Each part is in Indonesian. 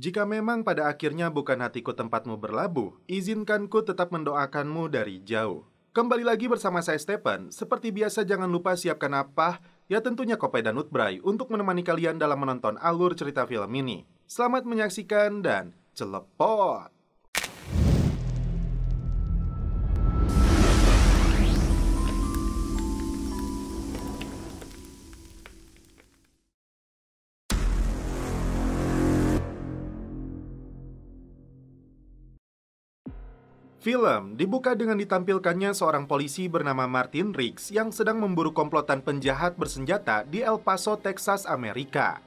Jika memang pada akhirnya bukan hatiku tempatmu berlabuh, izinkanku tetap mendoakanmu dari jauh. Kembali lagi bersama saya Stephen. Seperti biasa jangan lupa siapkan apa? Ya tentunya kopi dan nutbray untuk menemani kalian dalam menonton alur cerita film ini. Selamat menyaksikan dan celepot! Film dibuka dengan ditampilkannya seorang polisi bernama Martin Riggs yang sedang memburu komplotan penjahat bersenjata di El Paso, Texas, Amerika.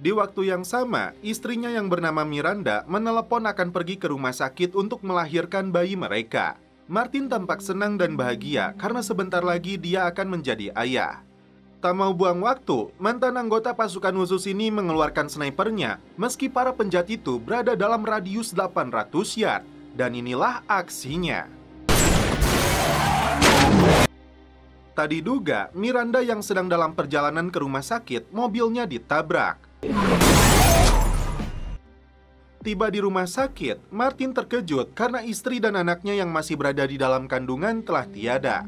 Di waktu yang sama, istrinya yang bernama Miranda menelepon akan pergi ke rumah sakit untuk melahirkan bayi mereka. Martin tampak senang dan bahagia karena sebentar lagi dia akan menjadi ayah. Tak mau buang waktu, mantan anggota pasukan khusus ini mengeluarkan snipernya meski para penjahat itu berada dalam radius 800 yard. Dan inilah aksinya. Tadi duga, Miranda yang sedang dalam perjalanan ke rumah sakit, mobilnya ditabrak. Tiba di rumah sakit, Martin terkejut karena istri dan anaknya yang masih berada di dalam kandungan telah tiada.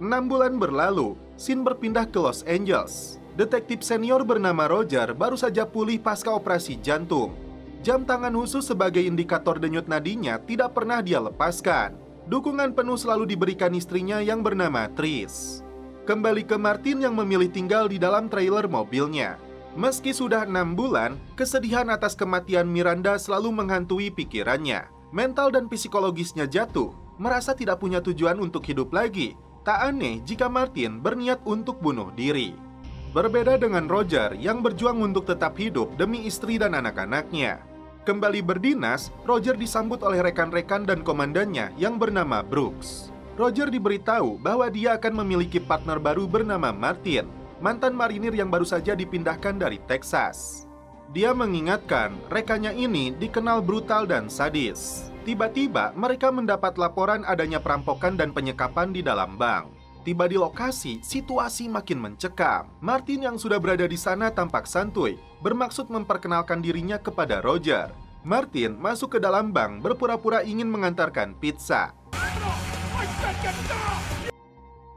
Enam bulan berlalu, Sin berpindah ke Los Angeles. Detektif senior bernama Roger baru saja pulih pasca operasi jantung. Jam tangan khusus sebagai indikator denyut nadinya tidak pernah dia lepaskan. Dukungan penuh selalu diberikan istrinya yang bernama Tris. Kembali ke Martin yang memilih tinggal di dalam trailer mobilnya. Meski sudah enam bulan, kesedihan atas kematian Miranda selalu menghantui pikirannya. Mental dan psikologisnya jatuh, merasa tidak punya tujuan untuk hidup lagi. Tak aneh jika Martin berniat untuk bunuh diri. Berbeda dengan Roger yang berjuang untuk tetap hidup demi istri dan anak-anaknya. Kembali berdinas, Roger disambut oleh rekan-rekan dan komandannya yang bernama Brooks. Roger diberitahu bahwa dia akan memiliki partner baru bernama Martin, mantan marinir yang baru saja dipindahkan dari Texas. Dia mengingatkan rekannya ini dikenal brutal dan sadis. Tiba-tiba mereka mendapat laporan adanya perampokan dan penyekapan di dalam bank. Tiba di lokasi, situasi makin mencekam. Martin yang sudah berada di sana tampak santuy, bermaksud memperkenalkan dirinya kepada Roger. Martin masuk ke dalam bank berpura-pura ingin mengantarkan pizza.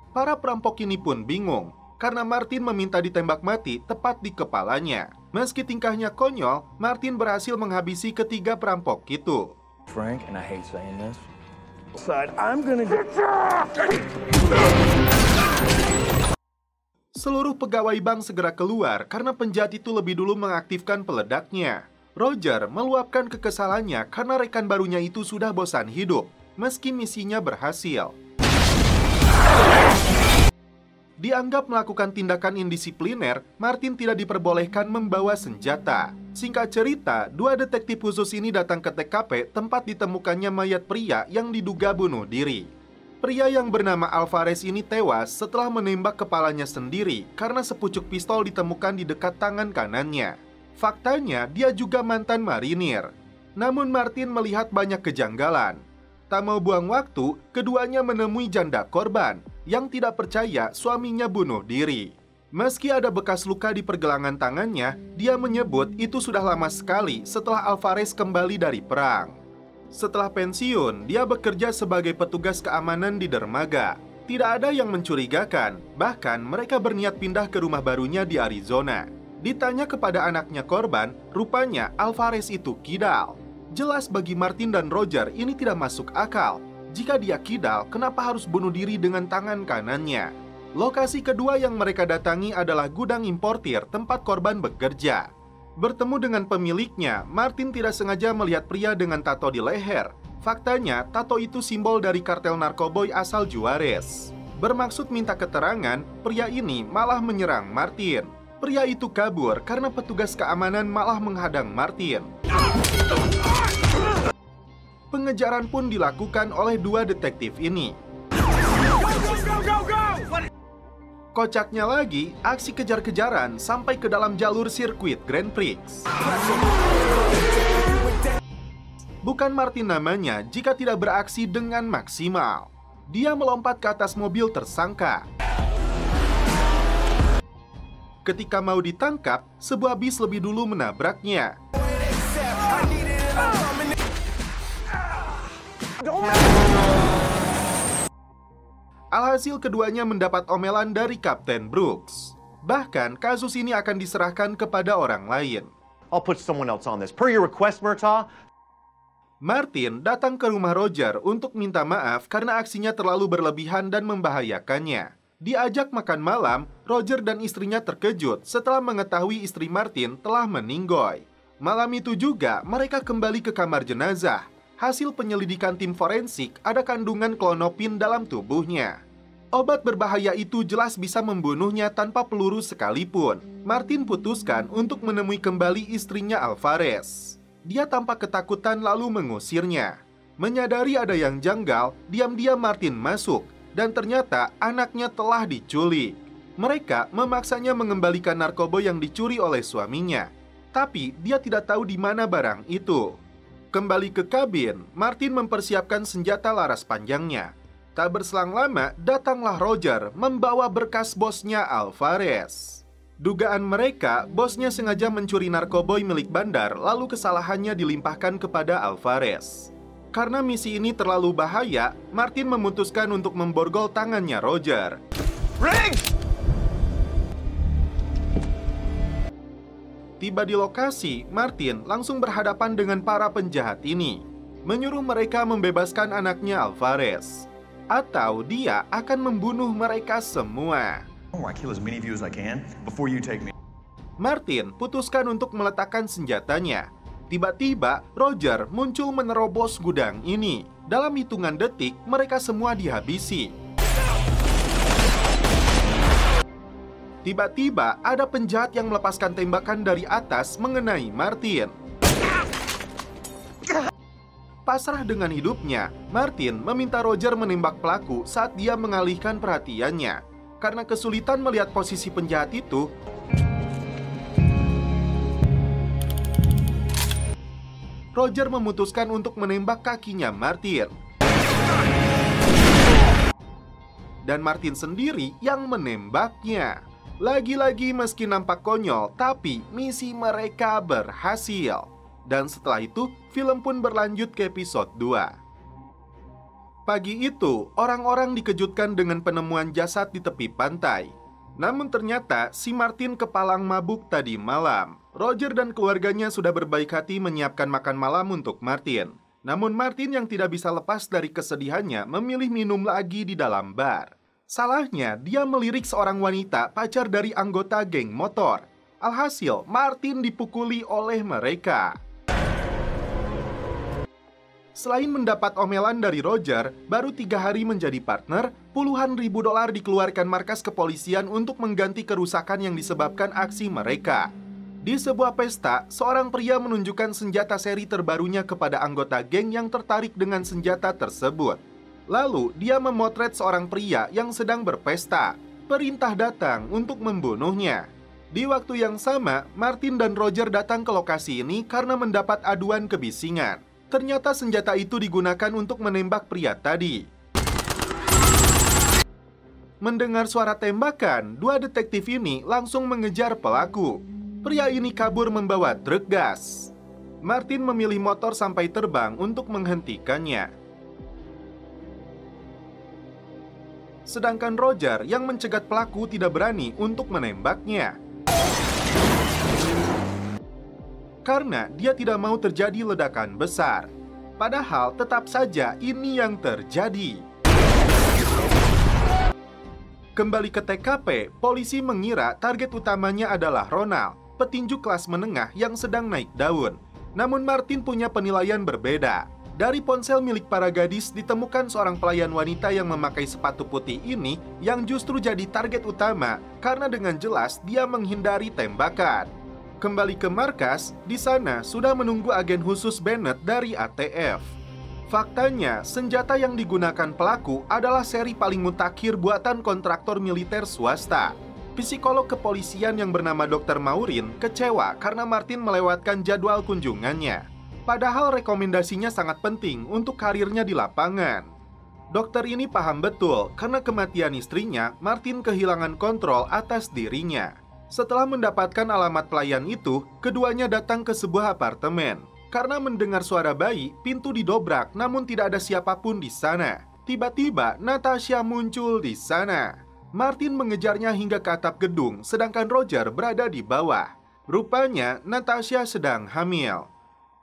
Para perampok ini pun bingung karena Martin meminta ditembak mati tepat di kepalanya. Meski tingkahnya konyol, Martin berhasil menghabisi ketiga perampok itu. Frank, and I hate saying this, I'm gonna get Seluruh pegawai bank segera keluar karena penjahat itu lebih dulu mengaktifkan peledaknya. Roger meluapkan kekesalannya karena rekan barunya itu sudah bosan hidup, meski misinya berhasil dianggap melakukan tindakan indisipliner, Martin tidak diperbolehkan membawa senjata. Singkat cerita, dua detektif khusus ini datang ke TKP tempat ditemukannya mayat pria yang diduga bunuh diri. Pria yang bernama Alvarez ini tewas setelah menembak kepalanya sendiri karena sepucuk pistol ditemukan di dekat tangan kanannya. Faktanya, dia juga mantan marinir. Namun Martin melihat banyak kejanggalan. Tak mau buang waktu, keduanya menemui janda korban yang tidak percaya suaminya bunuh diri. Meski ada bekas luka di pergelangan tangannya, dia menyebut itu sudah lama sekali setelah Alvarez kembali dari perang. Setelah pensiun, dia bekerja sebagai petugas keamanan di dermaga. Tidak ada yang mencurigakan, bahkan mereka berniat pindah ke rumah barunya di Arizona. Ditanya kepada anaknya korban, rupanya Alvarez itu kidal. Jelas bagi Martin dan Roger ini tidak masuk akal jika dia kidal, kenapa harus bunuh diri dengan tangan kanannya? Lokasi kedua yang mereka datangi adalah gudang importir tempat korban bekerja. Bertemu dengan pemiliknya, Martin tidak sengaja melihat pria dengan tato di leher. Faktanya, tato itu simbol dari kartel narkoboy asal Juarez. Bermaksud minta keterangan, pria ini malah menyerang Martin. Pria itu kabur karena petugas keamanan malah menghadang Martin. Pengejaran pun dilakukan oleh dua detektif ini. Kocaknya lagi, aksi kejar-kejaran sampai ke dalam jalur sirkuit Grand Prix. Bukan Martin namanya jika tidak beraksi dengan maksimal. Dia melompat ke atas mobil tersangka. Ketika mau ditangkap, sebuah bis lebih dulu menabraknya. Alhasil keduanya mendapat omelan dari Kapten Brooks. Bahkan kasus ini akan diserahkan kepada orang lain. I'll put someone else on this. Per your request, Murtaugh, Martin datang ke rumah Roger untuk minta maaf karena aksinya terlalu berlebihan dan membahayakannya. Diajak makan malam, Roger dan istrinya terkejut setelah mengetahui istri Martin telah meninggoy. Malam itu juga mereka kembali ke kamar jenazah. Hasil penyelidikan tim forensik ada kandungan klonopin dalam tubuhnya. Obat berbahaya itu jelas bisa membunuhnya tanpa peluru sekalipun. Martin putuskan untuk menemui kembali istrinya Alvarez. Dia tampak ketakutan lalu mengusirnya. Menyadari ada yang janggal, diam-diam Martin masuk dan ternyata anaknya telah diculik. Mereka memaksanya mengembalikan narkoba yang dicuri oleh suaminya, tapi dia tidak tahu di mana barang itu. Kembali ke kabin, Martin mempersiapkan senjata laras panjangnya. Tak berselang lama, datanglah Roger membawa berkas bosnya Alvarez. Dugaan mereka, bosnya sengaja mencuri narkoboy milik bandar, lalu kesalahannya dilimpahkan kepada Alvarez. Karena misi ini terlalu bahaya, Martin memutuskan untuk memborgol tangannya Roger. Riggs! Tiba di lokasi, Martin langsung berhadapan dengan para penjahat ini, menyuruh mereka membebaskan anaknya Alvarez. Atau dia akan membunuh mereka semua. Martin putuskan untuk meletakkan senjatanya. Tiba-tiba, Roger muncul menerobos gudang ini. Dalam hitungan detik, mereka semua dihabisi. Tiba-tiba, ada penjahat yang melepaskan tembakan dari atas mengenai Martin. Pasrah dengan hidupnya, Martin meminta Roger menembak pelaku saat dia mengalihkan perhatiannya. Karena kesulitan melihat posisi penjahat itu, Roger memutuskan untuk menembak kakinya Martin. Dan Martin sendiri yang menembaknya. Lagi-lagi meski nampak konyol, tapi misi mereka berhasil. Dan setelah itu, film pun berlanjut ke episode 2. Pagi itu, orang-orang dikejutkan dengan penemuan jasad di tepi pantai. Namun ternyata si Martin kepalang mabuk tadi malam. Roger dan keluarganya sudah berbaik hati menyiapkan makan malam untuk Martin. Namun Martin yang tidak bisa lepas dari kesedihannya memilih minum lagi di dalam bar. Salahnya, dia melirik seorang wanita pacar dari anggota geng motor. Alhasil, Martin dipukuli oleh mereka. Selain mendapat omelan dari Roger, baru tiga hari menjadi partner, puluhan ribu dolar dikeluarkan markas kepolisian untuk mengganti kerusakan yang disebabkan aksi mereka. Di sebuah pesta, seorang pria menunjukkan senjata seri terbarunya kepada anggota geng yang tertarik dengan senjata tersebut. Lalu, dia memotret seorang pria yang sedang berpesta. Perintah datang untuk membunuhnya. Di waktu yang sama, Martin dan Roger datang ke lokasi ini karena mendapat aduan kebisingan. Ternyata senjata itu digunakan untuk menembak pria tadi. Mendengar suara tembakan, dua detektif ini langsung mengejar pelaku. Pria ini kabur membawa truk gas. Martin memilih motor sampai terbang untuk menghentikannya. Sedangkan Roger yang mencegat pelaku tidak berani untuk menembaknya. karena dia tidak mau terjadi ledakan besar. Padahal tetap saja ini yang terjadi. Kembali ke TKP, polisi mengira target utamanya adalah Ronald, petinju kelas menengah yang sedang naik daun. Namun Martin punya penilaian berbeda. Dari ponsel milik para gadis ditemukan seorang pelayan wanita yang memakai sepatu putih ini yang justru jadi target utama karena dengan jelas dia menghindari tembakan. Kembali ke markas, di sana sudah menunggu agen khusus Bennett dari ATF. Faktanya, senjata yang digunakan pelaku adalah seri paling mutakhir buatan kontraktor militer swasta. Psikolog kepolisian yang bernama Dr. Maurin kecewa karena Martin melewatkan jadwal kunjungannya. Padahal rekomendasinya sangat penting untuk karirnya di lapangan. Dokter ini paham betul karena kematian istrinya, Martin kehilangan kontrol atas dirinya. Setelah mendapatkan alamat pelayan itu, keduanya datang ke sebuah apartemen. Karena mendengar suara bayi, pintu didobrak namun tidak ada siapa pun di sana. Tiba-tiba, Natasha muncul di sana. Martin mengejarnya hingga ke atap gedung, sedangkan Roger berada di bawah. Rupanya, Natasha sedang hamil.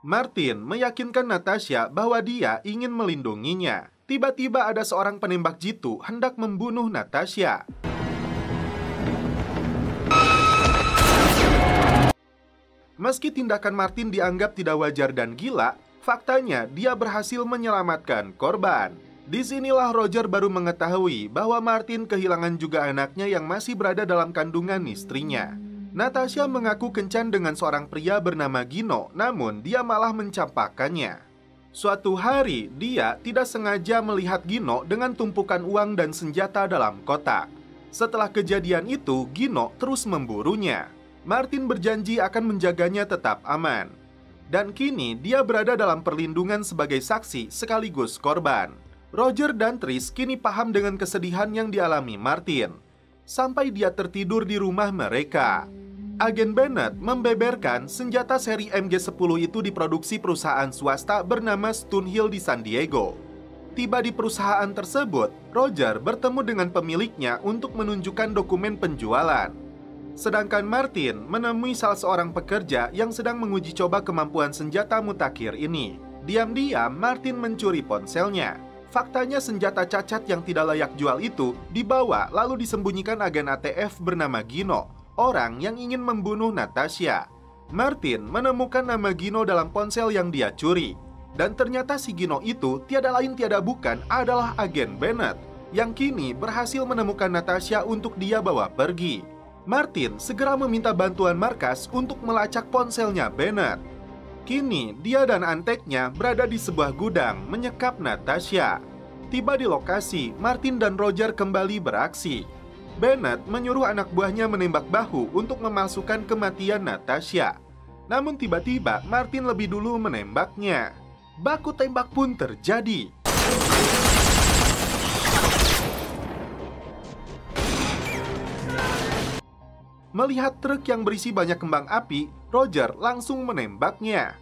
Martin meyakinkan Natasha bahwa dia ingin melindunginya. Tiba-tiba ada seorang penembak jitu hendak membunuh Natasha. Meski tindakan Martin dianggap tidak wajar dan gila, faktanya dia berhasil menyelamatkan korban. Di sinilah Roger baru mengetahui bahwa Martin kehilangan juga anaknya yang masih berada dalam kandungan istrinya. Natasha mengaku kencan dengan seorang pria bernama Gino, namun dia malah mencampakkannya. Suatu hari, dia tidak sengaja melihat Gino dengan tumpukan uang dan senjata dalam kotak. Setelah kejadian itu, Gino terus memburunya. Martin berjanji akan menjaganya tetap aman. Dan kini dia berada dalam perlindungan sebagai saksi sekaligus korban. Roger dan Tris kini paham dengan kesedihan yang dialami Martin. Sampai dia tertidur di rumah mereka. Agen Bennett membeberkan senjata seri MG-10 itu diproduksi perusahaan swasta bernama Stonehill di San Diego. Tiba di perusahaan tersebut, Roger bertemu dengan pemiliknya untuk menunjukkan dokumen penjualan. Sedangkan Martin menemui salah seorang pekerja yang sedang menguji coba kemampuan senjata mutakhir ini. Diam-diam, Martin mencuri ponselnya. Faktanya senjata cacat yang tidak layak jual itu dibawa lalu disembunyikan agen ATF bernama Gino, orang yang ingin membunuh Natasha. Martin menemukan nama Gino dalam ponsel yang dia curi. Dan ternyata si Gino itu tiada lain tiada bukan adalah agen Bennett yang kini berhasil menemukan Natasha untuk dia bawa pergi. Martin segera meminta bantuan markas untuk melacak ponselnya Bennett. Kini, dia dan anteknya berada di sebuah gudang menyekap Natasha. Tiba di lokasi, Martin dan Roger kembali beraksi. Bennett menyuruh anak buahnya menembak bahu untuk memalsukan kematian Natasha. Namun tiba-tiba Martin lebih dulu menembaknya. Baku tembak pun terjadi. Melihat truk yang berisi banyak kembang api, Roger langsung menembaknya.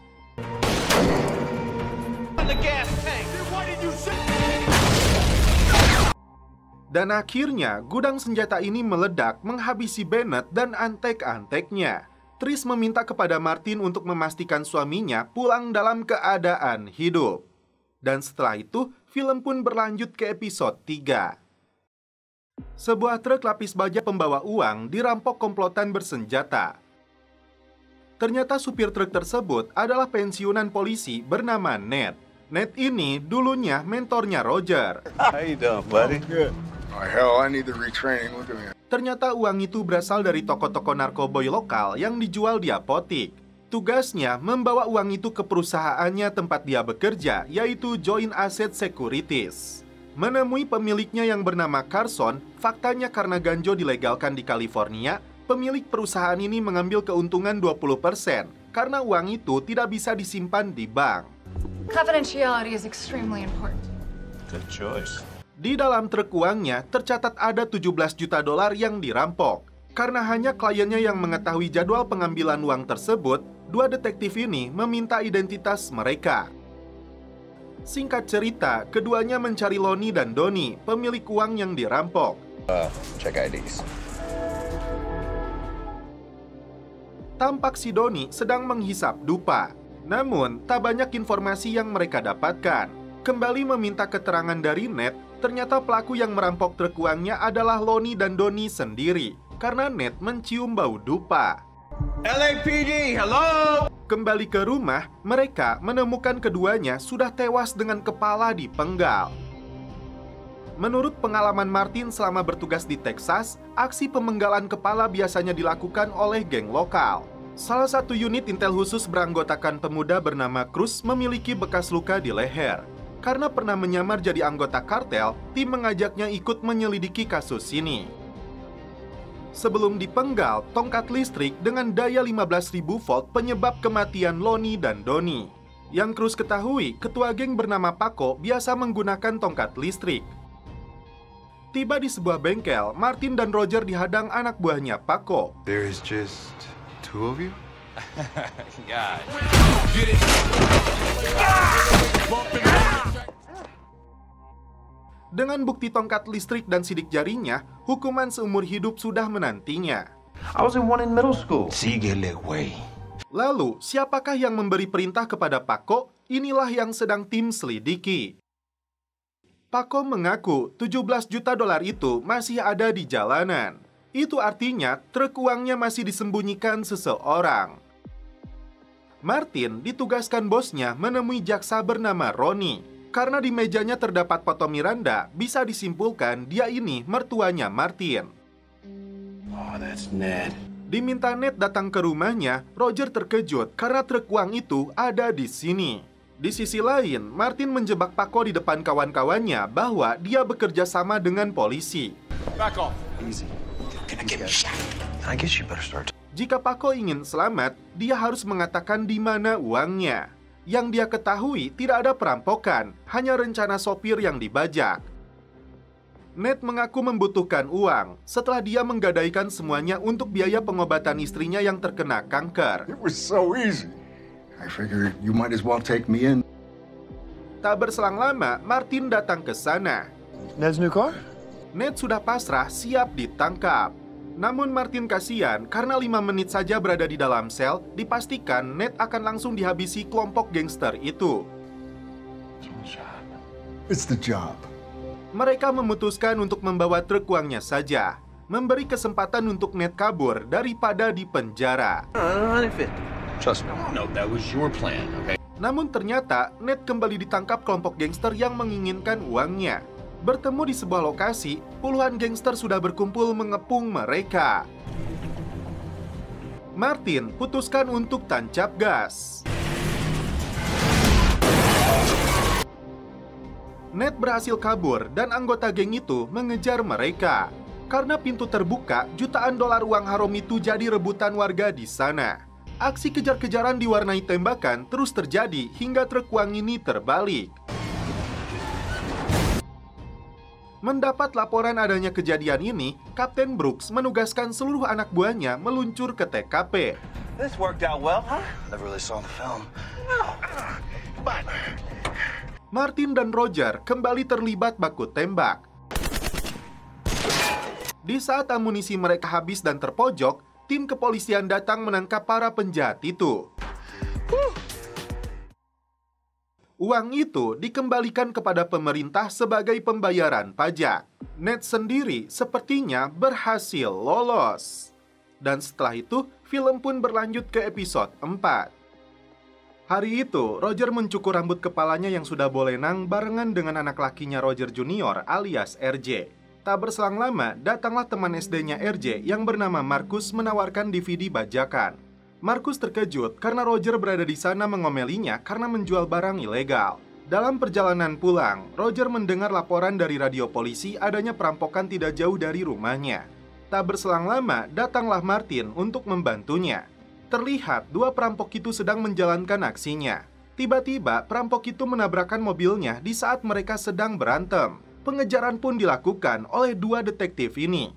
Dan akhirnya, gudang senjata ini meledak menghabisi Bennett dan antek-anteknya. Tris meminta kepada Martin untuk memastikan suaminya pulang dalam keadaan hidup. Dan setelah itu, film pun berlanjut ke episode 3. Sebuah truk lapis baja pembawa uang dirampok komplotan bersenjata. Ternyata supir truk tersebut adalah pensiunan polisi bernama Ned. Ned ini dulunya mentornya Roger. How you doing, buddy? Good. Oh, hell, I need the retraining. Look at me. Ternyata uang itu berasal dari toko-toko narkoboy lokal yang dijual di apotik. Tugasnya membawa uang itu ke perusahaannya tempat dia bekerja, yaitu Joint Asset Securities. Menemui pemiliknya yang bernama Carson, faktanya karena ganjo dilegalkan di California, pemilik perusahaan ini mengambil keuntungan 20% karena uang itu tidak bisa disimpan di bank. Confidentiality is extremely important. Good choice. Di dalam truk uangnya tercatat ada 17 juta dolar yang dirampok. Karena hanya kliennya yang mengetahui jadwal pengambilan uang tersebut, dua detektif ini meminta identitas mereka. Singkat cerita, keduanya mencari Loni dan Doni, pemilik uang yang dirampok. Check IDs. Tampak si Doni sedang menghisap dupa. Namun, tak banyak informasi yang mereka dapatkan. Kembali meminta keterangan dari Ned, ternyata pelaku yang merampok truk uangnya adalah Loni dan Doni sendiri. Karena Ned mencium bau dupa. LAPD, hello? Kembali ke rumah, mereka menemukan keduanya sudah tewas dengan kepala dipenggal. Menurut pengalaman Martin selama bertugas di Texas, aksi pemenggalan kepala biasanya dilakukan oleh geng lokal. Salah satu unit intel khusus beranggotakan pemuda bernama Cruz memiliki bekas luka di leher. Karena pernah menyamar jadi anggota kartel, tim mengajaknya ikut menyelidiki kasus ini. Sebelum dipenggal, tongkat listrik dengan daya 15.000 volt penyebab kematian Loni dan Doni. Yang Cruz ketahui, ketua geng bernama Paco biasa menggunakan tongkat listrik. Tiba di sebuah bengkel, Martin dan Roger dihadang anak buahnya Paco. There's just two of you? Dengan bukti tongkat listrik dan sidik jarinya, hukuman seumur hidup sudah menantinya. I was in one in middle school. Síguele, güey. Lalu, siapakah yang memberi perintah kepada Paco? Inilah yang sedang tim selidiki. Paco mengaku 17 juta dolar itu masih ada di jalanan. Itu artinya truk uangnya masih disembunyikan seseorang. Martin ditugaskan bosnya menemui jaksa bernama Roni. Karena di mejanya terdapat foto Miranda, bisa disimpulkan dia ini mertuanya Martin. Oh, that's Ned. Diminta Ned datang ke rumahnya, Roger terkejut karena truk uang itu ada di sini. Di sisi lain, Martin menjebak Paco di depan kawan-kawannya bahwa dia bekerja sama dengan polisi. Easy. Gonna get me shot. I guess you better start. Jika Paco ingin selamat, dia harus mengatakan di mana uangnya. Yang dia ketahui tidak ada perampokan, hanya rencana sopir yang dibajak. Ned mengaku membutuhkan uang setelah dia menggadaikan semuanya untuk biaya pengobatan istrinya yang terkena kanker. It was so easy. I figured you might as well take me in. Tak berselang lama, Martin datang ke sana. Ned's new car? Ned sudah pasrah siap ditangkap. Namun Martin kasihan karena lima menit saja berada di dalam sel, dipastikan Ned akan langsung dihabisi kelompok gangster itu. It's the job. Mereka memutuskan untuk membawa truk uangnya saja, memberi kesempatan untuk Ned kabur daripada di penjara. Trust me. No, that was your plan, okay? Namun ternyata Ned kembali ditangkap kelompok gangster yang menginginkan uangnya. Bertemu di sebuah lokasi, puluhan gangster sudah berkumpul mengepung mereka. Martin putuskan untuk tancap gas. Ned berhasil kabur dan anggota geng itu mengejar mereka. Karena pintu terbuka, jutaan dolar uang haram itu jadi rebutan warga di sana. Aksi kejar-kejaran diwarnai tembakan terus terjadi hingga truk uang ini terbalik. Mendapat laporan adanya kejadian ini, Kapten Brooks menugaskan seluruh anak buahnya meluncur ke TKP. This worked out well, huh? Never really saw the film. But Martin dan Roger kembali terlibat baku tembak. Di saat amunisi mereka habis dan terpojok, tim kepolisian datang menangkap para penjahat itu. Uang itu dikembalikan kepada pemerintah sebagai pembayaran pajak. Ned sendiri sepertinya berhasil lolos. Dan setelah itu, film pun berlanjut ke episode 4. Hari itu, Roger mencukur rambut kepalanya yang sudah bolenang barengan dengan anak lakinya Roger Junior alias RJ. Tak berselang lama, datanglah teman SD-nya RJ yang bernama Markus menawarkan DVD bajakan. Markus terkejut karena Roger berada di sana mengomelinya karena menjual barang ilegal. Dalam perjalanan pulang, Roger mendengar laporan dari radio polisi adanya perampokan tidak jauh dari rumahnya. Tak berselang lama, datanglah Martin untuk membantunya. Terlihat dua perampok itu sedang menjalankan aksinya. Tiba-tiba, perampok itu menabrakkan mobilnya di saat mereka sedang berantem. Pengejaran pun dilakukan oleh dua detektif ini.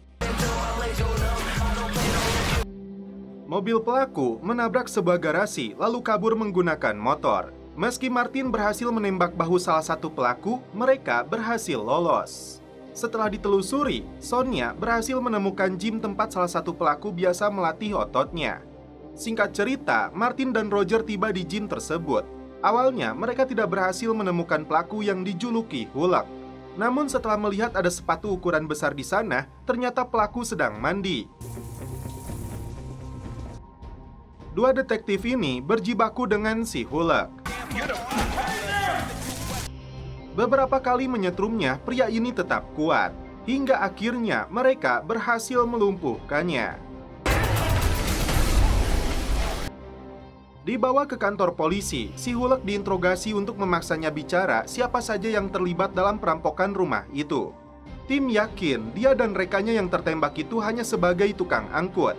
Mobil pelaku menabrak sebuah garasi lalu kabur menggunakan motor. Meski Martin berhasil menembak bahu salah satu pelaku, mereka berhasil lolos. Setelah ditelusuri, Sonia berhasil menemukan gym tempat salah satu pelaku biasa melatih ototnya. Singkat cerita, Martin dan Roger tiba di gym tersebut. Awalnya, mereka tidak berhasil menemukan pelaku yang dijuluki Hulk. Namun setelah melihat ada sepatu ukuran besar di sana, ternyata pelaku sedang mandi. Dua detektif ini berjibaku dengan si Hulk. Beberapa kali menyetrumnya, pria ini tetap kuat. Hingga akhirnya mereka berhasil melumpuhkannya. Dibawa ke kantor polisi, si Hulk diinterogasi untuk memaksanya bicara siapa saja yang terlibat dalam perampokan rumah itu. Tim yakin dia dan rekannya yang tertembak itu hanya sebagai tukang angkut.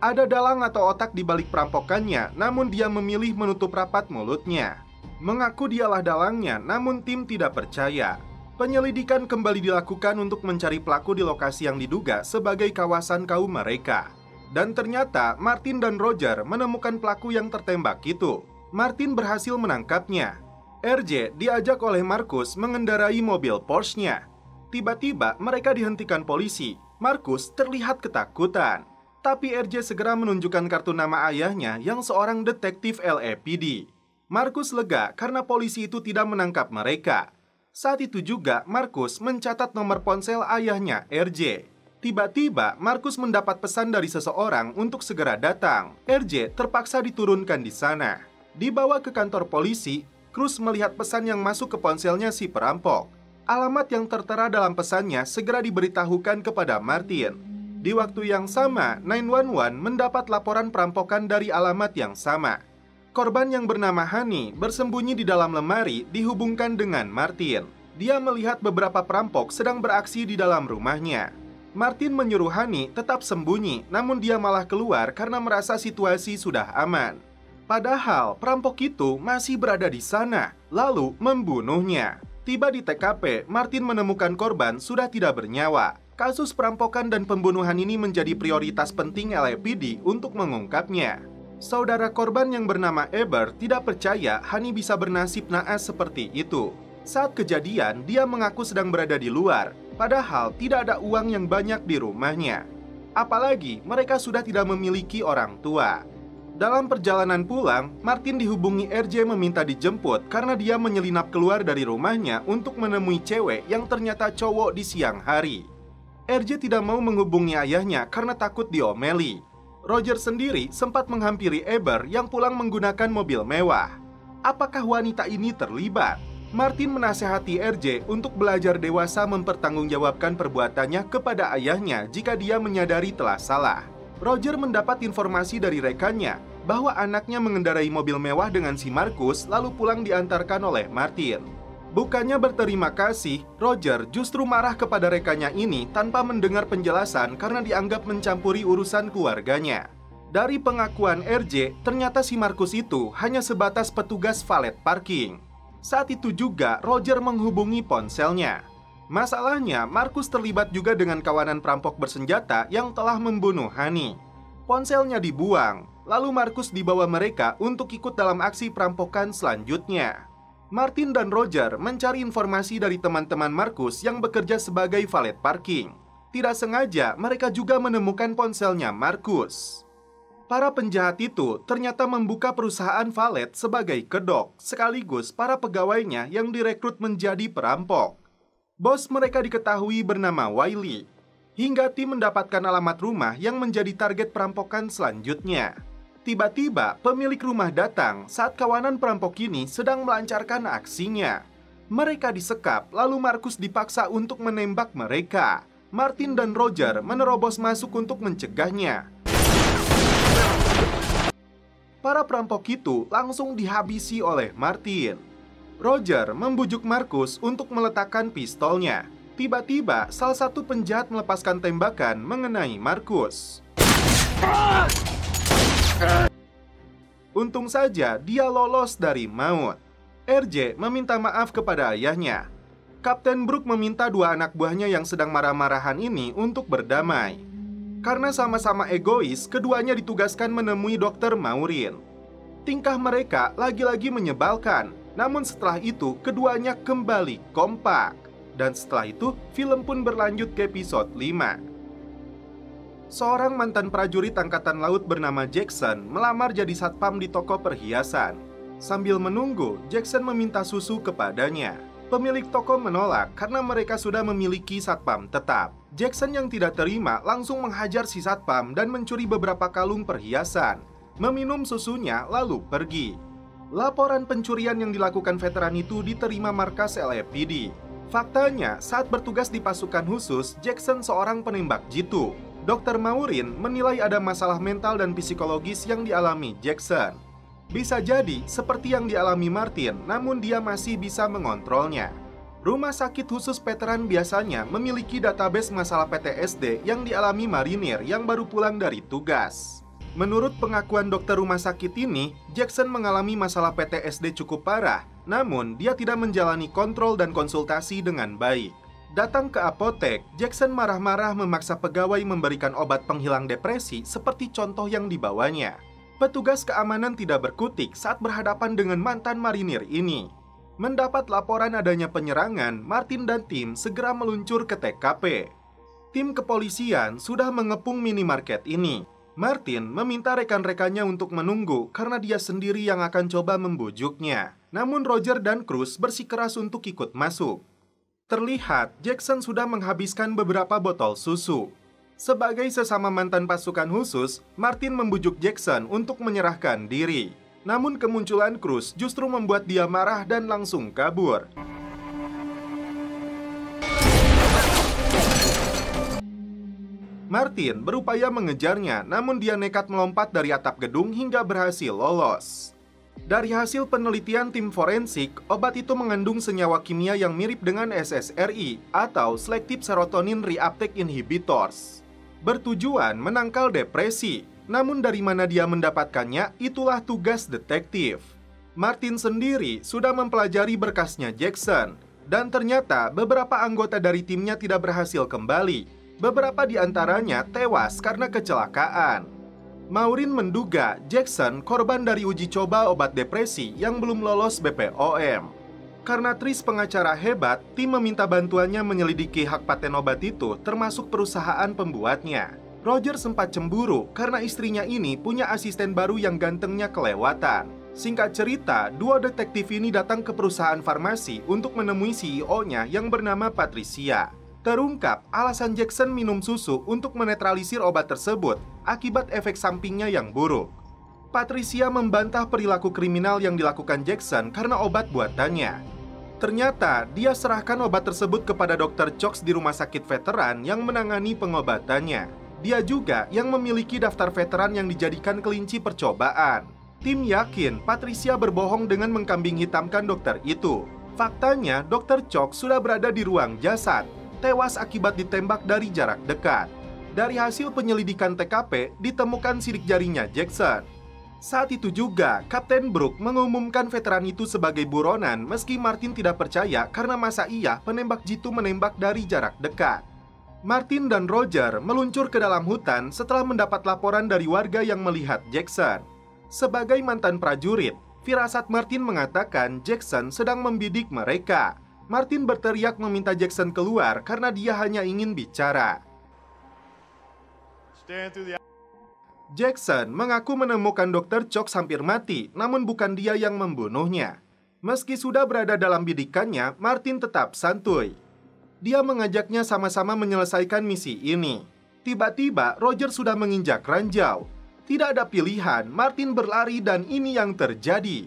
Ada dalang atau otak di balik perampokannya, namun dia memilih menutup rapat mulutnya. Mengaku dialah dalangnya, namun tim tidak percaya. Penyelidikan kembali dilakukan untuk mencari pelaku di lokasi yang diduga sebagai kawasan kaum mereka. Dan ternyata Martin dan Roger menemukan pelaku yang tertembak itu. Martin berhasil menangkapnya. RJ diajak oleh Markus mengendarai mobil Porsche-nya. Tiba-tiba mereka dihentikan polisi. Markus terlihat ketakutan. Tapi RJ segera menunjukkan kartu nama ayahnya yang seorang detektif LAPD. Markus lega karena polisi itu tidak menangkap mereka. Saat itu juga Markus mencatat nomor ponsel ayahnya RJ. Tiba-tiba Markus mendapat pesan dari seseorang untuk segera datang. RJ terpaksa diturunkan di sana. Dibawa ke kantor polisi, Cruz melihat pesan yang masuk ke ponselnya si perampok. Alamat yang tertera dalam pesannya segera diberitahukan kepada Martin. Di waktu yang sama, 911 mendapat laporan perampokan dari alamat yang sama. Korban yang bernama Hani bersembunyi di dalam lemari dihubungkan dengan Martin. Dia melihat beberapa perampok sedang beraksi di dalam rumahnya. Martin menyuruh Hani tetap sembunyi, namun dia malah keluar karena merasa situasi sudah aman. Padahal perampok itu masih berada di sana, lalu membunuhnya. Tiba di TKP, Martin menemukan korban sudah tidak bernyawa. Kasus perampokan dan pembunuhan ini menjadi prioritas penting LAPD untuk mengungkapnya. Saudara korban yang bernama Eber tidak percaya Hani bisa bernasib naas seperti itu. Saat kejadian, dia mengaku sedang berada di luar, padahal tidak ada uang yang banyak di rumahnya. Apalagi mereka sudah tidak memiliki orang tua. Dalam perjalanan pulang, Martin dihubungi RJ meminta dijemput karena dia menyelinap keluar dari rumahnya untuk menemui cewek yang ternyata cowok di siang hari. RJ tidak mau menghubungi ayahnya karena takut diomeli. Roger sendiri sempat menghampiri Eber yang pulang menggunakan mobil mewah. Apakah wanita ini terlibat? Martin menasehati RJ untuk belajar dewasa mempertanggungjawabkan perbuatannya kepada ayahnya jika dia menyadari telah salah. Roger mendapat informasi dari rekannya bahwa anaknya mengendarai mobil mewah dengan si Markus lalu pulang diantarkan oleh Martin. Bukannya berterima kasih, Roger justru marah kepada rekannya ini tanpa mendengar penjelasan karena dianggap mencampuri urusan keluarganya. Dari pengakuan RJ, ternyata si Markus itu hanya sebatas petugas valet parking. Saat itu juga Roger menghubungi ponselnya. Masalahnya, Markus terlibat juga dengan kawanan perampok bersenjata yang telah membunuh Hani. Ponselnya dibuang, lalu Markus dibawa mereka untuk ikut dalam aksi perampokan selanjutnya. Martin dan Roger mencari informasi dari teman-teman Markus yang bekerja sebagai valet parking. Tidak sengaja, mereka juga menemukan ponselnya Markus. Para penjahat itu ternyata membuka perusahaan valet sebagai kedok, sekaligus para pegawainya yang direkrut menjadi perampok. Bos mereka diketahui bernama Wiley, hingga tim mendapatkan alamat rumah yang menjadi target perampokan selanjutnya. Tiba-tiba, pemilik rumah datang saat kawanan perampok ini sedang melancarkan aksinya. Mereka disekap, lalu Markus dipaksa untuk menembak mereka. Martin dan Roger menerobos masuk untuk mencegahnya. Para perampok itu langsung dihabisi oleh Martin. Roger membujuk Markus untuk meletakkan pistolnya. Tiba-tiba, salah satu penjahat melepaskan tembakan mengenai Markus. Untung saja dia lolos dari maut. RJ meminta maaf kepada ayahnya. Kapten Brook meminta dua anak buahnya yang sedang marah-marahan ini untuk berdamai. Karena sama-sama egois, keduanya ditugaskan menemui dokter Maureen. Tingkah mereka lagi-lagi menyebalkan, namun setelah itu keduanya kembali kompak. Dan setelah itu, film pun berlanjut ke episode 5. Seorang mantan prajurit angkatan laut bernama Jackson melamar jadi satpam di toko perhiasan. Sambil menunggu, Jackson meminta susu kepadanya. Pemilik toko menolak karena mereka sudah memiliki satpam tetap. Jackson yang tidak terima langsung menghajar si satpam dan mencuri beberapa kalung perhiasan. Meminum susunya lalu pergi. Laporan pencurian yang dilakukan veteran itu diterima markas LAPD. Faktanya, saat bertugas di pasukan khusus, Jackson seorang penembak jitu. Dr. Maureen menilai ada masalah mental dan psikologis yang dialami Jackson. Bisa jadi seperti yang dialami Martin, namun dia masih bisa mengontrolnya. Rumah sakit khusus veteran biasanya memiliki database masalah PTSD yang dialami marinir yang baru pulang dari tugas. Menurut pengakuan dokter rumah sakit ini, Jackson mengalami masalah PTSD cukup parah Namun, dia tidak menjalani kontrol dan konsultasi dengan baik. Datang ke apotek, Jackson marah-marah memaksa pegawai memberikan obat penghilang depresi seperti contoh yang dibawanya. Petugas keamanan tidak berkutik saat berhadapan dengan mantan marinir ini. Mendapat laporan adanya penyerangan, Martin dan tim segera meluncur ke TKP. Tim kepolisian sudah mengepung minimarket ini. Martin meminta rekan-rekannya untuk menunggu karena dia sendiri yang akan coba membujuknya. Namun Roger dan Cruz bersikeras untuk ikut masuk. Terlihat Jackson sudah menghabiskan beberapa botol susu. Sebagai sesama mantan pasukan khusus, Martin membujuk Jackson untuk menyerahkan diri. Namun kemunculan Cruz justru membuat dia marah dan langsung kabur. Martin berupaya mengejarnya, namun dia nekat melompat dari atap gedung hingga berhasil lolos. Dari hasil penelitian tim forensik, obat itu mengandung senyawa kimia yang mirip dengan SSRI atau Selective Serotonin Reuptake Inhibitors. Bertujuan menangkal depresi, namun dari mana dia mendapatkannya itulah tugas detektif. Martin sendiri sudah mempelajari berkasnya Jackson, dan ternyata beberapa anggota dari timnya tidak berhasil kembali. Beberapa di antaranya tewas karena kecelakaan. Maureen menduga Jackson korban dari uji coba obat depresi yang belum lolos BPOM. Karena Tris pengacara hebat, tim meminta bantuannya menyelidiki hak paten obat itu termasuk perusahaan pembuatnya. Roger sempat cemburu karena istrinya ini punya asisten baru yang gantengnya kelewatan. Singkat cerita, dua detektif ini datang ke perusahaan farmasi untuk menemui CEO-nya yang bernama Patricia. Terungkap alasan Jackson minum susu untuk menetralisir obat tersebut akibat efek sampingnya yang buruk. Patricia membantah perilaku kriminal yang dilakukan Jackson karena obat buatannya. Ternyata dia serahkan obat tersebut kepada dokter Cox di rumah sakit veteran yang menangani pengobatannya. Dia juga yang memiliki daftar veteran yang dijadikan kelinci percobaan. Tim yakin Patricia berbohong dengan mengkambing hitamkan dokter itu. Faktanya, dokter Cox sudah berada di ruang jasad tewas akibat ditembak dari jarak dekat. Dari hasil penyelidikan TKP, ditemukan sidik jarinya Jackson. Saat itu juga, Kapten Brook mengumumkan veteran itu sebagai buronan meski Martin tidak percaya karena masa iya penembak jitu menembak dari jarak dekat. Martin dan Roger meluncur ke dalam hutan setelah mendapat laporan dari warga yang melihat Jackson. Sebagai mantan prajurit, firasat Martin mengatakan Jackson sedang membidik mereka. Martin berteriak meminta Jackson keluar karena dia hanya ingin bicara. Jackson mengaku menemukan Dr. Cox hampir mati, namun bukan dia yang membunuhnya. Meski sudah berada dalam bidikannya, Martin tetap santuy. Dia mengajaknya sama-sama menyelesaikan misi ini. Tiba-tiba, Roger sudah menginjak ranjau. Tidak ada pilihan, Martin berlari dan ini yang terjadi.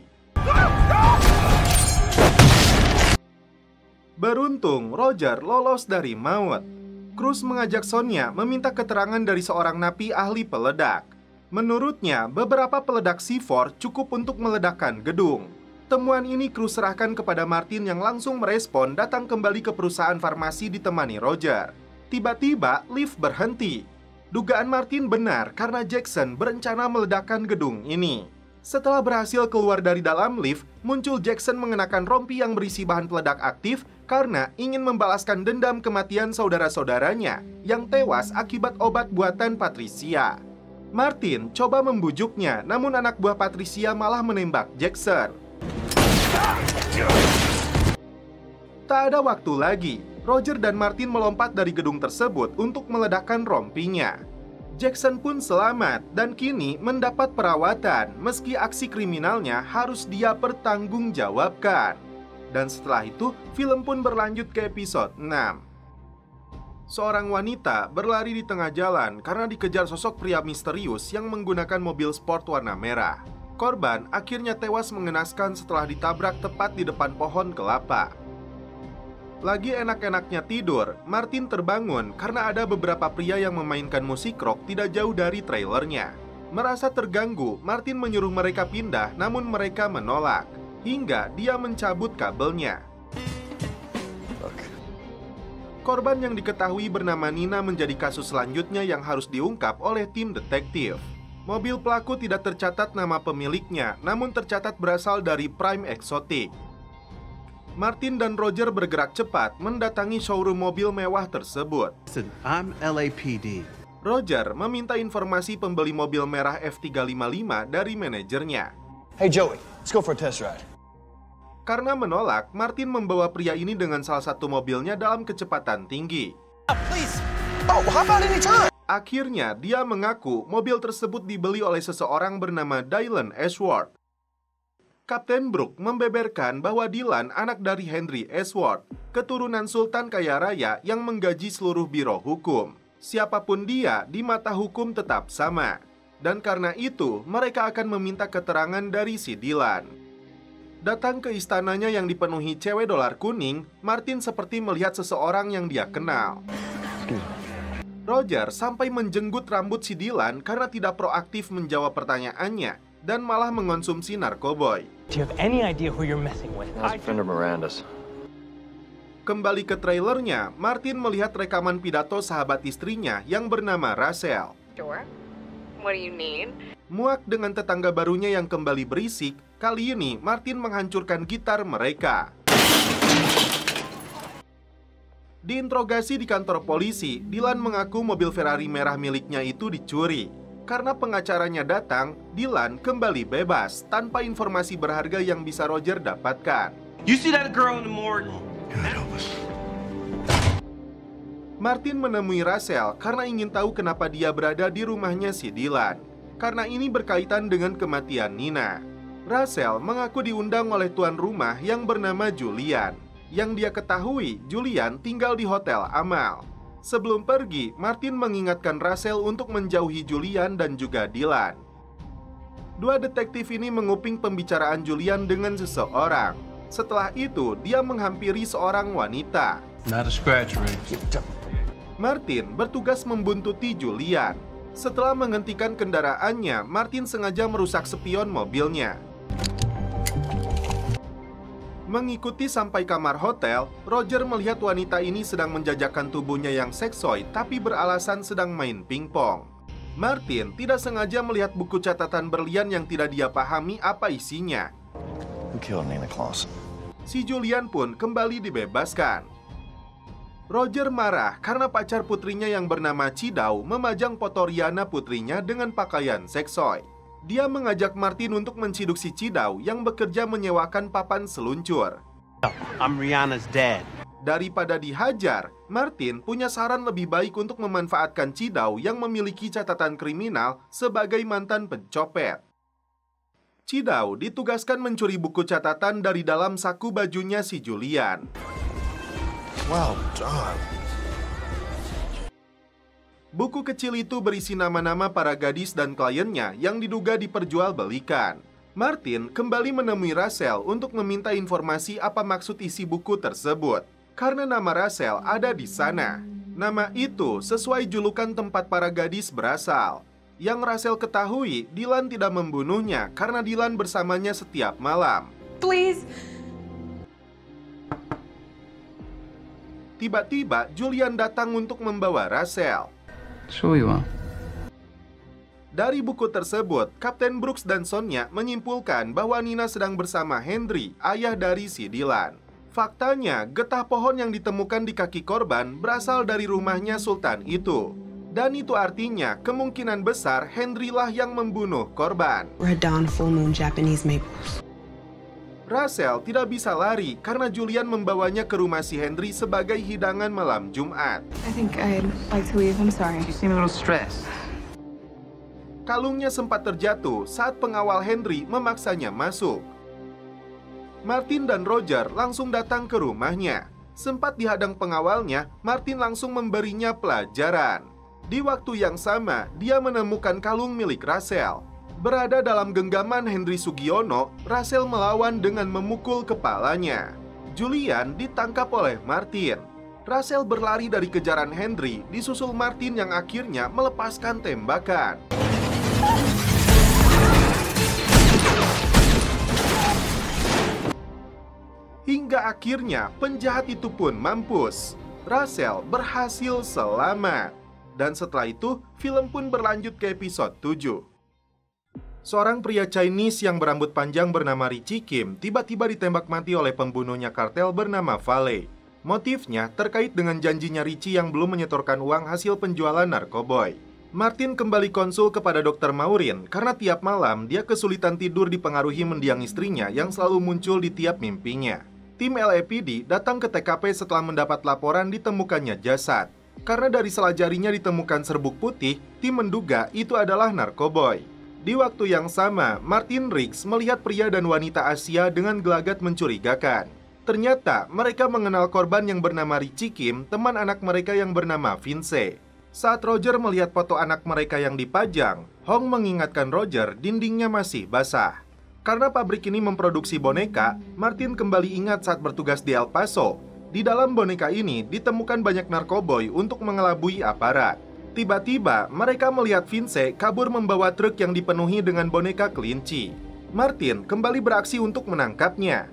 Beruntung, Roger lolos dari maut. Cruz mengajak Sonia meminta keterangan dari seorang napi ahli peledak. Menurutnya, beberapa peledak C4 cukup untuk meledakkan gedung. Temuan ini Cruz serahkan kepada Martin yang langsung merespon datang kembali ke perusahaan farmasi ditemani Roger. Tiba-tiba, lift berhenti. Dugaan Martin benar karena Jackson berencana meledakkan gedung ini. Setelah berhasil keluar dari dalam lift, muncul Jackson mengenakan rompi yang berisi bahan peledak aktif karena ingin membalaskan dendam kematian saudara-saudaranya yang tewas akibat obat buatan Patricia. Martin coba membujuknya, namun anak buah Patricia malah menembak Jackson. Tak ada waktu lagi, Roger dan Martin melompat dari gedung tersebut untuk meledakkan rompinya. Jackson pun selamat dan kini mendapat perawatan meski aksi kriminalnya harus dia pertanggungjawabkan. Dan setelah itu, film pun berlanjut ke episode 6. Seorang wanita berlari di tengah jalan karena dikejar sosok pria misterius yang menggunakan mobil sport warna merah. Korban akhirnya tewas mengenaskan setelah ditabrak tepat di depan pohon kelapa. Lagi enak-enaknya tidur, Martin terbangun karena ada beberapa pria yang memainkan musik rock tidak jauh dari trailernya. Merasa terganggu, Martin menyuruh mereka pindah namun mereka menolak. Hingga dia mencabut kabelnya. Korban yang diketahui bernama Nina menjadi kasus selanjutnya yang harus diungkap oleh tim detektif. Mobil pelaku tidak tercatat nama pemiliknya, namun tercatat berasal dari Prime Exotic. Martin dan Roger bergerak cepat mendatangi showroom mobil mewah tersebut. Listen, I'm LAPD. Roger meminta informasi pembeli mobil merah F355 dari manajernya. Hey, Joey, let's go for a test ride. Karena menolak, Martin membawa pria ini dengan salah satu mobilnya dalam kecepatan tinggi. Please. Oh? Akhirnya, dia mengaku mobil tersebut dibeli oleh seseorang bernama Dylan Ashworth. Kapten Brook membeberkan bahwa Dylan anak dari Henry Ashworth, keturunan sultan kaya raya yang menggaji seluruh biro hukum. Siapa pun dia, di mata hukum tetap sama. Dan karena itu, mereka akan meminta keterangan dari si Dylan. Datang ke istananya yang dipenuhi cewek dolar kuning, Martin seperti melihat seseorang yang dia kenal. Roger sampai menjenggut rambut si Dylan karena tidak proaktif menjawab pertanyaannya dan malah mengonsumsi narkoboy. Do you have any idea who you're messing with? That's Fender Miranda's. Kembali ke trailernya, Martin melihat rekaman pidato sahabat istrinya yang bernama Rachel. Sure. What do you need? Muak dengan tetangga barunya yang kembali berisik, kali ini Martin menghancurkan gitar mereka. Diinterogasi di kantor polisi, Dylan mengaku mobil Ferrari merah miliknya itu dicuri. Karena pengacaranya datang, Dylan kembali bebas tanpa informasi berharga yang bisa Roger dapatkan. You see that girl in the morgue? Martin menemui Rachel karena ingin tahu kenapa dia berada di rumahnya si Dylan. Karena ini berkaitan dengan kematian Nina. Rachel mengaku diundang oleh tuan rumah yang bernama Julian. Yang dia ketahui, Julian tinggal di Hotel Amal. Sebelum pergi, Martin mengingatkan Rachel untuk menjauhi Julian dan juga Dylan. Dua detektif ini menguping pembicaraan Julian dengan seseorang. Setelah itu, dia menghampiri seorang wanita. Not a scratch ring. Martin bertugas membuntuti Julian. Setelah menghentikan kendaraannya, Martin sengaja merusak spion mobilnya. Mengikuti sampai kamar hotel, Roger melihat wanita ini sedang menjajakan tubuhnya yang seksoid tapi beralasan sedang main pingpong. Martin tidak sengaja melihat buku catatan berlian yang tidak dia pahami apa isinya. Si Julian pun kembali dibebaskan. Roger marah karena pacar putrinya yang bernama Cidau memajang foto Riana putrinya dengan pakaian seksoid. Dia mengajak Martin untuk menciduk si Cidau yang bekerja menyewakan papan seluncur. I'm Rihanna's dad. Daripada dihajar, Martin punya saran lebih baik untuk memanfaatkan Cidau yang memiliki catatan kriminal sebagai mantan pencopet. Cidau ditugaskan mencuri buku catatan dari dalam saku bajunya si Julian. Well done. Buku kecil itu berisi nama-nama para gadis dan kliennya yang diduga diperjualbelikan. Martin kembali menemui Rachel untuk meminta informasi apa maksud isi buku tersebut. Karena nama Rachel ada di sana. Nama itu sesuai julukan tempat para gadis berasal. Yang Rachel ketahui, Dylan tidak membunuhnya karena Dylan bersamanya setiap malam. Please. Tiba-tiba, Julian datang untuk membawa Rachel. Are. Dari buku tersebut, Kapten Brooks dan Sonya menyimpulkan bahwa Nina sedang bersama Henry, ayah dari si Dylan. Faktanya, getah pohon yang ditemukan di kaki korban berasal dari rumahnya Sultan itu. Dan itu artinya kemungkinan besar Henry lah yang membunuh korban. Red Dawn Full Moon Japanese Maples. Rachel tidak bisa lari karena Julian membawanya ke rumah si Henry sebagai hidangan malam Jumat. I think I'd like to leave. I'm sorry. You seem a little stressed. Kalungnya sempat terjatuh saat pengawal Henry memaksanya masuk. Martin dan Roger langsung datang ke rumahnya. Sempat dihadang pengawalnya, Martin langsung memberinya pelajaran. Di waktu yang sama, dia menemukan kalung milik Rachel. Berada dalam genggaman Henry Sugiono, Rachel melawan dengan memukul kepalanya. Julian ditangkap oleh Martin. Rachel berlari dari kejaran Henry, disusul Martin yang akhirnya melepaskan tembakan. Hingga akhirnya penjahat itu pun mampus. Rachel berhasil selamat. Dan setelah itu, film pun berlanjut ke episode 7. Seorang pria Chinese yang berambut panjang bernama Richie Kim tiba-tiba ditembak mati oleh pembunuhnya kartel bernama Vale. Motifnya terkait dengan janjinya Richie yang belum menyetorkan uang hasil penjualan narkoboy. Martin kembali konsul kepada dokter Maurin karena tiap malam dia kesulitan tidur dipengaruhi mendiang istrinya yang selalu muncul di tiap mimpinya. Tim LAPD datang ke TKP setelah mendapat laporan ditemukannya jasad. Karena dari sela jarinya ditemukan serbuk putih, tim menduga itu adalah narkoboy. Di waktu yang sama, Martin Riggs melihat pria dan wanita Asia dengan gelagat mencurigakan. Ternyata mereka mengenal korban yang bernama Richie Kim, teman anak mereka yang bernama Vince. Saat Roger melihat foto anak mereka yang dipajang, Hong mengingatkan Roger dindingnya masih basah. Karena pabrik ini memproduksi boneka, Martin kembali ingat saat bertugas di El Paso. Di dalam boneka ini ditemukan banyak narkoboy untuk mengelabui aparat. Tiba-tiba, mereka melihat Vince kabur membawa truk yang dipenuhi dengan boneka kelinci. Martin kembali beraksi untuk menangkapnya.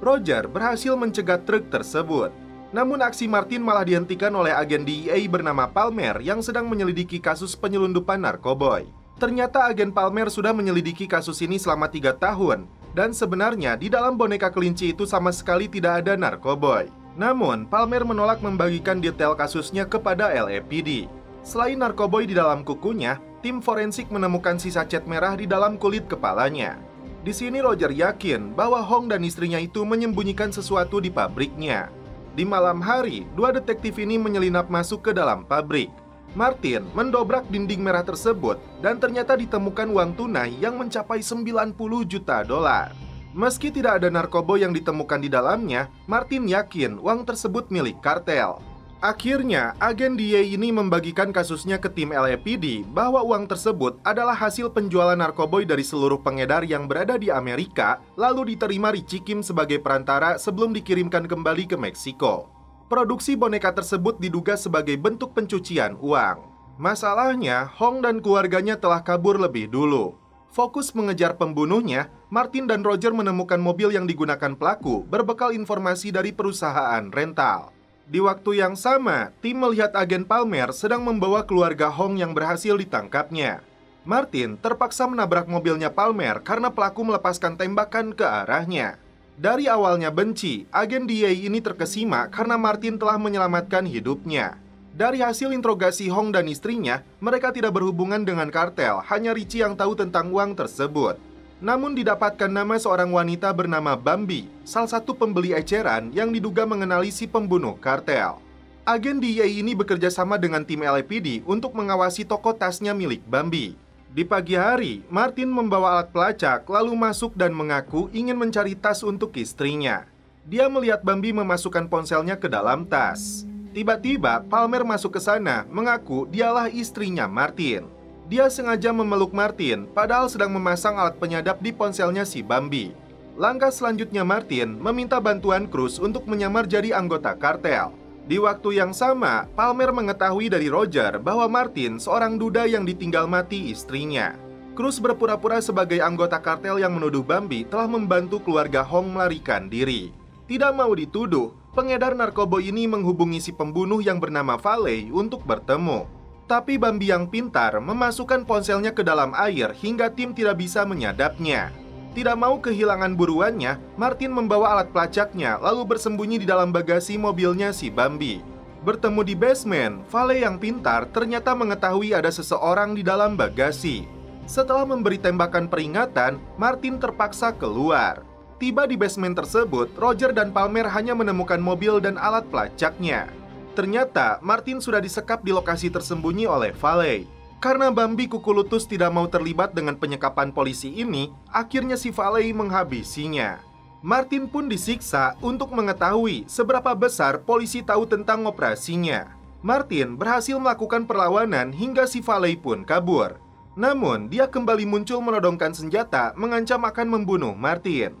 Roger berhasil mencegat truk tersebut. Namun aksi Martin malah dihentikan oleh agen DEA bernama Palmer yang sedang menyelidiki kasus penyelundupan narkoboy. Ternyata agen Palmer sudah menyelidiki kasus ini selama tiga tahun, dan sebenarnya di dalam boneka kelinci itu sama sekali tidak ada narkoboy. Namun, Palmer menolak membagikan detail kasusnya kepada LAPD. Selain narkoboy di dalam kukunya, tim forensik menemukan sisa cat merah di dalam kulit kepalanya. Di sini Roger yakin bahwa Hong dan istrinya itu menyembunyikan sesuatu di pabriknya. Di malam hari, dua detektif ini menyelinap masuk ke dalam pabrik. Martin mendobrak dinding merah tersebut dan ternyata ditemukan uang tunai yang mencapai 90 juta dolar. Meski tidak ada narkoba yang ditemukan di dalamnya, Martin yakin uang tersebut milik kartel. Akhirnya, agen DEA ini membagikan kasusnya ke tim LAPD bahwa uang tersebut adalah hasil penjualan narkoboy dari seluruh pengedar yang berada di Amerika, lalu diterima Richie Kim sebagai perantara sebelum dikirimkan kembali ke Meksiko. Produksi boneka tersebut diduga sebagai bentuk pencucian uang. Masalahnya, Hong dan keluarganya telah kabur lebih dulu. Fokus mengejar pembunuhnya, Martin dan Roger menemukan mobil yang digunakan pelaku berbekal informasi dari perusahaan rental. Di waktu yang sama, tim melihat agen Palmer sedang membawa keluarga Hong yang berhasil ditangkapnya. Martin terpaksa menabrak mobilnya Palmer karena pelaku melepaskan tembakan ke arahnya. Dari awalnya benci, agen DEA ini terkesima karena Martin telah menyelamatkan hidupnya. Dari hasil interogasi Hong dan istrinya, mereka tidak berhubungan dengan kartel, hanya Richie yang tahu tentang uang tersebut. Namun didapatkan nama seorang wanita bernama Bambi, salah satu pembeli eceran yang diduga mengenali si pembunuh kartel. Agen DEA ini bekerja sama dengan tim LAPD untuk mengawasi toko tasnya milik Bambi. Di pagi hari, Martin membawa alat pelacak lalu masuk dan mengaku ingin mencari tas untuk istrinya. Dia melihat Bambi memasukkan ponselnya ke dalam tas. Tiba-tiba, Palmer masuk ke sana, mengaku dialah istrinya Martin. Dia sengaja memeluk Martin, padahal sedang memasang alat penyadap di ponselnya si Bambi. Langkah selanjutnya Martin meminta bantuan Cruz untuk menyamar jadi anggota kartel. Di waktu yang sama, Palmer mengetahui dari Roger bahwa Martin seorang duda yang ditinggal mati istrinya. Cruz berpura-pura sebagai anggota kartel yang menuduh Bambi telah membantu keluarga Hong melarikan diri. Tidak mau dituduh, pengedar narkoba ini menghubungi si pembunuh yang bernama Valley untuk bertemu. Tapi Bambi yang pintar memasukkan ponselnya ke dalam air hingga tim tidak bisa menyadapnya. Tidak mau kehilangan buruannya, Martin membawa alat pelacaknya lalu bersembunyi di dalam bagasi mobilnya si Bambi. Bertemu di basement, Vale yang pintar ternyata mengetahui ada seseorang di dalam bagasi. Setelah memberi tembakan peringatan, Martin terpaksa keluar. Tiba di basement tersebut, Roger dan Palmer hanya menemukan mobil dan alat pelacaknya. Ternyata Martin sudah disekap di lokasi tersembunyi oleh Vale. Karena Bambi Kukulutus tidak mau terlibat dengan penyekapan polisi ini, akhirnya si Vale menghabisinya. Martin pun disiksa untuk mengetahui seberapa besar polisi tahu tentang operasinya. Martin berhasil melakukan perlawanan hingga si Vale pun kabur. Namun, dia kembali muncul menodongkan senjata mengancam akan membunuh Martin.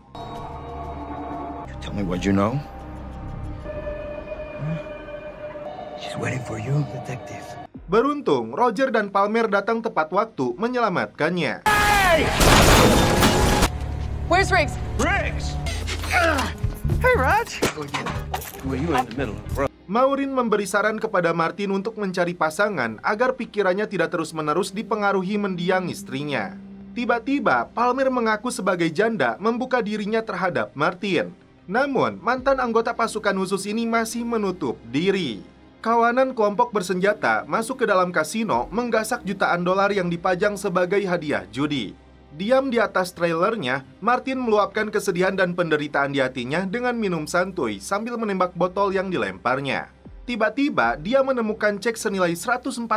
Tell me what you know. She's waiting for you, detective. Beruntung, Roger dan Palmer datang tepat waktu menyelamatkannya. Where's Riggs? Riggs! Hey, Raj. Well, you in the middle, bro. Maureen memberi saran kepada Martin untuk mencari pasangan agar pikirannya tidak terus-menerus dipengaruhi mendiang istrinya. Tiba-tiba, Palmer mengaku sebagai janda membuka dirinya terhadap Martin. Namun, mantan anggota pasukan khusus ini masih menutup diri. Kawanan kelompok bersenjata masuk ke dalam kasino menggasak jutaan dolar yang dipajang sebagai hadiah judi. Diam di atas trailernya, Martin meluapkan kesedihan dan penderitaan di hatinya dengan minum santuy sambil menembak botol yang dilemparnya. Tiba-tiba, dia menemukan cek senilai 147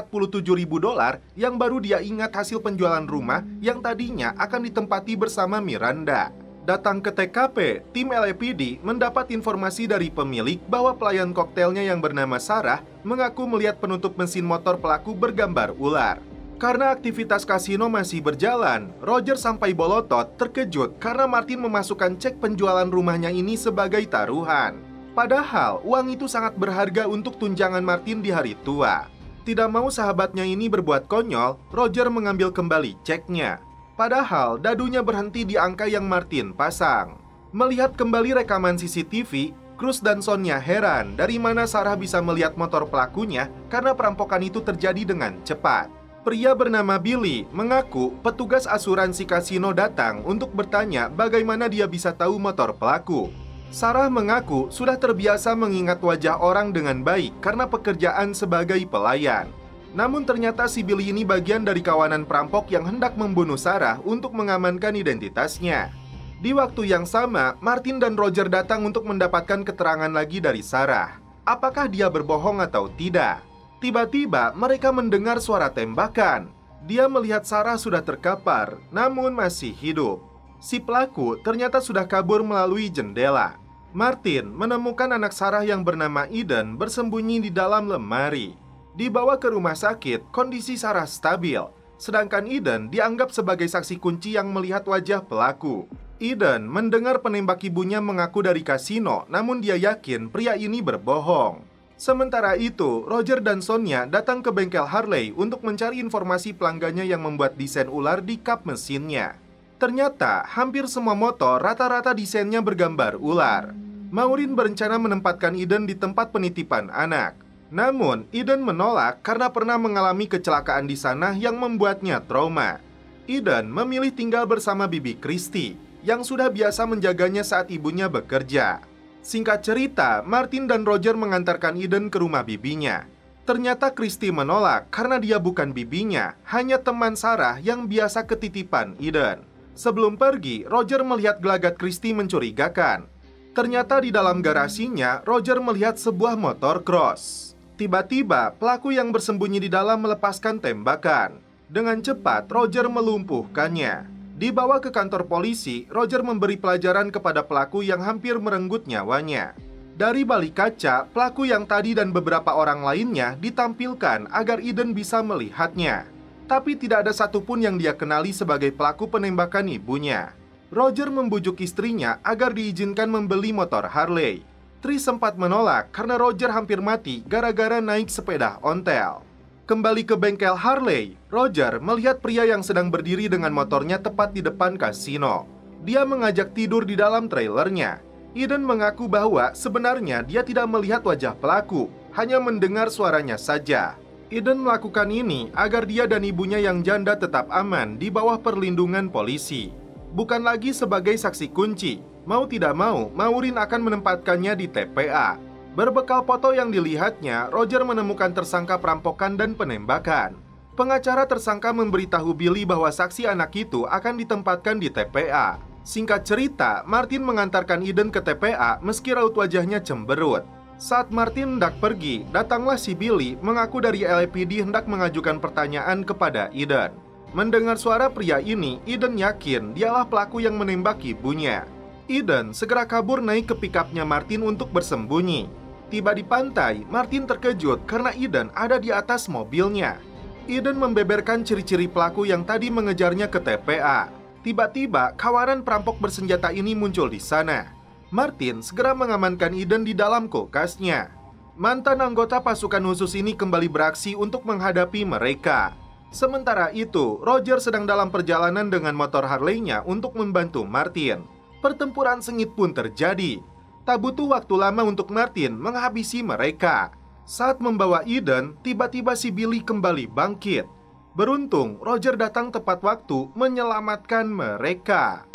ribu dolar yang baru dia ingat hasil penjualan rumah yang tadinya akan ditempati bersama Miranda. Datang ke TKP, tim LAPD mendapat informasi dari pemilik bahwa pelayan koktelnya yang bernama Sarah mengaku melihat penutup mesin motor pelaku bergambar ular. Karena aktivitas kasino masih berjalan, Roger sampai bolotot terkejut karena Martin memasukkan cek penjualan rumahnya ini sebagai taruhan. Padahal uang itu sangat berharga untuk tunjangan Martin di hari tua. Tidak mau sahabatnya ini berbuat konyol, Roger mengambil kembali ceknya. Padahal dadunya berhenti di angka yang Martin pasang. Melihat kembali rekaman CCTV, Cruz dan Sonya heran dari mana Sarah bisa melihat motor pelakunya karena perampokan itu terjadi dengan cepat. Pria bernama Billy mengaku petugas asuransi kasino datang untuk bertanya bagaimana dia bisa tahu motor pelaku. Sarah mengaku sudah terbiasa mengingat wajah orang dengan baik karena pekerjaan sebagai pelayan. Namun ternyata si Billy ini bagian dari kawanan perampok yang hendak membunuh Sarah untuk mengamankan identitasnya. Di waktu yang sama, Martin dan Roger datang untuk mendapatkan keterangan lagi dari Sarah. Apakah dia berbohong atau tidak? Tiba-tiba mereka mendengar suara tembakan. Dia melihat Sarah sudah terkapar, namun masih hidup. Si pelaku ternyata sudah kabur melalui jendela. Martin menemukan anak Sarah yang bernama Eden bersembunyi di dalam lemari. Dibawa ke rumah sakit, kondisi Sarah stabil, sedangkan Eden dianggap sebagai saksi kunci yang melihat wajah pelaku. Eden mendengar penembak ibunya mengaku dari kasino, namun dia yakin pria ini berbohong. Sementara itu, Roger dan Sonya datang ke bengkel Harley untuk mencari informasi pelanggannya yang membuat desain ular di kap mesinnya. Ternyata, hampir semua motor rata-rata desainnya bergambar ular. Maureen berencana menempatkan Eden di tempat penitipan anak. Namun, Eden menolak karena pernah mengalami kecelakaan di sana yang membuatnya trauma. Eden memilih tinggal bersama Bibi Christie, yang sudah biasa menjaganya saat ibunya bekerja. Singkat cerita, Martin dan Roger mengantarkan Eden ke rumah bibinya. Ternyata Christy menolak karena dia bukan bibinya, hanya teman Sarah yang biasa ketitipan Eden. Sebelum pergi, Roger melihat gelagat Christy mencurigakan. Ternyata di dalam garasinya, Roger melihat sebuah motor cross. Tiba-tiba, pelaku yang bersembunyi di dalam melepaskan tembakan. Dengan cepat, Roger melumpuhkannya. Dibawa ke kantor polisi, Roger memberi pelajaran kepada pelaku yang hampir merenggut nyawanya. Dari balik kaca, pelaku yang tadi dan beberapa orang lainnya ditampilkan agar Eden bisa melihatnya. Tapi tidak ada satupun yang dia kenali sebagai pelaku penembakan ibunya. Roger membujuk istrinya agar diizinkan membeli motor Harley. Tri sempat menolak karena Roger hampir mati gara-gara naik sepeda ontel. Kembali ke bengkel Harley, Roger melihat pria yang sedang berdiri dengan motornya tepat di depan kasino. Dia mengajak tidur di dalam trailernya. Eden mengaku bahwa sebenarnya dia tidak melihat wajah pelaku, hanya mendengar suaranya saja. Eden melakukan ini agar dia dan ibunya yang janda tetap aman di bawah perlindungan polisi. Bukan lagi sebagai saksi kunci, mau tidak mau, Maureen akan menempatkannya di TPA. Berbekal foto yang dilihatnya, Roger menemukan tersangka perampokan dan penembakan. Pengacara tersangka memberitahu Billy bahwa saksi anak itu akan ditempatkan di TPA. Singkat cerita, Martin mengantarkan Eden ke TPA meski raut wajahnya cemberut. Saat Martin hendak pergi, datanglah si Billy mengaku dari LAPD hendak mengajukan pertanyaan kepada Eden. Mendengar suara pria ini, Eden yakin dialah pelaku yang menembak ibunya. Eden segera kabur naik ke pikapnya Martin untuk bersembunyi. Tiba di pantai, Martin terkejut karena Eden ada di atas mobilnya. Eden membeberkan ciri-ciri pelaku yang tadi mengejarnya ke TPA. Tiba-tiba, kawanan perampok bersenjata ini muncul di sana. Martin segera mengamankan Eden di dalam kulkasnya. Mantan anggota pasukan khusus ini kembali beraksi untuk menghadapi mereka. Sementara itu, Roger sedang dalam perjalanan dengan motor Harley-nya untuk membantu Martin. Pertempuran sengit pun terjadi. Tak butuh waktu lama untuk Martin menghabisi mereka. Saat membawa Eden, tiba-tiba si Billy kembali bangkit. Beruntung, Roger datang tepat waktu menyelamatkan mereka.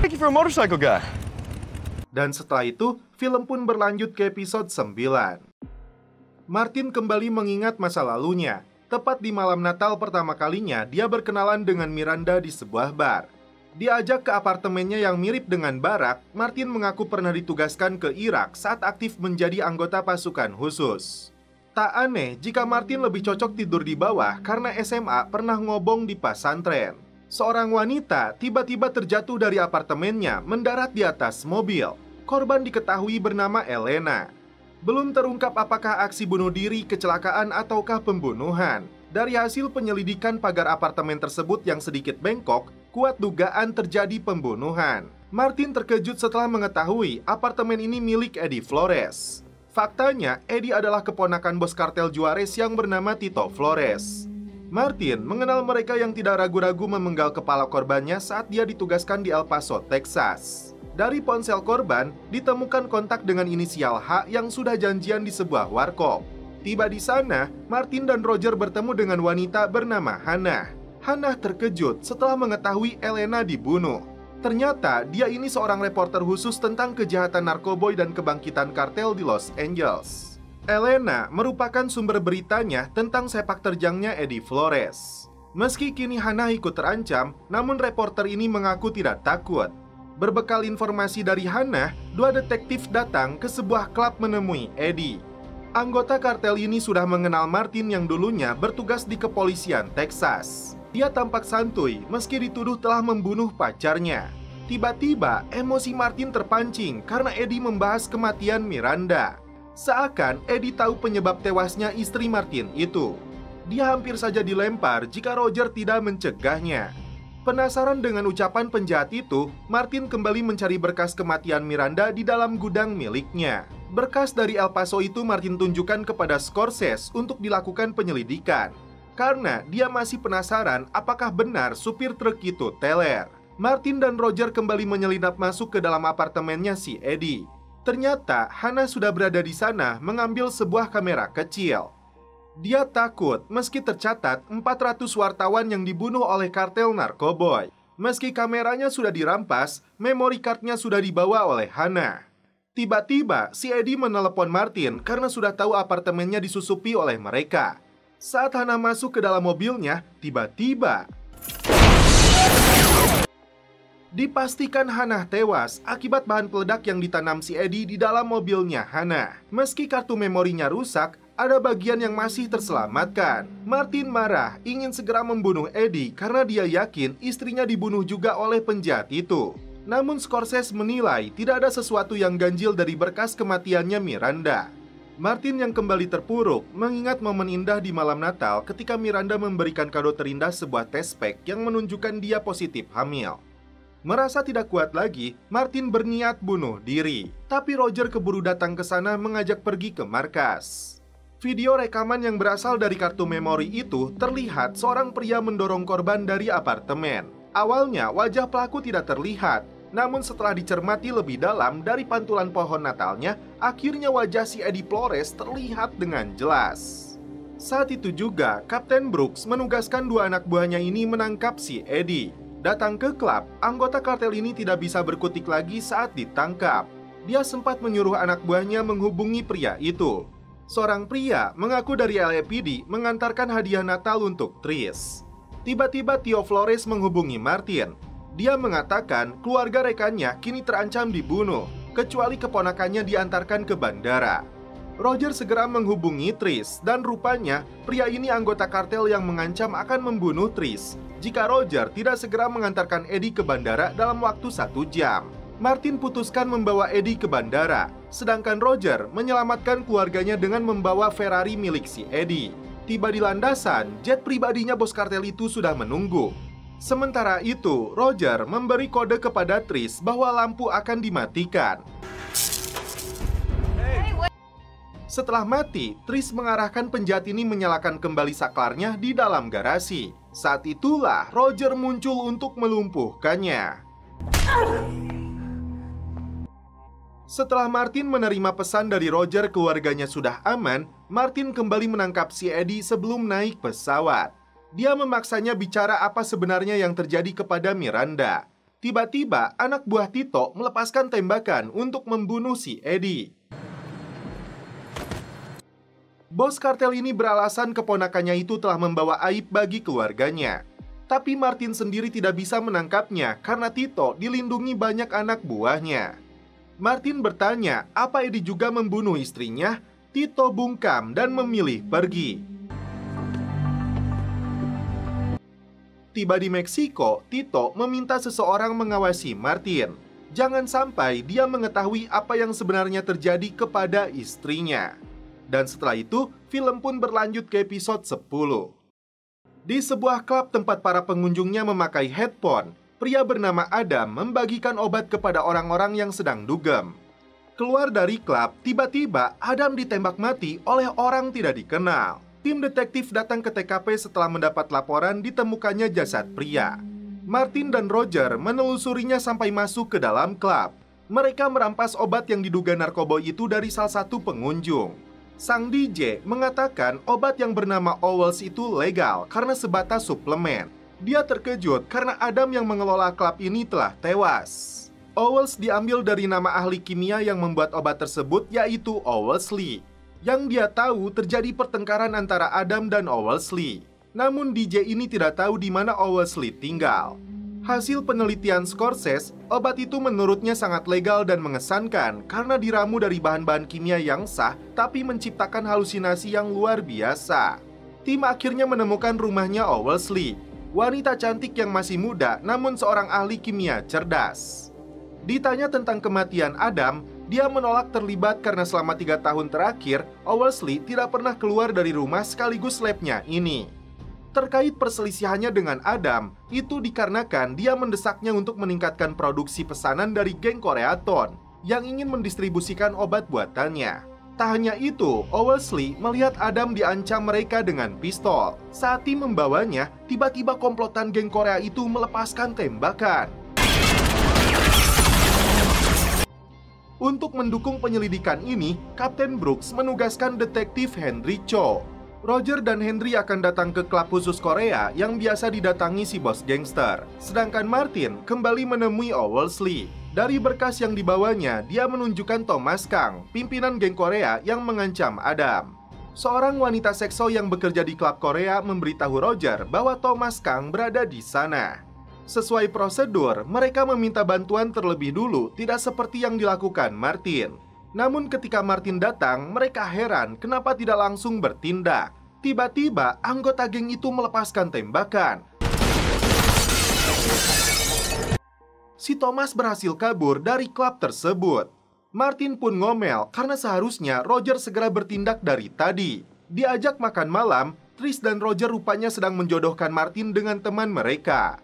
Thank you for a motorcycle guy. Dan setelah itu, film pun berlanjut ke episode 9. Martin kembali mengingat masa lalunya. Tepat di malam Natal pertama kalinya, dia berkenalan dengan Miranda di sebuah bar. Diajak ke apartemennya yang mirip dengan barak, Martin mengaku pernah ditugaskan ke Irak saat aktif menjadi anggota pasukan khusus. Tak aneh jika Martin lebih cocok tidur di bawah karena SMA pernah ngobong di pasantren. Seorang wanita tiba-tiba terjatuh dari apartemennya mendarat di atas mobil. Korban diketahui bernama Elena. Belum terungkap apakah aksi bunuh diri, kecelakaan, ataukah pembunuhan. Dari hasil penyelidikan pagar apartemen tersebut yang sedikit bengkok, kuat dugaan terjadi pembunuhan. Martin terkejut setelah mengetahui apartemen ini milik Eddie Flores. Faktanya, Eddie adalah keponakan bos kartel Juarez yang bernama Tito Flores. Martin mengenal mereka yang tidak ragu-ragu memenggal kepala korbannya saat dia ditugaskan di El Paso, Texas. Dari ponsel korban, ditemukan kontak dengan inisial H yang sudah janjian di sebuah warkop. Tiba di sana, Martin dan Roger bertemu dengan wanita bernama Hannah. Hannah terkejut setelah mengetahui Elena dibunuh. Ternyata dia ini seorang reporter khusus tentang kejahatan narkoboy dan kebangkitan kartel di Los Angeles. Elena merupakan sumber beritanya tentang sepak terjangnya Eddie Flores. Meski kini Hannah ikut terancam, namun reporter ini mengaku tidak takut. Berbekal informasi dari Hannah, dua detektif datang ke sebuah klub menemui Eddie. Anggota kartel ini sudah mengenal Martin yang dulunya bertugas di kepolisian Texas. Dia tampak santuy meski dituduh telah membunuh pacarnya. Tiba-tiba, emosi Martin terpancing karena Eddie membahas kematian Miranda. Seakan Eddie tahu penyebab tewasnya istri Martin itu. Dia hampir saja dilempar jika Roger tidak mencegahnya. Penasaran dengan ucapan penjahat itu, Martin kembali mencari berkas kematian Miranda di dalam gudang miliknya. Berkas dari El Paso itu Martin tunjukkan kepada Scorsese untuk dilakukan penyelidikan. Karena dia masih penasaran apakah benar supir truk itu teler. Martin dan Roger kembali menyelinap masuk ke dalam apartemennya si Eddie. Ternyata Hana sudah berada di sana mengambil sebuah kamera kecil. Dia takut meski tercatat 400 wartawan yang dibunuh oleh kartel narkoboy. Meski kameranya sudah dirampas, memori cardnya sudah dibawa oleh Hana. Tiba-tiba, si Eddie menelepon Martin karena sudah tahu apartemennya disusupi oleh mereka. Saat Hana masuk ke dalam mobilnya, tiba-tiba Dipastikan Hana tewas akibat bahan peledak yang ditanam si Eddie di dalam mobilnya Hana. Meski kartu memorinya rusak, ada bagian yang masih terselamatkan. Martin marah ingin segera membunuh Eddie karena dia yakin istrinya dibunuh juga oleh penjahat itu. Namun Scorsese menilai tidak ada sesuatu yang ganjil dari berkas kematiannya Miranda. Martin yang kembali terpuruk mengingat momen indah di malam Natal ketika Miranda memberikan kado terindah sebuah tes pack yang menunjukkan dia positif hamil. Merasa tidak kuat lagi, Martin berniat bunuh diri. Tapi Roger keburu datang ke sana mengajak pergi ke markas. Video rekaman yang berasal dari kartu memori itu terlihat seorang pria mendorong korban dari apartemen. Awalnya wajah pelaku tidak terlihat, namun setelah dicermati lebih dalam dari pantulan pohon Natalnya, akhirnya wajah si Eddie Flores terlihat dengan jelas. Saat itu juga, Kapten Brooks menugaskan dua anak buahnya ini menangkap si Eddie. Datang ke klub, anggota kartel ini tidak bisa berkutik lagi saat ditangkap. Dia sempat menyuruh anak buahnya menghubungi pria itu. Seorang pria mengaku dari LAPD mengantarkan hadiah Natal untuk Tris. Tiba-tiba Tio Flores menghubungi Martin. Dia mengatakan keluarga rekannya kini terancam dibunuh, kecuali keponakannya diantarkan ke bandara. Roger segera menghubungi Tris dan rupanya pria ini anggota kartel yang mengancam akan membunuh Tris jika Roger tidak segera mengantarkan Eddie ke bandara dalam waktu satu jam. Martin putuskan membawa Eddie ke bandara, sedangkan Roger menyelamatkan keluarganya dengan membawa Ferrari milik si Eddie. Tiba di landasan, jet pribadinya bos kartel itu sudah menunggu. Sementara itu, Roger memberi kode kepada Tris bahwa lampu akan dimatikan. Setelah mati, Tris mengarahkan penjahat ini menyalakan kembali saklarnya di dalam garasi. Saat itulah Roger muncul untuk melumpuhkannya. Setelah Martin menerima pesan dari Roger keluarganya sudah aman, Martin kembali menangkap si Eddie sebelum naik pesawat. Dia memaksanya bicara apa sebenarnya yang terjadi kepada Miranda. Tiba-tiba, anak buah Tito melepaskan tembakan untuk membunuh si Eddie. Bos kartel ini beralasan keponakannya itu telah membawa aib bagi keluarganya. Tapi Martin sendiri tidak bisa menangkapnya karena Tito dilindungi banyak anak buahnya. Martin bertanya apa Eddie juga membunuh istrinya. Tito bungkam dan memilih pergi. Tiba di Meksiko, Tito meminta seseorang mengawasi Martin. Jangan sampai dia mengetahui apa yang sebenarnya terjadi kepada istrinya. Dan setelah itu, film pun berlanjut ke episode 10. Di sebuah klub tempat para pengunjungnya memakai headphone, pria bernama Adam membagikan obat kepada orang-orang yang sedang dugem. Keluar dari klub, tiba-tiba Adam ditembak mati oleh orang tidak dikenal. Tim detektif datang ke TKP setelah mendapat laporan ditemukannya jasad pria. Martin dan Roger menelusurinya sampai masuk ke dalam klub. Mereka merampas obat yang diduga narkoboy itu dari salah satu pengunjung. Sang DJ mengatakan obat yang bernama Owls itu legal karena sebatas suplemen. Dia terkejut karena Adam yang mengelola klub ini telah tewas. Owls diambil dari nama ahli kimia yang membuat obat tersebut yaitu Owlsley. Yang dia tahu terjadi pertengkaran antara Adam dan Owlsley. Namun DJ ini tidak tahu di mana Owlsley tinggal. Hasil penelitian Scorsese, obat itu menurutnya sangat legal dan mengesankan karena diramu dari bahan-bahan kimia yang sah tapi menciptakan halusinasi yang luar biasa. Tim akhirnya menemukan rumahnya Owlsley wanita cantik yang masih muda namun seorang ahli kimia cerdas. Ditanya tentang kematian Adam, dia menolak terlibat karena selama tiga tahun terakhir, Owlsley tidak pernah keluar dari rumah sekaligus labnya ini. Terkait perselisihannya dengan Adam, itu dikarenakan dia mendesaknya untuk meningkatkan produksi pesanan dari geng Koreaton yang ingin mendistribusikan obat buatannya. Tak hanya itu, Owlsley melihat Adam diancam mereka dengan pistol. Saat tim membawanya, tiba-tiba komplotan geng Korea itu melepaskan tembakan. Untuk mendukung penyelidikan ini, Kapten Brooks menugaskan detektif Henry Cho. Roger dan Henry akan datang ke klub khusus Korea yang biasa didatangi si bos gangster. Sedangkan Martin kembali menemui Owlsley. Dari berkas yang dibawanya, dia menunjukkan Thomas Kang, pimpinan geng Korea yang mengancam Adam. Seorang wanita sekso yang bekerja di klub Korea memberitahu Roger bahwa Thomas Kang berada di sana. Sesuai prosedur, mereka meminta bantuan terlebih dulu, tidak seperti yang dilakukan Martin. Namun ketika Martin datang, mereka heran kenapa tidak langsung bertindak. Tiba-tiba, anggota geng itu melepaskan tembakan. si Thomas berhasil kabur dari klub tersebut. Martin pun ngomel karena seharusnya Roger segera bertindak dari tadi. Diajak makan malam, Tris dan Roger rupanya sedang menjodohkan Martin dengan teman mereka.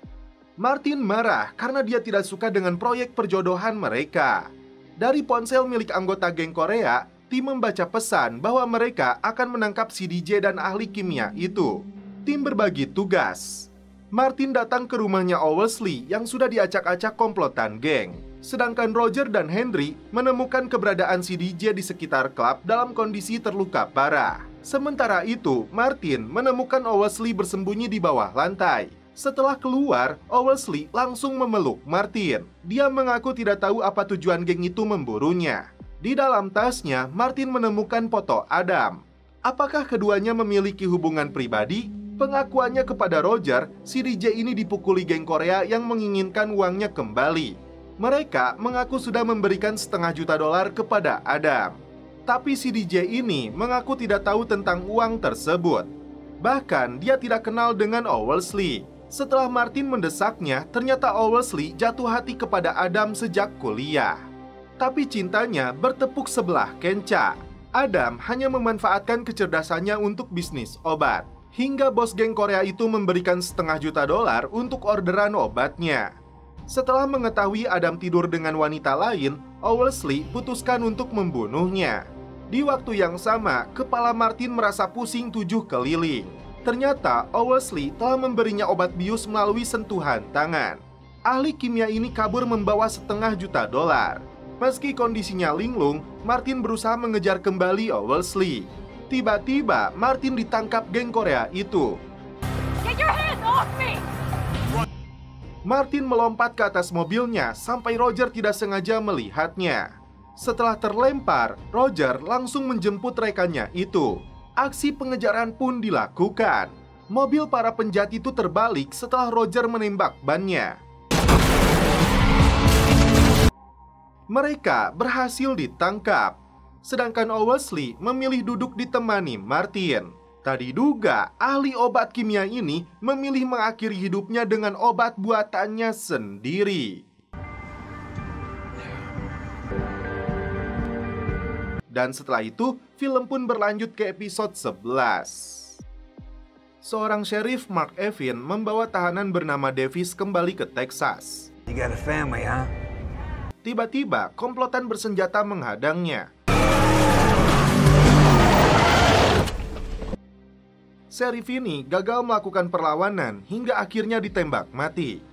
Martin marah karena dia tidak suka dengan proyek perjodohan mereka. Dari ponsel milik anggota geng Korea, tim membaca pesan bahwa mereka akan menangkap si DJ dan ahli kimia itu. Tim berbagi tugas. Martin datang ke rumahnya Owlsley yang sudah diacak-acak komplotan geng. Sedangkan Roger dan Henry menemukan keberadaan si DJ di sekitar klub dalam kondisi terluka parah. Sementara itu, Martin menemukan Owlsley bersembunyi di bawah lantai. Setelah keluar, Owlsley langsung memeluk Martin. Dia mengaku tidak tahu apa tujuan geng itu memburunya. Di dalam tasnya, Martin menemukan foto Adam. Apakah keduanya memiliki hubungan pribadi? Pengakuannya kepada Roger, si DJ ini dipukuli geng Korea yang menginginkan uangnya kembali. Mereka mengaku sudah memberikan setengah juta dolar kepada Adam. Tapi si DJ ini mengaku tidak tahu tentang uang tersebut. Bahkan dia tidak kenal dengan Owlsley. Setelah Martin mendesaknya, ternyata Owlsley jatuh hati kepada Adam sejak kuliah. Tapi cintanya bertepuk sebelah kenca. Adam hanya memanfaatkan kecerdasannya untuk bisnis obat hingga bos geng Korea itu memberikan setengah juta dolar untuk orderan obatnya. Setelah mengetahui Adam tidur dengan wanita lain, Owlsley putuskan untuk membunuhnya. Di waktu yang sama, kepala Martin merasa pusing tujuh keliling. Ternyata Owlsley telah memberinya obat bius melalui sentuhan tangan. Ahli kimia ini kabur membawa setengah juta dolar. Meski kondisinya linglung, Martin berusaha mengejar kembali Owlsley. Tiba-tiba, Martin ditangkap geng Korea itu. Get your hands off me! Martin melompat ke atas mobilnya sampai Roger tidak sengaja melihatnya. Setelah terlempar, Roger langsung menjemput rekannya itu. Aksi pengejaran pun dilakukan. Mobil para penjahat itu terbalik setelah Roger menembak bannya. Mereka berhasil ditangkap. Sedangkan Owlsley memilih duduk ditemani Martin. Tadi duga ahli obat kimia ini memilih mengakhiri hidupnya dengan obat buatannya sendiri. Dan setelah itu, film pun berlanjut ke episode 11. Seorang sheriff Mark Evin membawa tahanan bernama Davis kembali ke Texas. You got a family, huh? Tiba-tiba, komplotan bersenjata menghadangnya. Sheriff ini gagal melakukan perlawanan hingga akhirnya ditembak mati.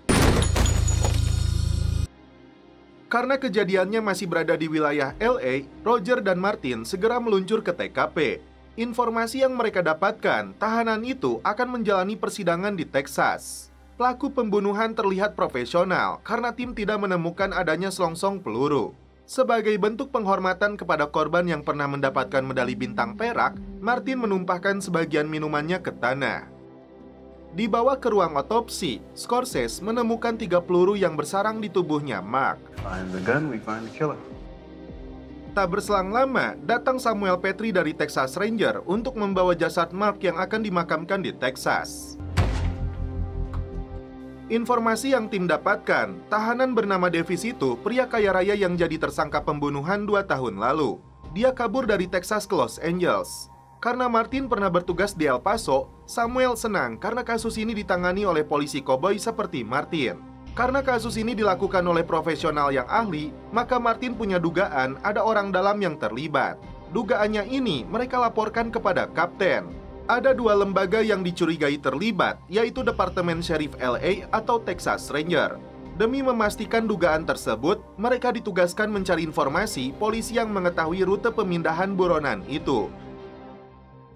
Karena kejadiannya masih berada di wilayah LA, Roger dan Martin segera meluncur ke TKP. Informasi yang mereka dapatkan, tahanan itu akan menjalani persidangan di Texas. Pelaku pembunuhan terlihat profesional karena tim tidak menemukan adanya selongsong peluru. Sebagai bentuk penghormatan kepada korban yang pernah mendapatkan medali bintang perak, Martin menumpahkan sebagian minumannya ke tanah. Dibawa ke ruang otopsi, Scorsese menemukan tiga peluru yang bersarang di tubuhnya Mark. Gun, we find the killer. Tak berselang lama, datang Samuel Petri dari Texas Ranger untuk membawa jasad Mark yang akan dimakamkan di Texas. Informasi yang tim dapatkan, tahanan bernama Davis itu pria kaya raya yang jadi tersangka pembunuhan dua tahun lalu. Dia kabur dari Texas ke Los Angeles. Karena Martin pernah bertugas di El Paso, Samuel senang karena kasus ini ditangani oleh polisi koboi seperti Martin. Karena kasus ini dilakukan oleh profesional yang ahli, maka Martin punya dugaan ada orang dalam yang terlibat. Dugaannya ini mereka laporkan kepada kapten. Ada dua lembaga yang dicurigai terlibat, yaitu Departemen Sheriff LA atau Texas Ranger. Demi memastikan dugaan tersebut, mereka ditugaskan mencari informasi polisi yang mengetahui rute pemindahan buronan itu.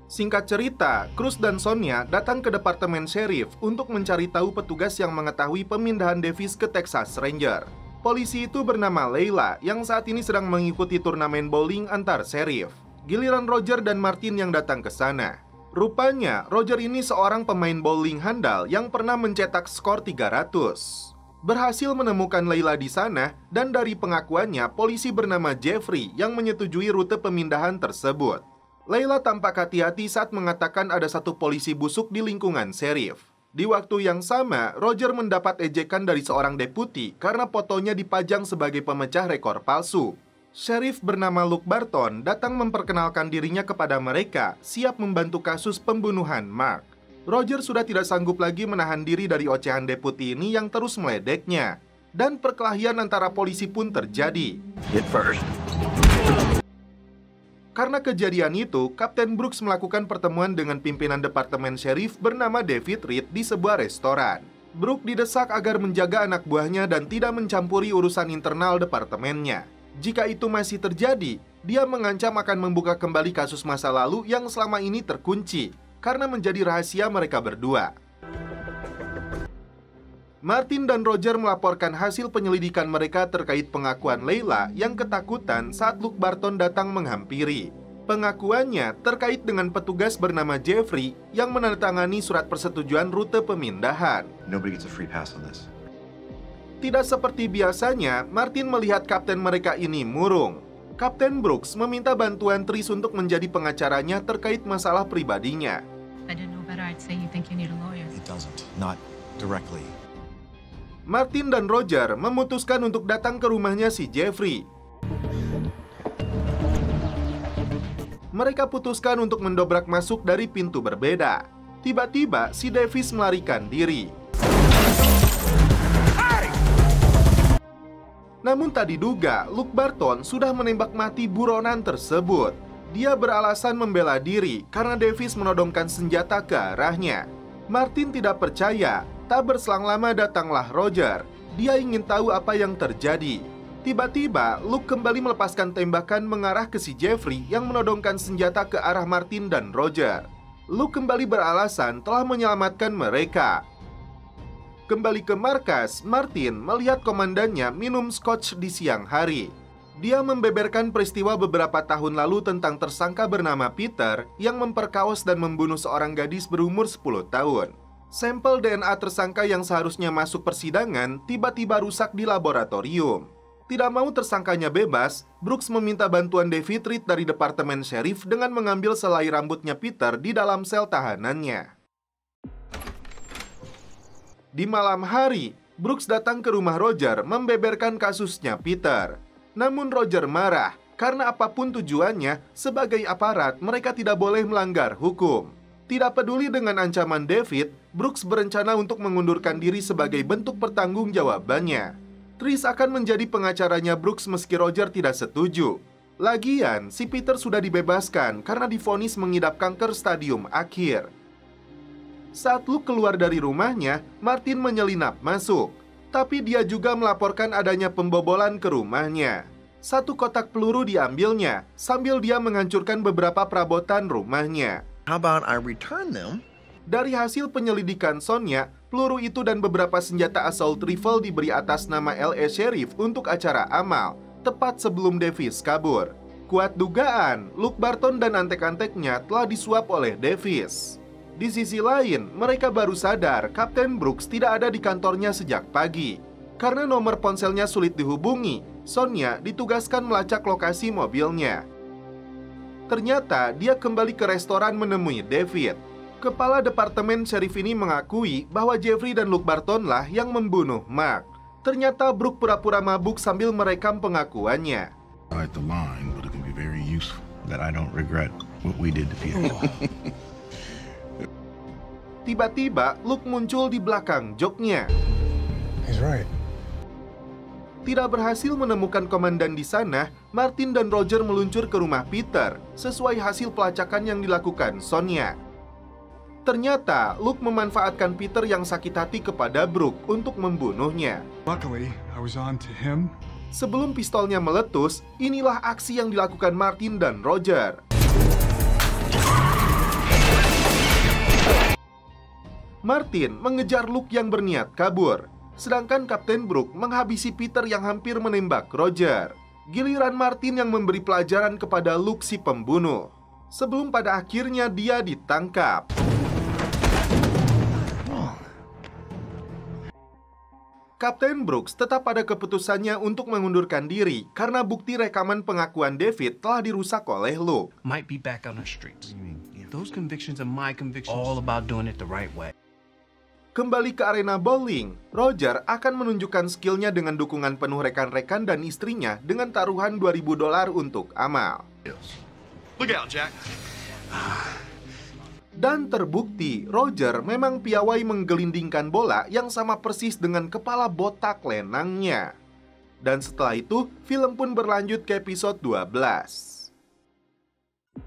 Singkat cerita, Cruz dan Sonia datang ke Departemen Sheriff untuk mencari tahu petugas yang mengetahui pemindahan Davis ke Texas Ranger. Polisi itu bernama Leila yang saat ini sedang mengikuti turnamen bowling antar sheriff. Giliran Roger dan Martin yang datang ke sana. Rupanya, Roger ini seorang pemain bowling handal yang pernah mencetak skor 300. Berhasil menemukan Leila di sana dan dari pengakuannya polisi bernama Jeffrey yang menyetujui rute pemindahan tersebut. Leila tampak hati-hati saat mengatakan ada satu polisi busuk di lingkungan sheriff. Di waktu yang sama, Roger mendapat ejekan dari seorang deputi karena fotonya dipajang sebagai pemecah rekor palsu. Sheriff bernama Luke Barton datang memperkenalkan dirinya kepada mereka, siap membantu kasus pembunuhan Mark. Roger sudah tidak sanggup lagi menahan diri dari ocehan deputi ini yang terus meledeknya. Dan perkelahian antara polisi pun terjadi. Hit first. Karena kejadian itu, Kapten Brooks melakukan pertemuan dengan pimpinan Departemen Sheriff bernama David Reed di sebuah restoran. Brooks didesak agar menjaga anak buahnya dan tidak mencampuri urusan internal departemennya. Jika itu masih terjadi, dia mengancam akan membuka kembali kasus masa lalu yang selama ini terkunci karena menjadi rahasia mereka berdua. Martin dan Roger melaporkan hasil penyelidikan mereka terkait pengakuan Leila yang ketakutan saat Luke Barton datang menghampiri. Pengakuannya terkait dengan petugas bernama Jeffrey yang menandatangani surat persetujuan rute pemindahan. Nobody gets a free pass on this. Tidak seperti biasanya, Martin melihat kapten mereka ini murung. Kapten Brooks meminta bantuan Tris untuk menjadi pengacaranya terkait masalah pribadinya. I didn't know better. I'd say you think you need a lawyer. It doesn't. Not directly. Martin dan Roger memutuskan untuk datang ke rumahnya si Jeffrey. Mereka putuskan untuk mendobrak masuk dari pintu berbeda. Tiba-tiba si Davis melarikan diri. Namun tak diduga, Luke Barton sudah menembak mati buronan tersebut. Dia beralasan membela diri karena Davis menodongkan senjata ke arahnya. Martin tidak percaya. Tak berselang lama datanglah Roger. Dia ingin tahu apa yang terjadi. Tiba-tiba, Luke kembali melepaskan tembakan mengarah ke si Jeffrey yang menodongkan senjata ke arah Martin dan Roger. Luke kembali beralasan telah menyelamatkan mereka. Kembali ke markas, Martin melihat komandannya minum scotch di siang hari. Dia membeberkan peristiwa beberapa tahun lalu tentang tersangka bernama Peter yang memperkaos dan membunuh seorang gadis berumur 10 tahun. Sampel DNA tersangka yang seharusnya masuk persidangan tiba-tiba rusak di laboratorium. Tidak mau tersangkanya bebas, Brooks meminta bantuan David Reed dari Departemen Sheriff dengan mengambil selai rambutnya Peter di dalam sel tahanannya. Di malam hari, Brooks datang ke rumah Roger membeberkan kasusnya Peter. Namun Roger marah karena apa pun tujuannya, sebagai aparat mereka tidak boleh melanggar hukum. Tidak peduli dengan ancaman David, Brooks berencana untuk mengundurkan diri sebagai bentuk pertanggungjawabannya. Tris akan menjadi pengacaranya Brooks meski Roger tidak setuju. Lagian, si Peter sudah dibebaskan karena difonis mengidap kanker stadium akhir. Saat Luke keluar dari rumahnya, Martin menyelinap masuk. Tapi dia juga melaporkan adanya pembobolan ke rumahnya. Satu kotak peluru diambilnya, sambil dia menghancurkan beberapa perabotan rumahnya. How about I return them? Dari hasil penyelidikan Sonya, peluru itu dan beberapa senjata assault rifle diberi atas nama LA Sheriff untuk acara amal, tepat sebelum Davis kabur. Kuat dugaan, Luke Barton dan antek-anteknya telah disuap oleh Davis. Di sisi lain, mereka baru sadar Kapten Brooks tidak ada di kantornya sejak pagi. Karena nomor ponselnya sulit dihubungi, Sonya ditugaskan melacak lokasi mobilnya. Ternyata dia kembali ke restoran menemui David. Kepala Departemen Sheriff ini mengakui bahwa Jeffrey dan Luke Barton lah yang membunuh Mark. Ternyata Brooke pura-pura mabuk sambil merekam pengakuannya. I like the line, but it can be very useful that I don't regret what we did to people. Tiba-tiba, Luke muncul di belakang joknya. He's right. Tidak berhasil menemukan komandan di sana, Martin dan Roger meluncur ke rumah Peter sesuai hasil pelacakan yang dilakukan Sonya. Ternyata Luke memanfaatkan Peter yang sakit hati kepada Brooke untuk membunuhnya. Luckily, I was on to him. Sebelum pistolnya meletus, inilah aksi yang dilakukan Martin dan Roger. Martin mengejar Luke yang berniat kabur, sedangkan Kapten Brooke menghabisi Peter yang hampir menembak Roger. Giliran Martin yang memberi pelajaran kepada Luke si pembunuh. Sebelum pada akhirnya dia ditangkap. Kapten Brooks tetap pada keputusannya untuk mengundurkan diri karena bukti rekaman pengakuan David telah dirusak oleh Luke. Might be back on the streets. Those convictions are my convictions. All about doing it the right way. Kembali ke arena bowling, Roger akan menunjukkan skillnya dengan dukungan penuh rekan-rekan dan istrinya dengan taruhan 2000 dolar untuk amal. Look out, Jack. Dan terbukti, Roger memang piawai menggelindingkan bola yang sama persis dengan kepala botak lenangnya. Dan setelah itu, film pun berlanjut ke episode 12.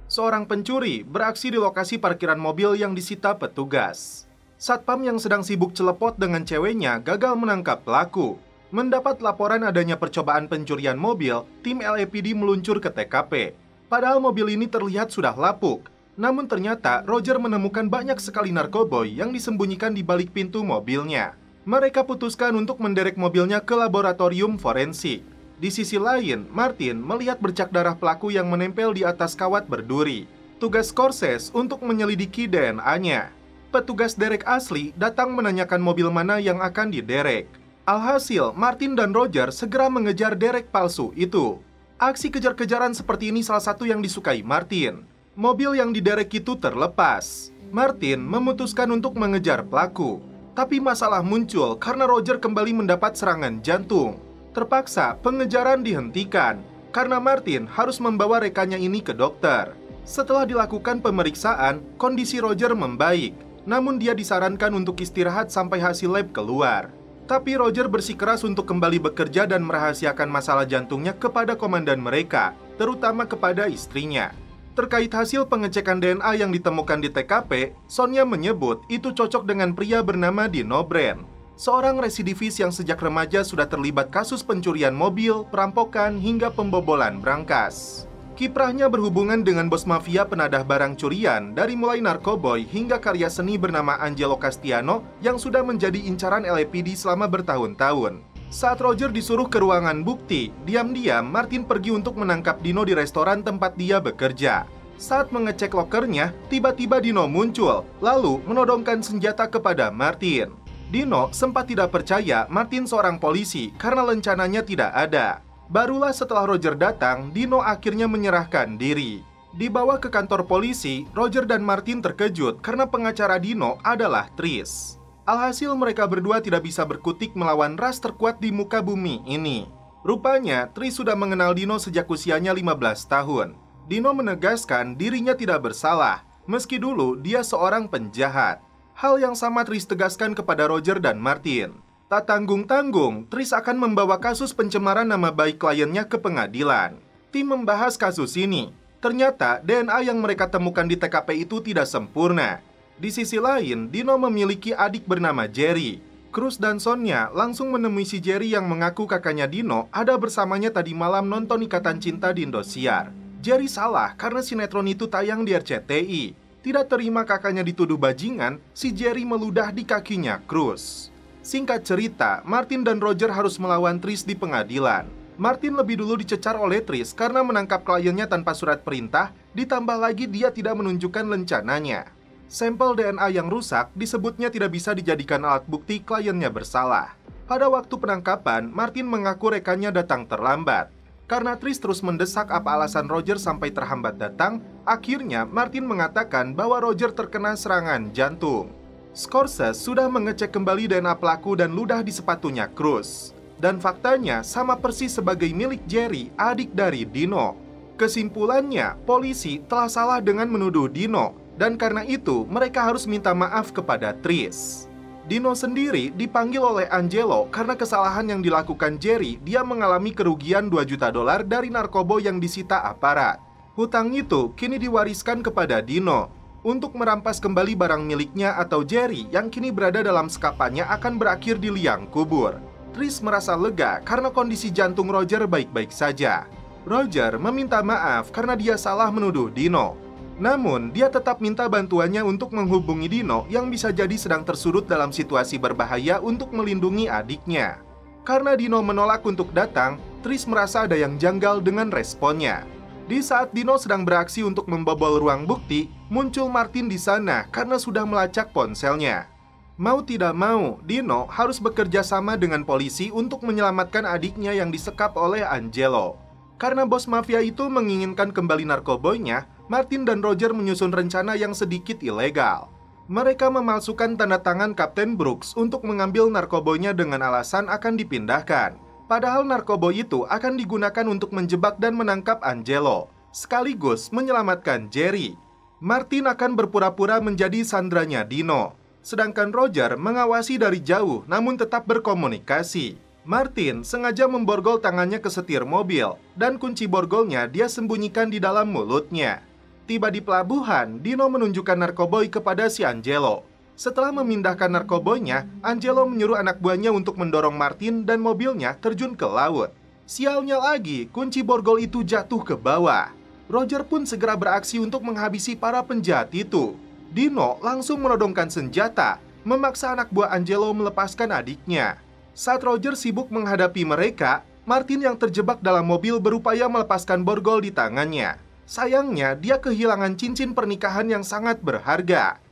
Seorang pencuri beraksi di lokasi parkiran mobil yang disita petugas. Satpam yang sedang sibuk celepot dengan ceweknya gagal menangkap pelaku. Mendapat laporan adanya percobaan pencurian mobil, tim LAPD meluncur ke TKP. Padahal mobil ini terlihat sudah lapuk, namun ternyata Roger menemukan banyak sekali narkoboy yang disembunyikan di balik pintu mobilnya. Mereka putuskan untuk menderek mobilnya ke laboratorium forensik. Di sisi lain, Martin melihat bercak darah pelaku yang menempel di atas kawat berduri. Tugas Scorsese untuk menyelidiki DNA-nya. Petugas derek asli datang menanyakan mobil mana yang akan diderek. Alhasil, Martin dan Roger segera mengejar derek palsu itu. Aksi kejar-kejaran seperti ini salah satu yang disukai Martin. Mobil yang diderek itu terlepas. Martin memutuskan untuk mengejar pelaku. Tapi masalah muncul karena Roger kembali mendapat serangan jantung. Terpaksa pengejaran dihentikan karena Martin harus membawa rekannya ini ke dokter. Setelah dilakukan pemeriksaan, kondisi Roger membaik. Namun dia disarankan untuk istirahat sampai hasil lab keluar. Tapi Roger bersikeras untuk kembali bekerja dan merahasiakan masalah jantungnya kepada komandan mereka, terutama kepada istrinya. Terkait hasil pengecekan DNA yang ditemukan di TKP, Sonya menyebut itu cocok dengan pria bernama Dino Brand. seorang residivis yang sejak remaja sudah terlibat kasus pencurian mobil, perampokan, hingga pembobolan brankas. Kiprahnya berhubungan dengan bos mafia penadah barang curian dari mulai narkoboy hingga karya seni bernama Angelo Castiano yang sudah menjadi incaran LAPD selama bertahun-tahun. Saat Roger disuruh ke ruangan bukti, diam-diam Martin pergi untuk menangkap Dino di restoran tempat dia bekerja. Saat mengecek lokernya, tiba-tiba Dino muncul, lalu menodongkan senjata kepada Martin. Dino sempat tidak percaya Martin seorang polisi karena lencananya tidak ada. Barulah setelah Roger datang, Dino akhirnya menyerahkan diri. Dibawa ke kantor polisi, Roger dan Martin terkejut karena pengacara Dino adalah Tris. Alhasil mereka berdua tidak bisa berkutik melawan ras terkuat di muka bumi ini. Rupanya, Tris sudah mengenal Dino sejak usianya 15 tahun. Dino menegaskan dirinya tidak bersalah, meski dulu dia seorang penjahat. Hal yang sama Tris tegaskan kepada Roger dan Martin. Tak tanggung-tanggung, Tris akan membawa kasus pencemaran nama baik kliennya ke pengadilan. Tim membahas kasus ini. Ternyata DNA yang mereka temukan di TKP itu tidak sempurna. Di sisi lain, Dino memiliki adik bernama Jerry. Cruz dan Sonia langsung menemui si Jerry yang mengaku kakaknya Dino ada bersamanya tadi malam nonton Ikatan Cinta di Indosiar. Jerry salah karena sinetron itu tayang di RCTI. Tidak terima kakaknya dituduh bajingan, si Jerry meludah di kakinya Cruz. Singkat cerita, Martin dan Roger harus melawan Tris di pengadilan. Martin lebih dulu dicecar oleh Tris karena menangkap kliennya tanpa surat perintah, ditambah lagi dia tidak menunjukkan lencananya. Sampel DNA yang rusak disebutnya tidak bisa dijadikan alat bukti kliennya bersalah. Pada waktu penangkapan, Martin mengaku rekannya datang terlambat. Karena Tris terus mendesak apa alasan Roger sampai terhambat datang, akhirnya Martin mengatakan bahwa Roger terkena serangan jantung. Scorsese sudah mengecek kembali DNA pelaku dan ludah di sepatunya Cruz. Dan faktanya sama persis sebagai milik Jerry, adik dari Dino. Kesimpulannya, polisi telah salah dengan menuduh Dino, dan karena itu mereka harus minta maaf kepada Tris. Dino sendiri dipanggil oleh Angelo karena kesalahan yang dilakukan Jerry, dia mengalami kerugian 2 juta dolar dari narkobo yang disita aparat. Hutang itu kini diwariskan kepada Dino, untuk merampas kembali barang miliknya atau Jerry yang kini berada dalam sekapannya akan berakhir di liang kubur. Tris merasa lega karena kondisi jantung Roger baik-baik saja. Roger meminta maaf karena dia salah menuduh Dino. Namun, dia tetap minta bantuannya untuk menghubungi Dino yang bisa jadi sedang tersurut dalam situasi berbahaya untuk melindungi adiknya. Karena Dino menolak untuk datang, Tris merasa ada yang janggal dengan responnya. Di saat Dino sedang beraksi untuk membobol ruang bukti, muncul Martin di sana karena sudah melacak ponselnya. Mau tidak mau, Dino harus bekerja sama dengan polisi untuk menyelamatkan adiknya yang disekap oleh Angelo. Karena bos mafia itu menginginkan kembali narkoboynya, Martin dan Roger menyusun rencana yang sedikit ilegal. Mereka memalsukan tanda tangan Kapten Brooks untuk mengambil narkoboynya dengan alasan akan dipindahkan. Padahal narkobo itu akan digunakan untuk menjebak dan menangkap Angelo, sekaligus menyelamatkan Jerry. Martin akan berpura-pura menjadi sandranya Dino, sedangkan Roger mengawasi dari jauh namun tetap berkomunikasi. Martin sengaja memborgol tangannya ke setir mobil, dan kunci borgolnya dia sembunyikan di dalam mulutnya. Tiba di pelabuhan, Dino menunjukkan narkoboy kepada si Angelo. Setelah memindahkan narkoboynya, Angelo menyuruh anak buahnya untuk mendorong Martin dan mobilnya terjun ke laut. Sialnya lagi, kunci borgol itu jatuh ke bawah. Roger pun segera beraksi untuk menghabisi para penjahat itu. Dino langsung menodongkan senjata, memaksa anak buah Angelo melepaskan adiknya. Saat Roger sibuk menghadapi mereka, Martin yang terjebak dalam mobil berupaya melepaskan borgol di tangannya. Sayangnya, dia kehilangan cincin pernikahan yang sangat berharga.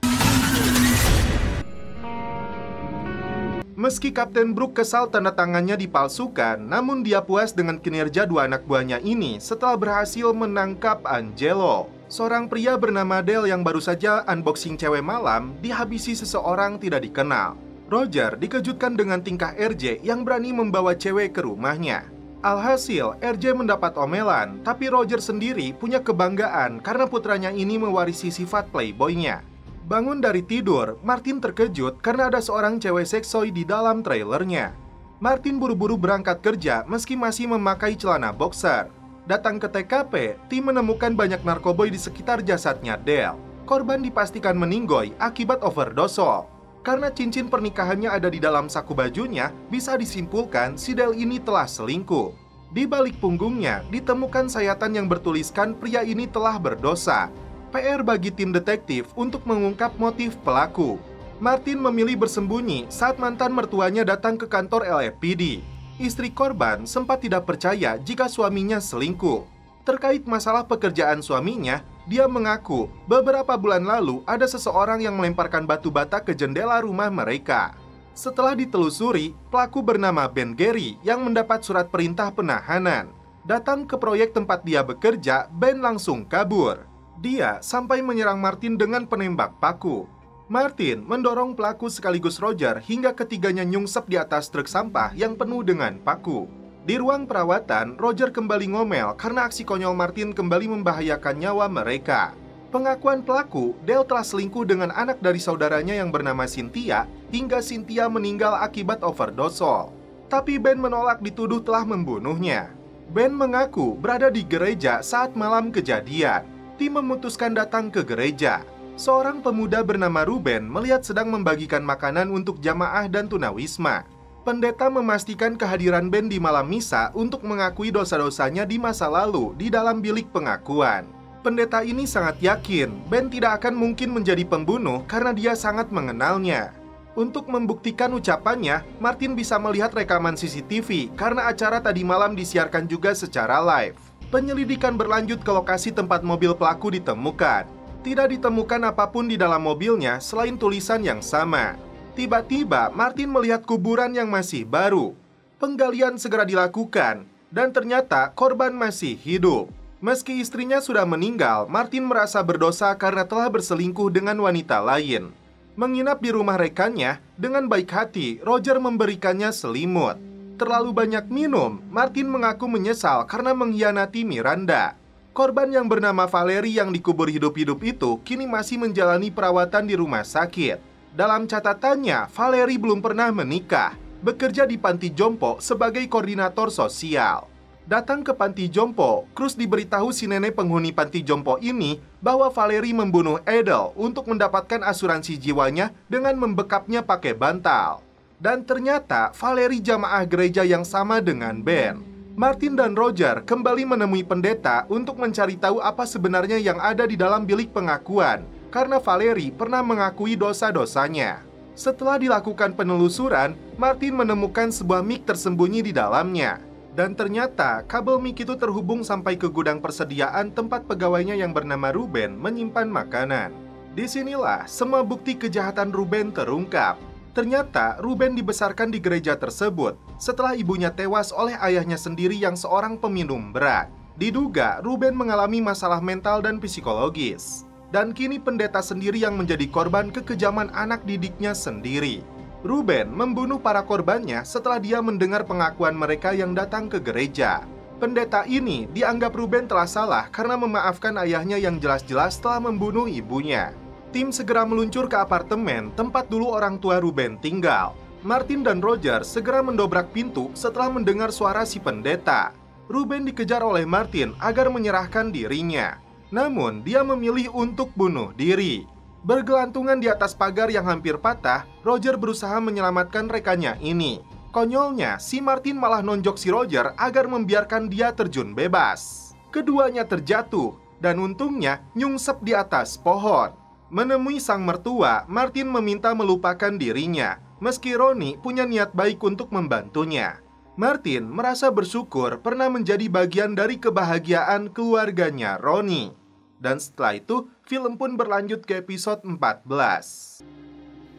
Meski Kapten Brook kesal tanda tangannya dipalsukan, namun dia puas dengan kinerja dua anak buahnya ini setelah berhasil menangkap Angelo. Seorang pria bernama Del yang baru saja unboxing cewek malam dihabisi seseorang tidak dikenal. Roger dikejutkan dengan tingkah RJ yang berani membawa cewek ke rumahnya. Alhasil, RJ mendapat omelan, tapi Roger sendiri punya kebanggaan karena putranya ini mewarisi sifat playboynya. Bangun dari tidur, Martin terkejut karena ada seorang cewek seksoi di dalam trailernya. Martin buru-buru berangkat kerja meski masih memakai celana boxer. Datang ke TKP, tim menemukan banyak narkoboy di sekitar jasadnya Del. Korban dipastikan meninggoy akibat overdose. Karena cincin pernikahannya ada di dalam saku bajunya, bisa disimpulkan si Del ini telah selingkuh. Di balik punggungnya ditemukan sayatan yang bertuliskan pria ini telah berdosa. PR bagi tim detektif untuk mengungkap motif pelaku. Martin memilih bersembunyi saat mantan mertuanya datang ke kantor LAPD. Istri korban sempat tidak percaya jika suaminya selingkuh. Terkait masalah pekerjaan suaminya, dia mengaku beberapa bulan lalu ada seseorang yang melemparkan batu bata ke jendela rumah mereka. Setelah ditelusuri, pelaku bernama Ben Gary yang mendapat surat perintah penahanan. Datang ke proyek tempat dia bekerja, Ben langsung kabur. Dia sampai menyerang Martin dengan penembak paku. Martin mendorong pelaku sekaligus Roger hingga ketiganya nyungsep di atas truk sampah yang penuh dengan paku. Di ruang perawatan, Roger kembali ngomel karena aksi konyol Martin kembali membahayakan nyawa mereka. Pengakuan pelaku, Del telah selingkuh dengan anak dari saudaranya yang bernama Cynthia hingga Cynthia meninggal akibat overdose. Tapi Ben menolak dituduh telah membunuhnya. Ben mengaku berada di gereja saat malam kejadian. Tim memutuskan datang ke gereja. Seorang pemuda bernama Ruben melihat sedang membagikan makanan untuk jamaah dan tunawisma pendeta memastikan kehadiran Ben di malam misa untuk mengakui dosa-dosanya di masa lalu di dalam bilik pengakuan. Pendeta ini sangat yakin Ben tidak akan mungkin menjadi pembunuh karena dia sangat mengenalnya. Untuk membuktikan ucapannya, Martin bisa melihat rekaman CCTV karena acara tadi malam disiarkan juga secara live. Penyelidikan berlanjut ke lokasi tempat mobil pelaku ditemukan. Tidak ditemukan apa pun di dalam mobilnya selain tulisan yang sama. Tiba-tiba Martin melihat kuburan yang masih baru. Penggalian segera dilakukan dan ternyata korban masih hidup. Meski istrinya sudah meninggal, Martin merasa berdosa karena telah berselingkuh dengan wanita lain. Menginap di rumah rekannya, dengan baik hati, Roger memberikannya selimut. Terlalu banyak minum, Martin mengaku menyesal karena mengkhianati Miranda. Korban yang bernama Valerie yang dikubur hidup-hidup itu kini masih menjalani perawatan di rumah sakit. Dalam catatannya, Valeri belum pernah menikah, bekerja di panti jompo sebagai koordinator sosial. Datang ke panti jompo, Cruz diberitahu si nenek penghuni panti jompo ini bahwa Valeri membunuh Edel untuk mendapatkan asuransi jiwanya dengan membekapnya pakai bantal. Dan ternyata Valeri jamaah gereja yang sama dengan Ben. Martin dan Roger kembali menemui pendeta untuk mencari tahu apa sebenarnya yang ada di dalam bilik pengakuan karena Valeri pernah mengakui dosa-dosanya. Setelah dilakukan penelusuran, Martin menemukan sebuah mic tersembunyi di dalamnya. Dan ternyata kabel mic itu terhubung sampai ke gudang persediaan tempat pegawainya yang bernama Ruben menyimpan makanan. Di sinilah semua bukti kejahatan Ruben terungkap. Ternyata Ruben dibesarkan di gereja tersebut setelah ibunya tewas oleh ayahnya sendiri yang seorang peminum berat. Diduga Ruben mengalami masalah mental dan psikologis dan kini pendeta sendiri yang menjadi korban kekejaman anak didiknya sendiri. Ruben membunuh para korbannya setelah dia mendengar pengakuan mereka yang datang ke gereja. Pendeta ini dianggap Ruben telah salah karena memaafkan ayahnya yang jelas-jelas telah membunuh ibunya. Tim segera meluncur ke apartemen tempat dulu orang tua Ruben tinggal. Martin dan Roger segera mendobrak pintu setelah mendengar suara si pendeta. Ruben dikejar oleh Martin agar menyerahkan dirinya. Namun, dia memilih untuk bunuh diri. Bergelantungan di atas pagar yang hampir patah, Roger berusaha menyelamatkan rekannya ini. Konyolnya, si Martin malah nonjok si Roger agar membiarkan dia terjun bebas. Keduanya terjatuh, dan untungnya nyungsep di atas pohon. Menemui sang mertua, Martin meminta melupakan dirinya, meski Roni punya niat baik untuk membantunya. Martin merasa bersyukur pernah menjadi bagian dari kebahagiaan keluarganya Roni. Dan setelah itu, film pun berlanjut ke episode 14.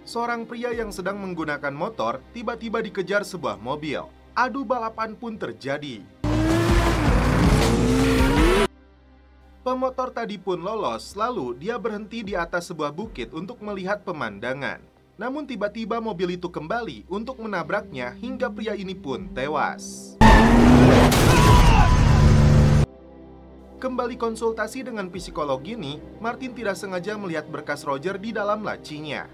Seorang pria yang sedang menggunakan motor tiba-tiba dikejar sebuah mobil. Adu balapan pun terjadi. Pemotor tadi pun lolos, lalu dia berhenti di atas sebuah bukit untuk melihat pemandangan. Namun tiba-tiba mobil itu kembali untuk menabraknya hingga pria ini pun tewas. Kembali konsultasi dengan psikolog ini, Martin tidak sengaja melihat berkas Roger di dalam lacinya.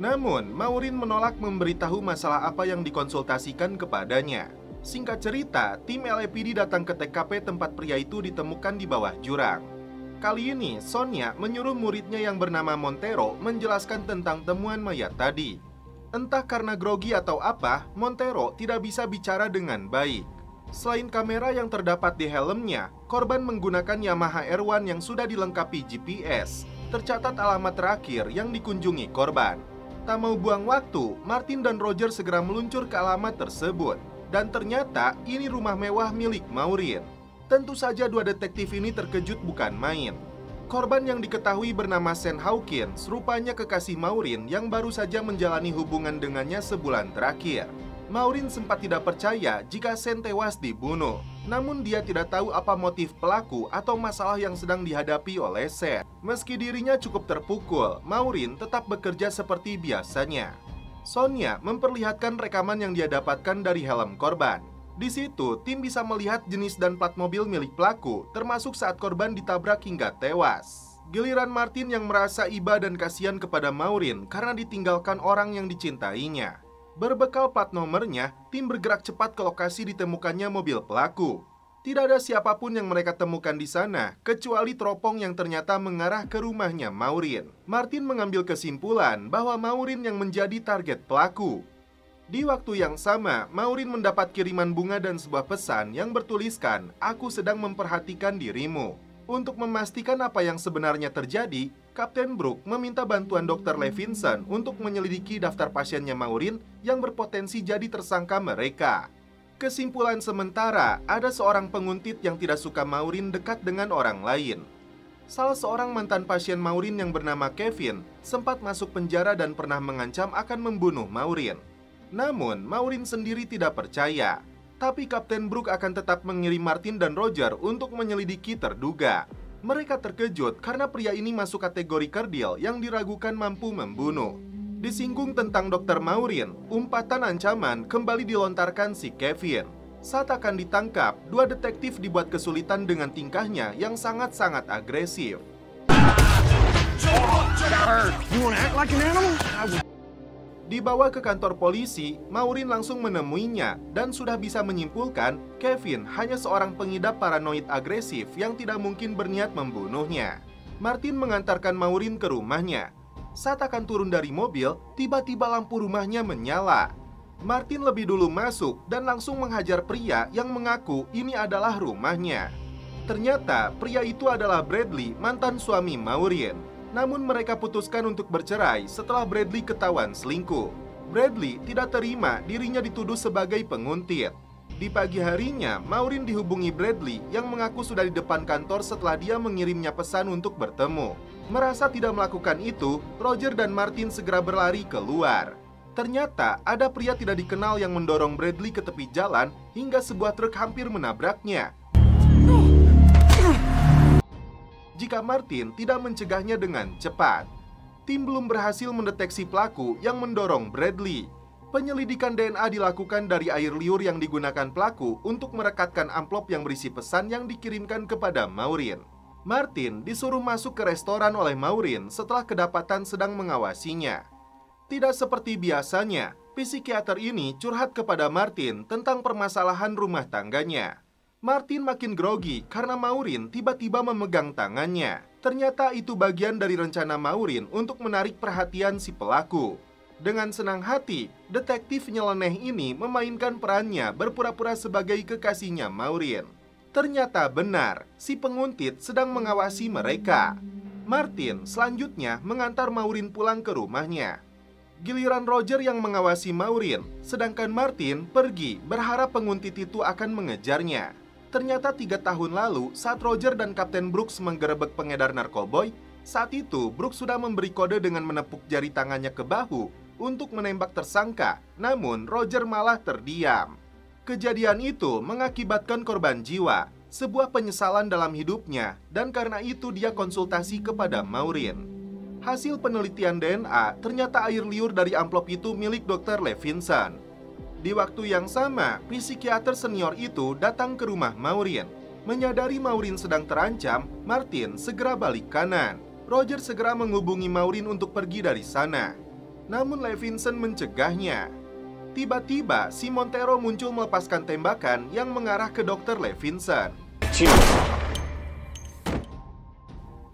Namun, Maureen menolak memberitahu masalah apa yang dikonsultasikan kepadanya. Singkat cerita, tim LAPD datang ke TKP tempat pria itu ditemukan di bawah jurang. Kali ini, Sonia menyuruh muridnya yang bernama Montero menjelaskan tentang temuan mayat tadi. Entah karena grogi atau apa, Montero tidak bisa bicara dengan baik. Selain kamera yang terdapat di helmnya, korban menggunakan Yamaha R1 yang sudah dilengkapi GPS. Tercatat alamat terakhir yang dikunjungi korban. Tak mau buang waktu, Martin dan Roger segera meluncur ke alamat tersebut. Dan ternyata ini rumah mewah milik Maureen. Tentu saja dua detektif ini terkejut bukan main. Korban yang diketahui bernama Sen Hawkins rupanya kekasih Maureen yang baru saja menjalani hubungan dengannya sebulan terakhir. Maureen sempat tidak percaya jika Sen tewas dibunuh. Namun dia tidak tahu apa motif pelaku atau masalah yang sedang dihadapi oleh Sen. Meski dirinya cukup terpukul, Maureen tetap bekerja seperti biasanya. Sonia memperlihatkan rekaman yang dia dapatkan dari helm korban. Di situ, tim bisa melihat jenis dan plat mobil milik pelaku, termasuk saat korban ditabrak hingga tewas. Giliran Martin yang merasa iba dan kasihan kepada Maureen karena ditinggalkan orang yang dicintainya. Berbekal plat nomornya, tim bergerak cepat ke lokasi ditemukannya mobil pelaku. Tidak ada siapa pun yang mereka temukan di sana, kecuali teropong yang ternyata mengarah ke rumahnya Maureen. Martin mengambil kesimpulan bahwa Maureen yang menjadi target pelaku. Di waktu yang sama, Maureen mendapat kiriman bunga dan sebuah pesan yang bertuliskan, "Aku sedang memperhatikan dirimu." Untuk memastikan apa yang sebenarnya terjadi, Kapten Brook meminta bantuan Dr. Levinson untuk menyelidiki daftar pasiennya Maureen yang berpotensi jadi tersangka mereka. Kesimpulan sementara, ada seorang penguntit yang tidak suka Maureen dekat dengan orang lain. Salah seorang mantan pasien Maureen yang bernama Kevin sempat masuk penjara dan pernah mengancam akan membunuh Maureen. Namun, Maureen sendiri tidak percaya. Tapi Kapten Brook akan tetap mengirim Martin dan Roger untuk menyelidiki terduga. Mereka terkejut karena pria ini masuk kategori kerdil yang diragukan mampu membunuh. Disinggung tentang Dr. Maureen, umpatan ancaman kembali dilontarkan si Kevin. Saat akan ditangkap, dua detektif dibuat kesulitan dengan tingkahnya yang sangat-sangat agresif. Dibawa ke kantor polisi, Maureen langsung menemuinya dan sudah bisa menyimpulkan Kevin hanya seorang pengidap paranoid agresif yang tidak mungkin berniat membunuhnya. Martin mengantarkan Maureen ke rumahnya. Saat akan turun dari mobil, tiba-tiba lampu rumahnya menyala. Martin lebih dulu masuk dan langsung menghajar pria yang mengaku ini adalah rumahnya. Ternyata pria itu adalah Bradley, mantan suami Maureen. Namun mereka putuskan untuk bercerai setelah Bradley ketahuan selingkuh. Bradley tidak terima dirinya dituduh sebagai penguntit. Di pagi harinya, Maureen dihubungi Bradley yang mengaku sudah di depan kantor setelah dia mengirimnya pesan untuk bertemu. Merasa tidak melakukan itu, Roger dan Martin segera berlari keluar. Ternyata ada pria tidak dikenal yang mendorong Bradley ke tepi jalan hingga sebuah truk hampir menabraknya jika Martin tidak mencegahnya dengan cepat. Tim belum berhasil mendeteksi pelaku yang mendorong Bradley. Penyelidikan DNA dilakukan dari air liur yang digunakan pelaku untuk merekatkan amplop yang berisi pesan yang dikirimkan kepada Maureen. Martin disuruh masuk ke restoran oleh Maureen setelah kedapatan sedang mengawasinya. Tidak seperti biasanya, psikiater ini curhat kepada Martin tentang permasalahan rumah tangganya. Martin makin grogi karena Maureen tiba-tiba memegang tangannya. Ternyata itu bagian dari rencana Maureen untuk menarik perhatian si pelaku. Dengan senang hati, detektif nyeleneh ini memainkan perannya berpura-pura sebagai kekasihnya Maureen. Ternyata benar, si penguntit sedang mengawasi mereka. Martin selanjutnya mengantar Maureen pulang ke rumahnya. Giliran Roger yang mengawasi Maureen, sedangkan Martin pergi berharap penguntit itu akan mengejarnya. Ternyata tiga tahun lalu, saat Roger dan Kapten Brooks menggerebek pengedar narkoboy, saat itu Brooks sudah memberi kode dengan menepuk jari tangannya ke bahu untuk menembak tersangka, namun Roger malah terdiam. Kejadian itu mengakibatkan korban jiwa, sebuah penyesalan dalam hidupnya, dan karena itu dia konsultasi kepada Maureen. Hasil penelitian DNA ternyata air liur dari amplop itu milik Dr. Levinson. Di waktu yang sama, psikiater senior itu datang ke rumah Maureen. Menyadari Maureen sedang terancam, Martin segera balik kanan. Roger segera menghubungi Maureen untuk pergi dari sana. Namun Levinson mencegahnya. Tiba-tiba, si Montero muncul melepaskan tembakan yang mengarah ke Dr. Levinson.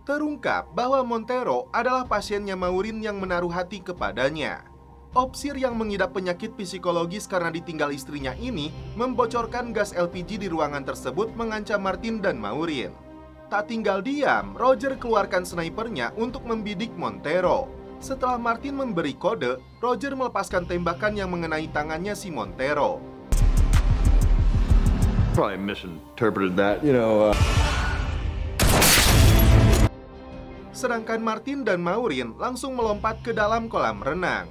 Terungkap bahwa Montero adalah pasiennya Maureen yang menaruh hati kepadanya. Opsir yang mengidap penyakit psikologis karena ditinggal istrinya ini membocorkan gas LPG di ruangan tersebut mengancam Martin dan Maureen. Tak tinggal diam, Roger keluarkan snipernya untuk membidik Montero. Setelah Martin memberi kode, Roger melepaskan tembakan yang mengenai tangannya si Montero. Sedangkan Martin dan Maureen langsung melompat ke dalam kolam renang.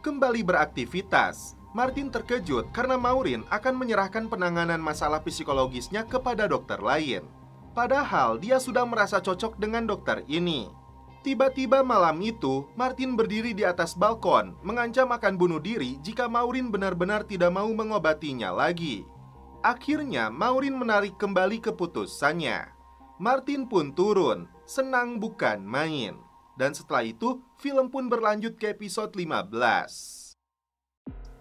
Kembali beraktivitas, Martin terkejut karena Maureen akan menyerahkan penanganan masalah psikologisnya kepada dokter lain. Padahal dia sudah merasa cocok dengan dokter ini. Tiba-tiba malam itu, Martin berdiri di atas balkon, mengancam akan bunuh diri jika Maureen benar-benar tidak mau mengobatinya lagi. Akhirnya, Maureen menarik kembali keputusannya. Martin pun turun, senang bukan main. Dan setelah itu, film pun berlanjut ke episode 15.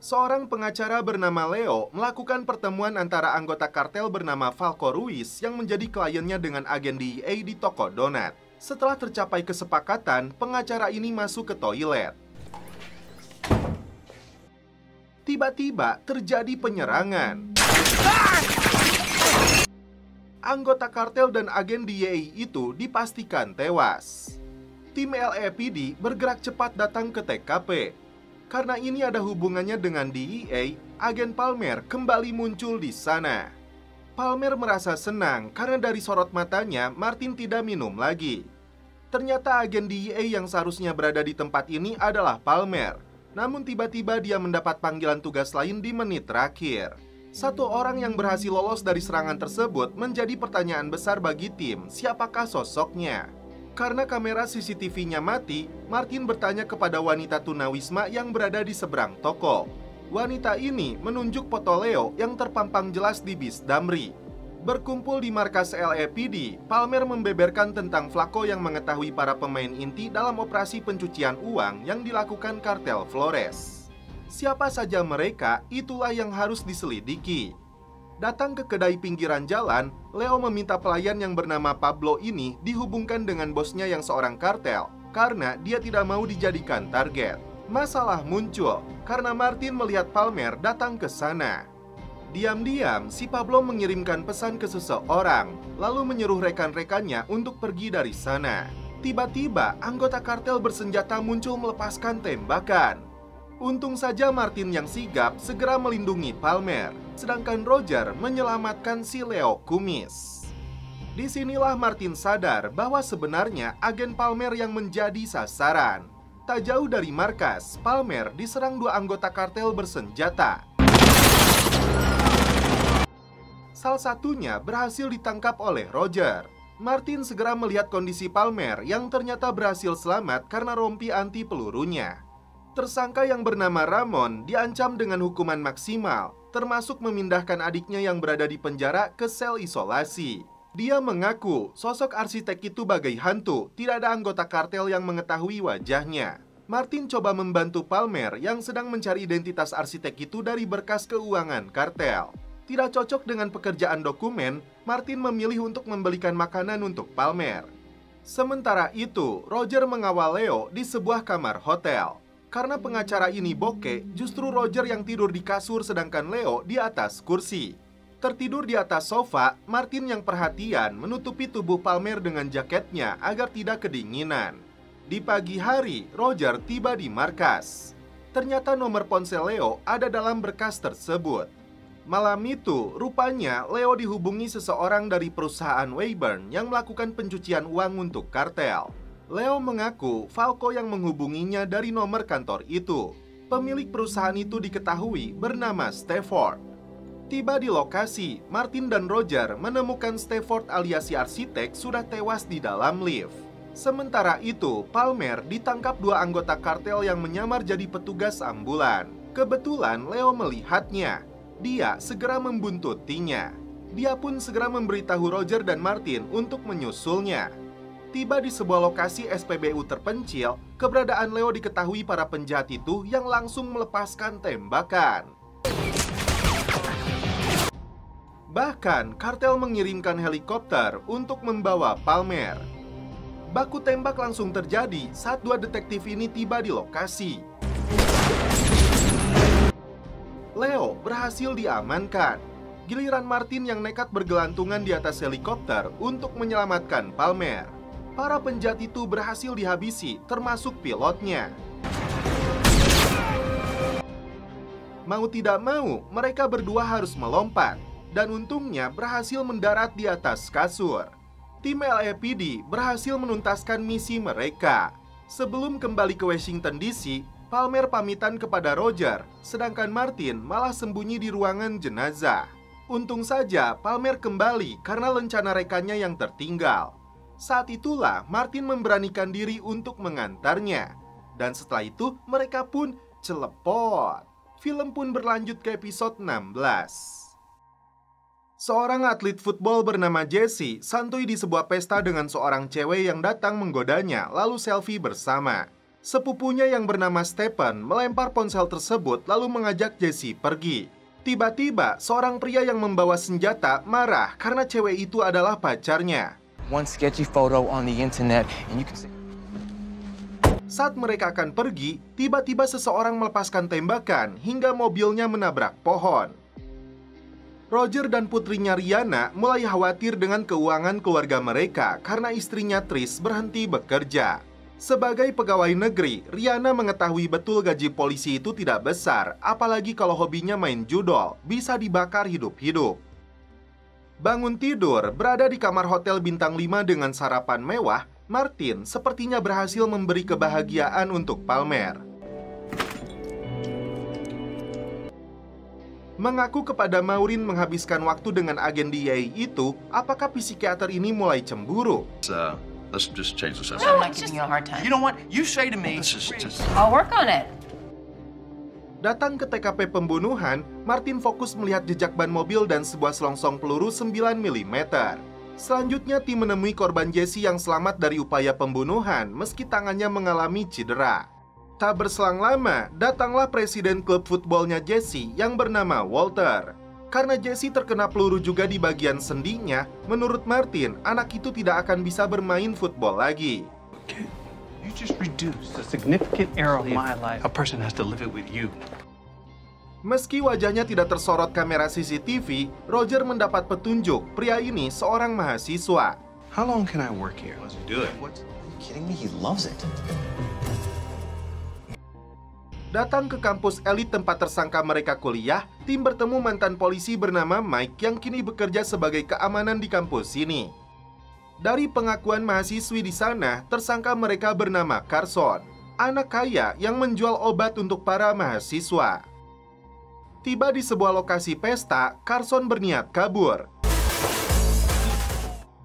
Seorang pengacara bernama Leo melakukan pertemuan antara anggota kartel bernama Falco Ruiz yang menjadi kliennya dengan agen DEA di toko donat. Setelah tercapai kesepakatan, pengacara ini masuk ke toilet. Tiba-tiba terjadi penyerangan anggota kartel dan agen DEA itu dipastikan tewas. Tim LAPD bergerak cepat datang ke TKP. Karena ini ada hubungannya dengan DEA, agen Palmer kembali muncul di sana. Palmer merasa senang karena dari sorot matanya Martin tidak minum lagi. Ternyata agen DEA yang seharusnya berada di tempat ini adalah Palmer. Namun tiba-tiba dia mendapat panggilan tugas lain di menit terakhir. Satu orang yang berhasil lolos dari serangan tersebut menjadi pertanyaan besar bagi tim, siapakah sosoknya? Karena kamera CCTV-nya mati, Martin bertanya kepada wanita tunawisma yang berada di seberang toko. Wanita ini menunjuk foto Leo yang terpampang jelas di bis Damri. Berkumpul di markas LAPD, Palmer membeberkan tentang Flaco yang mengetahui para pemain inti dalam operasi pencucian uang yang dilakukan kartel Flores. Siapa saja mereka, itulah yang harus diselidiki. Datang ke kedai pinggiran jalan, Leo meminta pelayan yang bernama Pablo ini dihubungkan dengan bosnya yang seorang kartel karena dia tidak mau dijadikan target. Masalah muncul karena Martin melihat Palmer datang ke sana. Diam-diam, si Pablo mengirimkan pesan ke seseorang, lalu menyuruh rekan-rekannya untuk pergi dari sana. Tiba-tiba, anggota kartel bersenjata muncul melepaskan tembakan. Untung saja Martin yang sigap segera melindungi Palmer, sedangkan Roger menyelamatkan si Leo kumis. Di sinilah Martin sadar bahwa sebenarnya agen Palmer yang menjadi sasaran. Tak jauh dari markas, Palmer diserang dua anggota kartel bersenjata. Salah satunya berhasil ditangkap oleh Roger. Martin segera melihat kondisi Palmer yang ternyata berhasil selamat karena rompi anti pelurunya. Tersangka yang bernama Ramon diancam dengan hukuman maksimal, termasuk memindahkan adiknya yang berada di penjara ke sel isolasi. Dia mengaku sosok arsitek itu bagai hantu, tidak ada anggota kartel yang mengetahui wajahnya. Martin coba membantu Palmer yang sedang mencari identitas arsitek itu dari berkas keuangan kartel. Tidak cocok dengan pekerjaan dokumen, Martin memilih untuk membelikan makanan untuk Palmer. Sementara itu, Roger mengawal Leo di sebuah kamar hotel. Karena pengacara ini bokeh, justru Roger yang tidur di kasur sedangkan Leo di atas kursi. Tertidur di atas sofa, Martin yang perhatian menutupi tubuh Palmer dengan jaketnya agar tidak kedinginan. Di pagi hari, Roger tiba di markas. Ternyata nomor ponsel Leo ada dalam berkas tersebut. Malam itu, rupanya Leo dihubungi seseorang dari perusahaan Weyburn yang melakukan pencucian uang untuk kartel. Leo mengaku Falco yang menghubunginya dari nomor kantor itu. Pemilik perusahaan itu diketahui bernama Stafford. Tiba di lokasi, Martin dan Roger menemukan Stafford alias si arsitek sudah tewas di dalam lift. Sementara itu, Palmer ditangkap dua anggota kartel yang menyamar jadi petugas ambulan. Kebetulan Leo melihatnya. Dia segera membuntutinya. Dia pun segera memberitahu Roger dan Martin untuk menyusulnya. Tiba di sebuah lokasi SPBU terpencil, keberadaan Leo diketahui para penjahat itu yang langsung melepaskan tembakan. Bahkan, kartel mengirimkan helikopter untuk membawa Palmer. Baku tembak langsung terjadi saat dua detektif ini tiba di lokasi. Leo berhasil diamankan. Giliran Martin yang nekat bergelantungan di atas helikopter untuk menyelamatkan Palmer. Para penjahat itu berhasil dihabisi, termasuk pilotnya. Mau tidak mau, mereka berdua harus melompat, dan untungnya berhasil mendarat di atas kasur. Tim LAPD berhasil menuntaskan misi mereka. Sebelum kembali ke Washington DC, Palmer pamitan kepada Roger, sedangkan Martin malah sembunyi di ruangan jenazah. Untung saja Palmer kembali karena lencana rekannya yang tertinggal. Saat itulah Martin memberanikan diri untuk mengantarnya. Dan setelah itu mereka pun celepot. Film pun berlanjut ke episode 16. Seorang atlet football bernama Jesse santuy di sebuah pesta dengan seorang cewek yang datang menggodanya lalu selfie bersama. Sepupunya yang bernama Stephen melempar ponsel tersebut lalu mengajak Jesse pergi. Tiba-tiba, seorang pria yang membawa senjata marah karena cewek itu adalah pacarnya. One sketchy photo on the internet and you can say saat mereka akan pergi, tiba-tiba seseorang melepaskan tembakan hingga mobilnya menabrak pohon. Roger dan putrinya Riana mulai khawatir dengan keuangan keluarga mereka karena istrinya Tris berhenti bekerja. Sebagai pegawai negeri, Riana mengetahui betul gaji polisi itu tidak besar, apalagi kalau hobinya main judol, bisa dibakar hidup-hidup. Bangun tidur, berada di kamar hotel bintang 5 dengan sarapan mewah, Martin sepertinya berhasil memberi kebahagiaan untuk Palmer. Mengaku kepada Maureen menghabiskan waktu dengan agen DEA itu, apakah psikiater ini mulai cemburu? Uh, let's just change the subject. No, I'm not giving you a hard time. You know what? You say to me. Let's just, just I'll work on it. Datang ke TKP pembunuhan, Martin fokus melihat jejak ban mobil dan sebuah selongsong peluru 9 mm. Selanjutnya tim menemui korban Jesse yang selamat dari upaya pembunuhan meski tangannya mengalami cedera. Tak berselang lama, datanglah presiden klub footballnya Jesse yang bernama Walter. Karena Jesse terkena peluru juga di bagian sendinya, menurut Martin, anak itu tidak akan bisa bermain football lagi. You just reduced a significant era of my life. A person has to live it with you. Meski wajahnya tidak tersorot kamera CCTV, Roger mendapat petunjuk pria ini seorang mahasiswa. How long can I work here? let's do it. Are you kidding me? He loves it. Datang ke kampus elit tempat tersangka mereka kuliah, tim bertemu mantan polisi bernama Mike yang kini bekerja sebagai keamanan di kampus ini. Dari pengakuan mahasiswi di sana, tersangka mereka bernama Carson, anak kaya yang menjual obat untuk para mahasiswa. Tiba di sebuah lokasi pesta, Carson berniat kabur.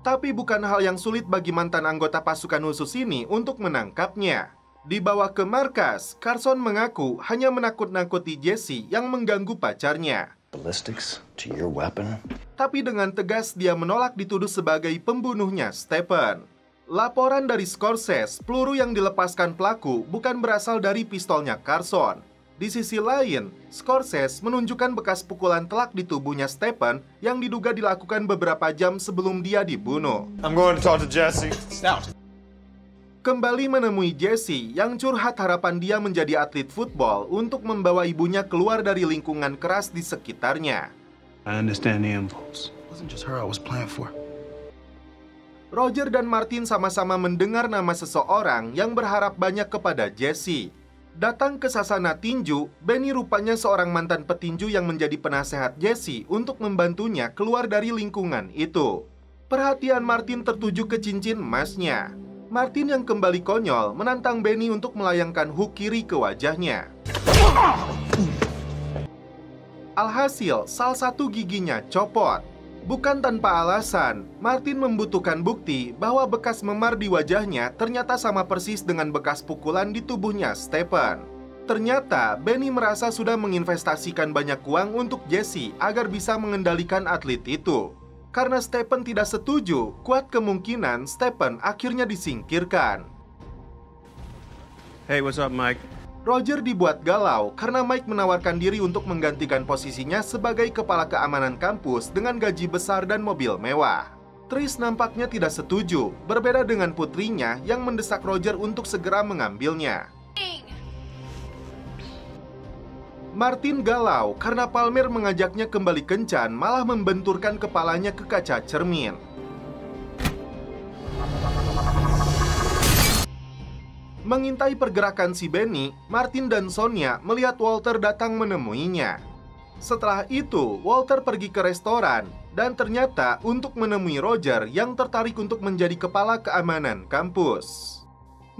Tapi bukan hal yang sulit bagi mantan anggota pasukan khusus ini untuk menangkapnya. Dibawa ke markas, Carson mengaku hanya menakut-nakuti Jesse yang mengganggu pacarnya. Ballistics to your weapon? Tapi dengan tegas dia menolak dituduh sebagai pembunuhnya Stephen. Laporan dari Scorsese, peluru yang dilepaskan pelaku bukan berasal dari pistolnya Carson. Di sisi lain, Scorsese menunjukkan bekas pukulan telak di tubuhnya Stephen yang diduga dilakukan beberapa jam sebelum dia dibunuh. I'm going to talk to Jesse. Stout. Kembali menemui Jesse yang curhat harapan dia menjadi atlet football untuk membawa ibunya keluar dari lingkungan keras di sekitarnya. I understand the impulse. It wasn't just her I was playing for. Roger dan Martin sama-sama mendengar nama seseorang yang berharap banyak kepada Jesse. Datang ke sasana tinju, Benny rupanya seorang mantan petinju yang menjadi penasehat Jesse untuk membantunya keluar dari lingkungan itu. Perhatian Martin tertuju ke cincin emasnya. Martin yang kembali konyol menantang Benny untuk melayangkan hook kiri ke wajahnya. Alhasil, salah satu giginya copot. Bukan tanpa alasan, Martin membutuhkan bukti bahwa bekas memar di wajahnya ternyata sama persis dengan bekas pukulan di tubuhnya Stephen. Ternyata Benny merasa sudah menginvestasikan banyak uang untuk Jesse agar bisa mengendalikan atlet itu. Karena Stephen tidak setuju, kuat kemungkinan Stephen akhirnya disingkirkan. Hey, what's up, Mike? Roger dibuat galau karena Mike menawarkan diri untuk menggantikan posisinya sebagai kepala keamanan kampus dengan gaji besar dan mobil mewah. Tris nampaknya tidak setuju, berbeda dengan putrinya yang mendesak Roger untuk segera mengambilnya. Martin galau karena Palmer mengajaknya kembali kencan malah membenturkan kepalanya ke kaca cermin. Mengintai pergerakan si Benny, Martin dan Sonia melihat Walter datang menemuinya. Setelah itu, Walter pergi ke restoran dan ternyata untuk menemui Roger yang tertarik untuk menjadi kepala keamanan kampus.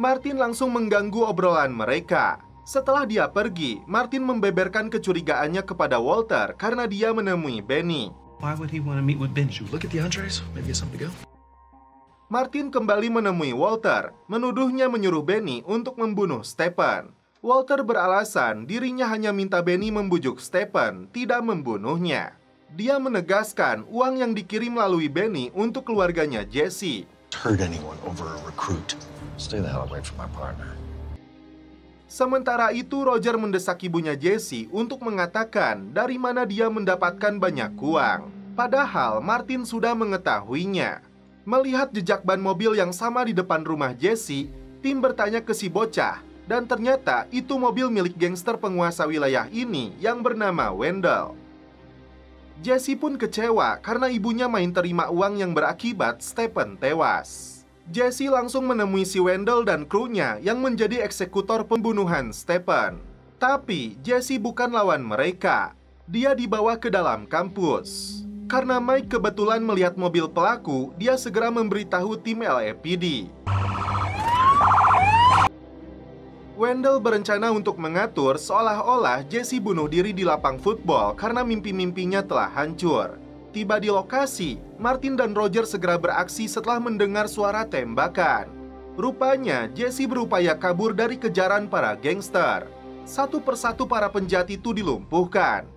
Martin langsung mengganggu obrolan mereka. Setelah dia pergi, Martin membeberkan kecurigaannya kepada Walter karena dia menemui Benny. Why would he want to meet with Benny? Should look at the entrees? Maybe it's something to go. Martin kembali menemui Walter, menuduhnya menyuruh Benny untuk membunuh Stephen. Walter beralasan dirinya hanya minta Benny membujuk Stephen, tidak membunuhnya. Dia menegaskan uang yang dikirim melalui Benny untuk keluarganya Jesse. Hurt anyone over a recruit. Stay the hell away from my partner. Sementara itu, Roger mendesak ibunya Jesse untuk mengatakan dari mana dia mendapatkan banyak uang. Padahal Martin sudah mengetahuinya. Melihat jejak ban mobil yang sama di depan rumah Jesse, tim bertanya ke si bocah, dan ternyata itu mobil milik gangster penguasa wilayah ini yang bernama Wendell. Jesse pun kecewa karena ibunya main terima uang yang berakibat Stephen tewas. Jesse langsung menemui si Wendell dan krunya yang menjadi eksekutor pembunuhan Stephen. Tapi Jesse bukan lawan mereka. Dia dibawa ke dalam kampus. Karena Mike kebetulan melihat mobil pelaku, dia segera memberitahu tim LAPD. Wendell berencana untuk mengatur seolah-olah Jesse bunuh diri di lapang football karena mimpi-mimpinya telah hancur. Tiba di lokasi, Martin dan Roger segera beraksi setelah mendengar suara tembakan. Rupanya Jesse berupaya kabur dari kejaran para gangster. Satu persatu para penjahat itu dilumpuhkan.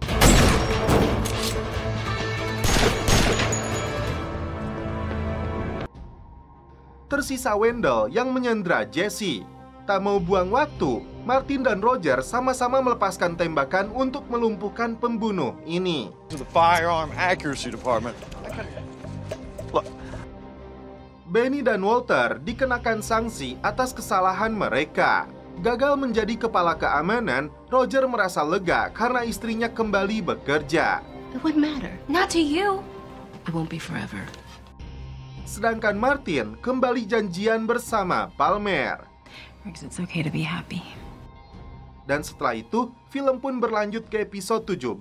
Tersisa Wendell yang menyandra Jesse. Tak mau buang waktu, Martin dan Roger sama-sama melepaskan tembakan untuk melumpuhkan pembunuh ini. To the firearm accuracy department. Look. Benny dan Walter dikenakan sanksi atas kesalahan mereka. Gagal menjadi kepala keamanan, Roger merasa lega karena istrinya kembali bekerja. It wouldn't matter. Not to you. It won't be forever. Sedangkan Martin kembali janjian bersama Palmer. Riggs, it's okay to be happy. Dan setelah itu, film pun berlanjut ke episode 17.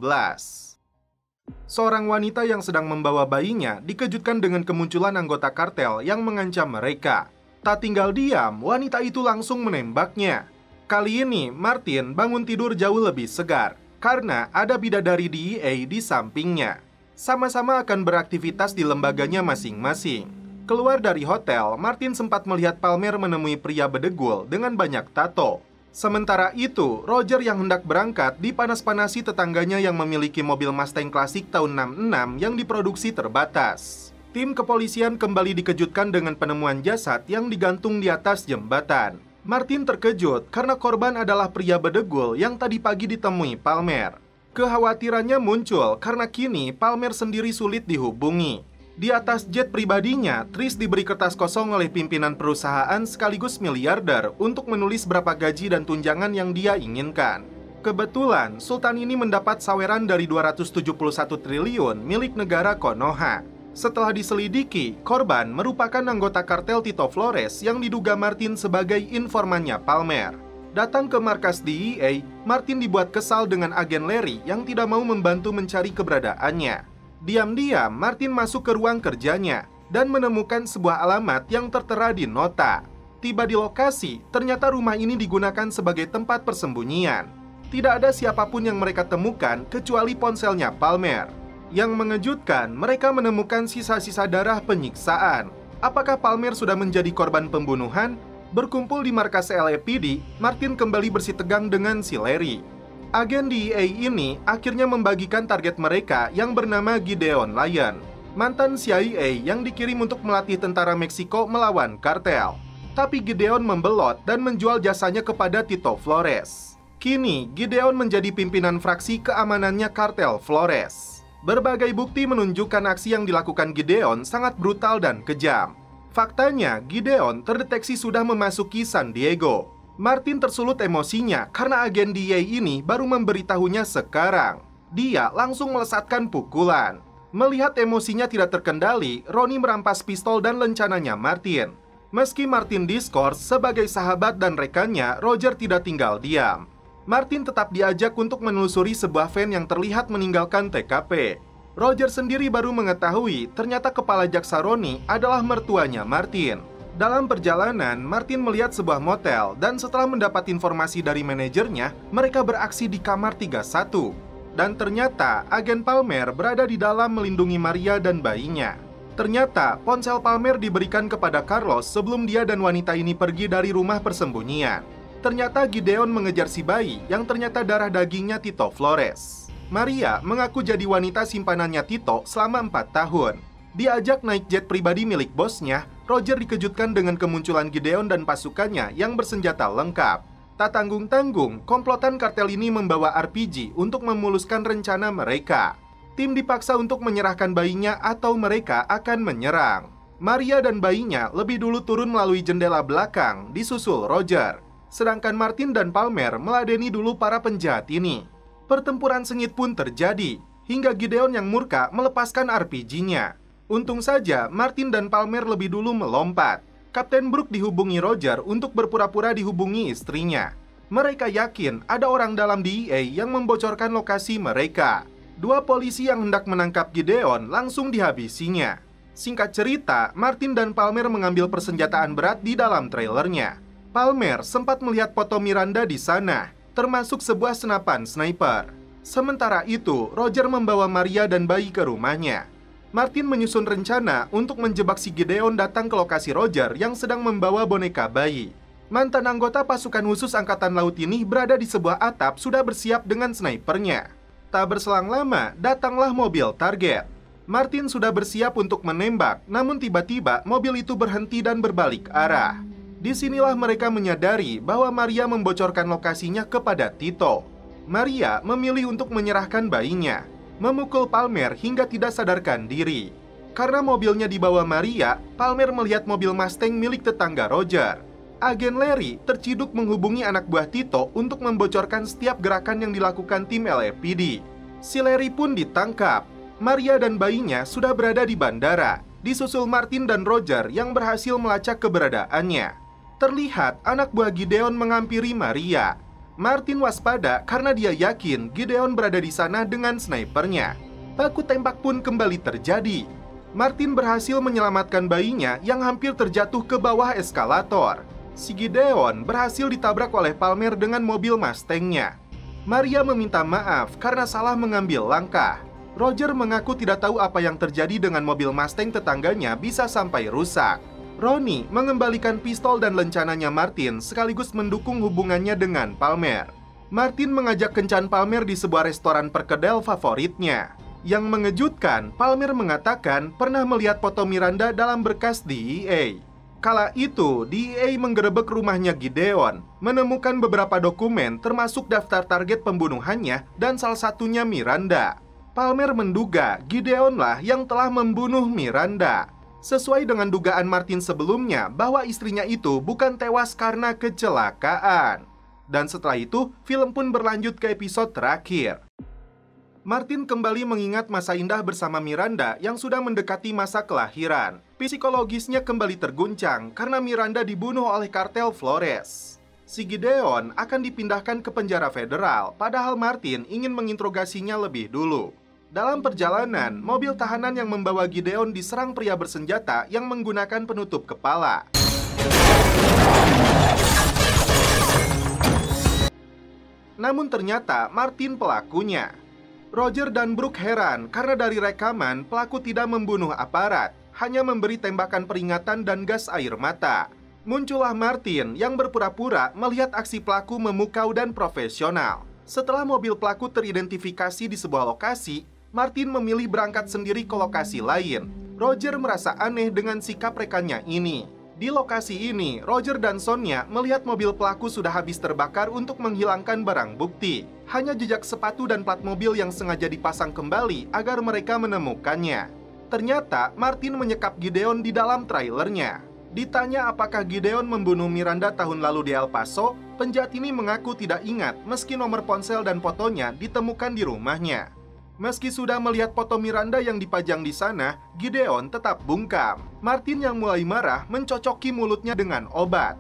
Seorang wanita yang sedang membawa bayinya dikejutkan dengan kemunculan anggota kartel yang mengancam mereka. Tak tinggal diam, wanita itu langsung menembaknya. Kali ini, Martin bangun tidur jauh lebih segar karena ada bidadari DEA di sampingnya. Sama-sama akan beraktivitas di lembaganya masing-masing. Keluar dari hotel, Martin sempat melihat Palmer menemui pria bedegul dengan banyak tato. Sementara itu, Roger yang hendak berangkat dipanas-panasi tetangganya yang memiliki mobil Mustang klasik tahun 66 yang diproduksi terbatas. Tim kepolisian kembali dikejutkan dengan penemuan jasad yang digantung di atas jembatan. Martin terkejut karena korban adalah pria bedegul yang tadi pagi ditemui Palmer. Kekhawatirannya muncul karena kini Palmer sendiri sulit dihubungi. Di atas jet pribadinya, Tris diberi kertas kosong oleh pimpinan perusahaan sekaligus miliarder untuk menulis berapa gaji dan tunjangan yang dia inginkan. Kebetulan, Sultan ini mendapat saweran dari 271 triliun milik negara Konoha. Setelah diselidiki, korban merupakan anggota kartel Tito Flores yang diduga Martin sebagai informannya Palmer. Datang ke markas DEA, Martin dibuat kesal dengan agen Larry yang tidak mau membantu mencari keberadaannya. Diam-diam, Martin masuk ke ruang kerjanya dan menemukan sebuah alamat yang tertera di nota. Tiba di lokasi, ternyata rumah ini digunakan sebagai tempat persembunyian. Tidak ada siapa pun yang mereka temukan kecuali ponselnya Palmer. Yang mengejutkan, mereka menemukan sisa-sisa darah penyiksaan. Apakah Palmer sudah menjadi korban pembunuhan? Berkumpul di markas LAPD, Martin kembali bersih tegang dengan si Larry agen DEA ini akhirnya membagikan target mereka yang bernama Gideon Lyon, mantan CIA yang dikirim untuk melatih tentara Meksiko melawan kartel. Tapi Gideon membelot dan menjual jasanya kepada Tito Flores. Kini, Gideon menjadi pimpinan fraksi keamanannya kartel Flores. Berbagai bukti menunjukkan aksi yang dilakukan Gideon sangat brutal dan kejam. Faktanya, Gideon terdeteksi sudah memasuki San Diego. Martin tersulut emosinya karena agen DEA ini baru memberitahunya sekarang. Dia langsung melesatkan pukulan. Melihat emosinya tidak terkendali, Roni merampas pistol dan lencananya Martin. Meski Martin diskors sebagai sahabat dan rekannya, Roger tidak tinggal diam. Martin tetap diajak untuk menelusuri sebuah van yang terlihat meninggalkan TKP. Roger sendiri baru mengetahui ternyata kepala jaksa Roni adalah mertuanya Martin. Dalam perjalanan, Martin melihat sebuah motel dan setelah mendapat informasi dari manajernya, mereka beraksi di kamar 31. Dan ternyata agen Palmer berada di dalam melindungi Maria dan bayinya. Ternyata ponsel Palmer diberikan kepada Carlos sebelum dia dan wanita ini pergi dari rumah persembunyian. Ternyata Gideon mengejar si bayi yang ternyata darah dagingnya Tito Flores. Maria mengaku jadi wanita simpanannya Tito selama 4 tahun. Diajak naik jet pribadi milik bosnya, Roger dikejutkan dengan kemunculan Gideon dan pasukannya yang bersenjata lengkap. Tak tanggung-tanggung, komplotan kartel ini membawa RPG untuk memuluskan rencana mereka. Tim dipaksa untuk menyerahkan bayinya atau mereka akan menyerang. Maria dan bayinya lebih dulu turun melalui jendela belakang, disusul Roger sedangkan Martin dan Palmer meladeni dulu para penjahat ini. Pertempuran sengit pun terjadi, hingga Gideon yang murka melepaskan RPG-nya. Untung saja Martin dan Palmer lebih dulu melompat. Kapten Brook dihubungi Roger untuk berpura-pura dihubungi istrinya. Mereka yakin ada orang dalam DEA yang membocorkan lokasi mereka. Dua polisi yang hendak menangkap Gideon langsung dihabisinya. Singkat cerita, Martin dan Palmer mengambil persenjataan berat di dalam trailernya. Palmer sempat melihat foto Miranda di sana, termasuk sebuah senapan sniper. Sementara itu, Roger membawa Maria dan bayi ke rumahnya. Martin menyusun rencana untuk menjebak si Gideon datang ke lokasi Roger yang sedang membawa boneka bayi. Mantan anggota pasukan khusus Angkatan Laut ini berada di sebuah atap sudah bersiap dengan snipernya. Tak berselang lama, datanglah mobil target. Martin sudah bersiap untuk menembak, namun tiba-tiba mobil itu berhenti dan berbalik arah. Di sinilah mereka menyadari bahwa Maria membocorkan lokasinya kepada Tito. Maria memilih untuk menyerahkan bayinya, memukul Palmer hingga tidak sadarkan diri. Karena mobilnya dibawa Maria, Palmer melihat mobil Mustang milik tetangga Roger. Agen Larry terciduk menghubungi anak buah Tito untuk membocorkan setiap gerakan yang dilakukan tim LAPD. Si Larry pun ditangkap. Maria dan bayinya sudah berada di bandara, disusul Martin dan Roger yang berhasil melacak keberadaannya. Terlihat anak buah Gideon mengampiri Maria. Martin waspada karena dia yakin Gideon berada di sana dengan snipernya. Baku tembak pun kembali terjadi. Martin berhasil menyelamatkan bayinya yang hampir terjatuh ke bawah eskalator. Si Gideon berhasil ditabrak oleh Palmer dengan mobil Mustangnya. Maria meminta maaf karena salah mengambil langkah. Roger mengaku tidak tahu apa yang terjadi dengan mobil Mustang tetangganya bisa sampai rusak. Roni mengembalikan pistol dan lencananya Martin sekaligus mendukung hubungannya dengan Palmer. Martin mengajak kencan Palmer di sebuah restoran perkedel favoritnya. Yang mengejutkan, Palmer mengatakan pernah melihat foto Miranda dalam berkas DEA. Kala itu, DEA menggerebek rumahnya Gideon, menemukan beberapa dokumen termasuk daftar target pembunuhannya dan salah satunya Miranda. Palmer menduga Gideonlah yang telah membunuh Miranda sesuai dengan dugaan Martin sebelumnya bahwa istrinya itu bukan tewas karena kecelakaan. Dan setelah itu, film pun berlanjut ke episode terakhir. Martin kembali mengingat masa indah bersama Miranda yang sudah mendekati masa kelahiran. Psikologisnya kembali terguncang karena Miranda dibunuh oleh kartel Flores. Si Gideon akan dipindahkan ke penjara federal, padahal Martin ingin menginterogasinya lebih dulu. Dalam perjalanan, mobil tahanan yang membawa Gideon diserang pria bersenjata yang menggunakan penutup kepala. Namun ternyata Martin pelakunya. Roger dan Brooke heran karena dari rekaman pelaku tidak membunuh aparat, hanya memberi tembakan peringatan dan gas air mata. Muncullah Martin yang berpura-pura melihat aksi pelaku memukau dan profesional. Setelah mobil pelaku teridentifikasi di sebuah lokasi, Martin memilih berangkat sendiri ke lokasi lain. Roger merasa aneh dengan sikap rekannya ini. Di lokasi ini, Roger dan Sonia melihat mobil pelaku sudah habis terbakar untuk menghilangkan barang bukti. Hanya jejak sepatu dan plat mobil yang sengaja dipasang kembali agar mereka menemukannya. Ternyata Martin menyekap Gideon di dalam trailernya. Ditanya apakah Gideon membunuh Miranda tahun lalu di El Paso, penjahat ini mengaku tidak ingat meski nomor ponsel dan fotonya ditemukan di rumahnya. Meski sudah melihat foto Miranda yang dipajang di sana, Gideon tetap bungkam. Martin yang mulai marah mencocoki mulutnya dengan obat.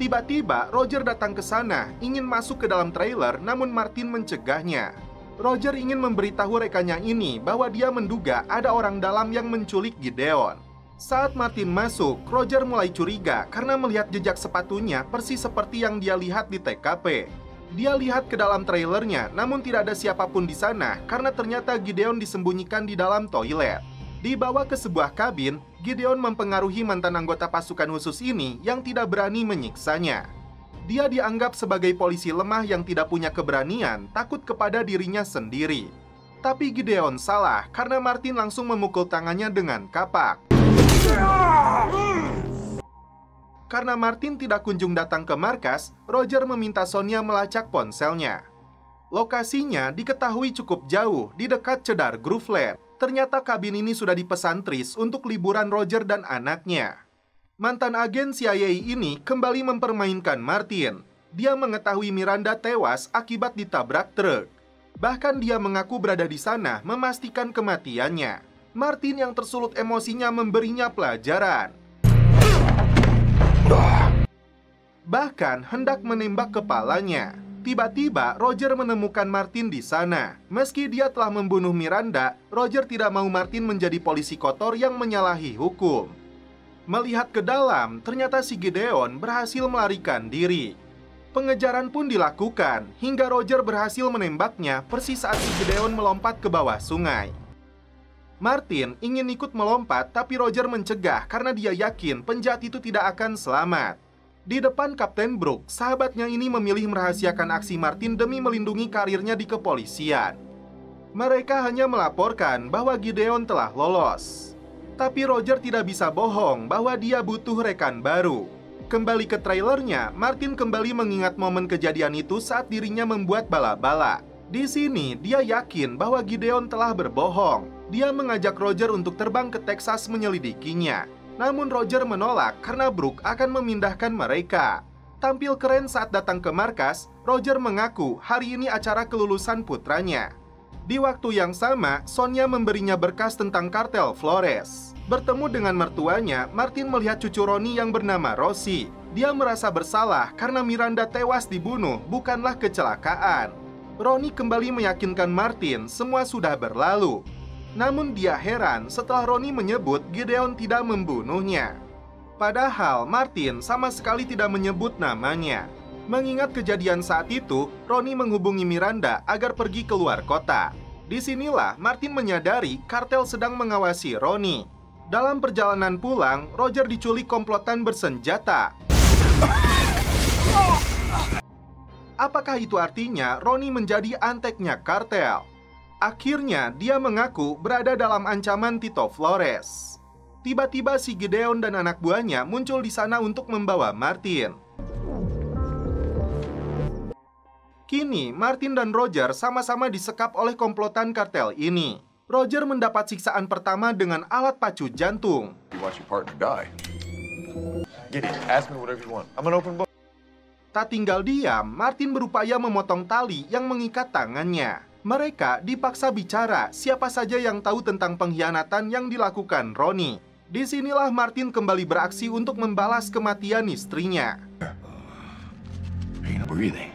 Tiba-tiba Roger datang ke sana, ingin masuk ke dalam trailer, namun Martin mencegahnya. Roger ingin memberitahu rekannya ini bahwa dia menduga ada orang dalam yang menculik Gideon. Saat Martin masuk, Roger mulai curiga karena melihat jejak sepatunya persis seperti yang dia lihat di TKP. Dia lihat ke dalam trailernya, namun tidak ada siapa pun di sana karena ternyata Gideon disembunyikan di dalam toilet. Dibawa ke sebuah kabin, Gideon mempengaruhi mantan anggota pasukan khusus ini yang tidak berani menyiksanya. Dia dianggap sebagai polisi lemah yang tidak punya keberanian, takut kepada dirinya sendiri. Tapi Gideon salah karena Martin langsung memukul tangannya dengan kapak. Karena Martin tidak kunjung datang ke markas, Roger meminta Sonia melacak ponselnya. Lokasinya diketahui cukup jauh di dekat Cedar Grooveland. Ternyata kabin ini sudah dipesan Tris untuk liburan Roger dan anaknya. Mantan agen CIA ini kembali mempermainkan Martin. Dia mengetahui Miranda tewas akibat ditabrak truk. Bahkan dia mengaku berada di sana memastikan kematiannya. Martin yang tersulut emosinya memberinya pelajaran. Bahkan hendak menembak kepalanya. Tiba-tiba Roger menemukan Martin di sana. Meski dia telah membunuh Miranda, Roger tidak mau Martin menjadi polisi kotor yang menyalahi hukum. Melihat ke dalam, ternyata si Gideon berhasil melarikan diri. Pengejaran pun dilakukan hingga Roger berhasil menembaknya persis saat si Gideon melompat ke bawah sungai. Martin ingin ikut melompat, tapi Roger mencegah karena dia yakin penjahat itu tidak akan selamat. Di depan Kapten Brook, sahabatnya ini memilih merahasiakan aksi Martin demi melindungi karirnya di kepolisian. Mereka hanya melaporkan bahwa Gideon telah lolos. Tapi Roger tidak bisa bohong bahwa dia butuh rekan baru. Kembali ke trailernya, Martin kembali mengingat momen kejadian itu saat dirinya membuat bala-bala. Di sini, dia yakin bahwa Gideon telah berbohong. Dia mengajak Roger untuk terbang ke Texas menyelidikinya. Namun Roger menolak karena Brooke akan memindahkan mereka. Tampil keren saat datang ke markas, Roger mengaku hari ini acara kelulusan putranya. Di waktu yang sama, Sonia memberinya berkas tentang kartel Flores. Bertemu dengan mertuanya, Martin melihat cucu Roni yang bernama Rosie. Dia merasa bersalah karena Miranda tewas dibunuh, bukanlah kecelakaan. Roni kembali meyakinkan Martin semua sudah berlalu. Namun dia heran setelah Roni menyebut Gideon tidak membunuhnya. Padahal Martin sama sekali tidak menyebut namanya. Mengingat kejadian saat itu, Roni menghubungi Miranda agar pergi keluar kota. Di sinilah Martin menyadari kartel sedang mengawasi Roni. Dalam perjalanan pulang, Roger diculik komplotan bersenjata. Apakah itu artinya Roni menjadi anteknya kartel? Akhirnya, dia mengaku berada dalam ancaman Tito Flores. Tiba-tiba si Gideon dan anak buahnya muncul di sana untuk membawa Martin. Kini, Martin dan Roger sama-sama disekap oleh komplotan kartel ini. Roger mendapat siksaan pertama dengan alat pacu jantung. Tak tinggal diam, Martin berupaya memotong tali yang mengikat tangannya. Mereka dipaksa bicara siapa saja yang tahu tentang pengkhianatan yang dilakukan Roni. Di sinilah Martin kembali beraksi untuk membalas kematian istrinya. Breathing.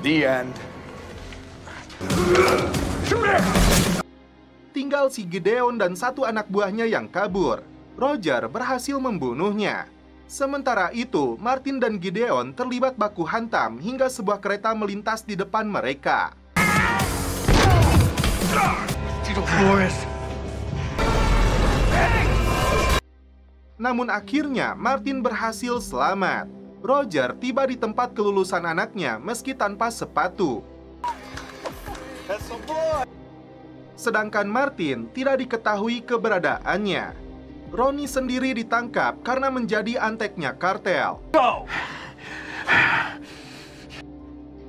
The end. Tinggal si Gideon dan satu anak buahnya yang kabur. Roger berhasil membunuhnya. Sementara itu, Martin dan Gideon terlibat baku hantam hingga sebuah kereta melintas di depan mereka. Tito Flores. Namun akhirnya Martin berhasil selamat. Roger tiba di tempat kelulusan anaknya meski tanpa sepatu. sedangkan Martin tidak diketahui keberadaannya. Roni sendiri ditangkap karena menjadi anteknya kartel. Go!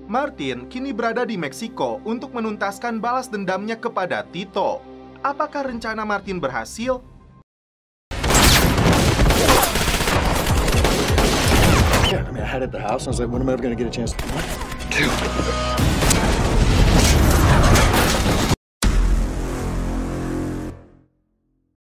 Martin kini berada di Meksiko untuk menuntaskan balas dendamnya kepada Tito. Apakah rencana Martin berhasil? Yeah, I mean, I had it at the house. I was like, when am I ever going to get a chance? What? Two.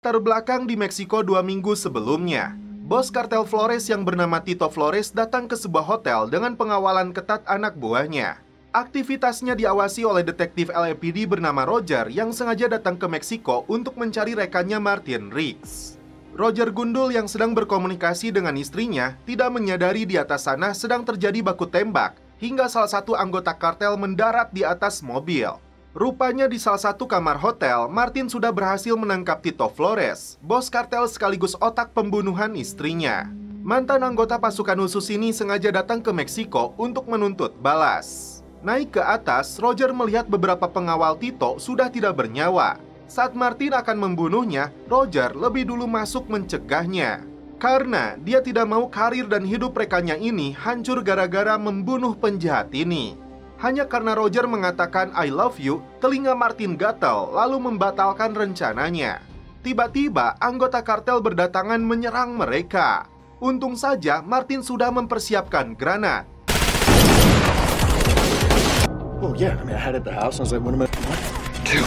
Latar belakang di Meksiko dua minggu sebelumnya, bos kartel Flores yang bernama Tito Flores datang ke sebuah hotel dengan pengawalan ketat anak buahnya. Aktivitasnya diawasi oleh detektif LAPD bernama Roger yang sengaja datang ke Meksiko untuk mencari rekannya Martin Riggs. Roger Gundul yang sedang berkomunikasi dengan istrinya tidak menyadari di atas sana sedang terjadi baku tembak hingga salah satu anggota kartel mendarat di atas mobil. Rupanya di salah satu kamar hotel, Martin sudah berhasil menangkap Tito Flores, bos kartel sekaligus otak pembunuhan istrinya. Mantan anggota pasukan khusus ini sengaja datang ke Meksiko untuk menuntut balas. Naik ke atas, Roger melihat beberapa pengawal Tito sudah tidak bernyawa. Saat Martin akan membunuhnya, Roger lebih dulu masuk mencegahnya. Karena dia tidak mau karir dan hidup rekannya ini hancur gara-gara membunuh penjahat ini. Hanya karena Roger mengatakan I love you, telinga Martin gatal lalu membatalkan rencananya. Tiba-tiba anggota kartel berdatangan menyerang mereka. Untung saja Martin sudah mempersiapkan granat. Oh, yeah, I mean, I had it at the house. I was like, when am I... What? Two.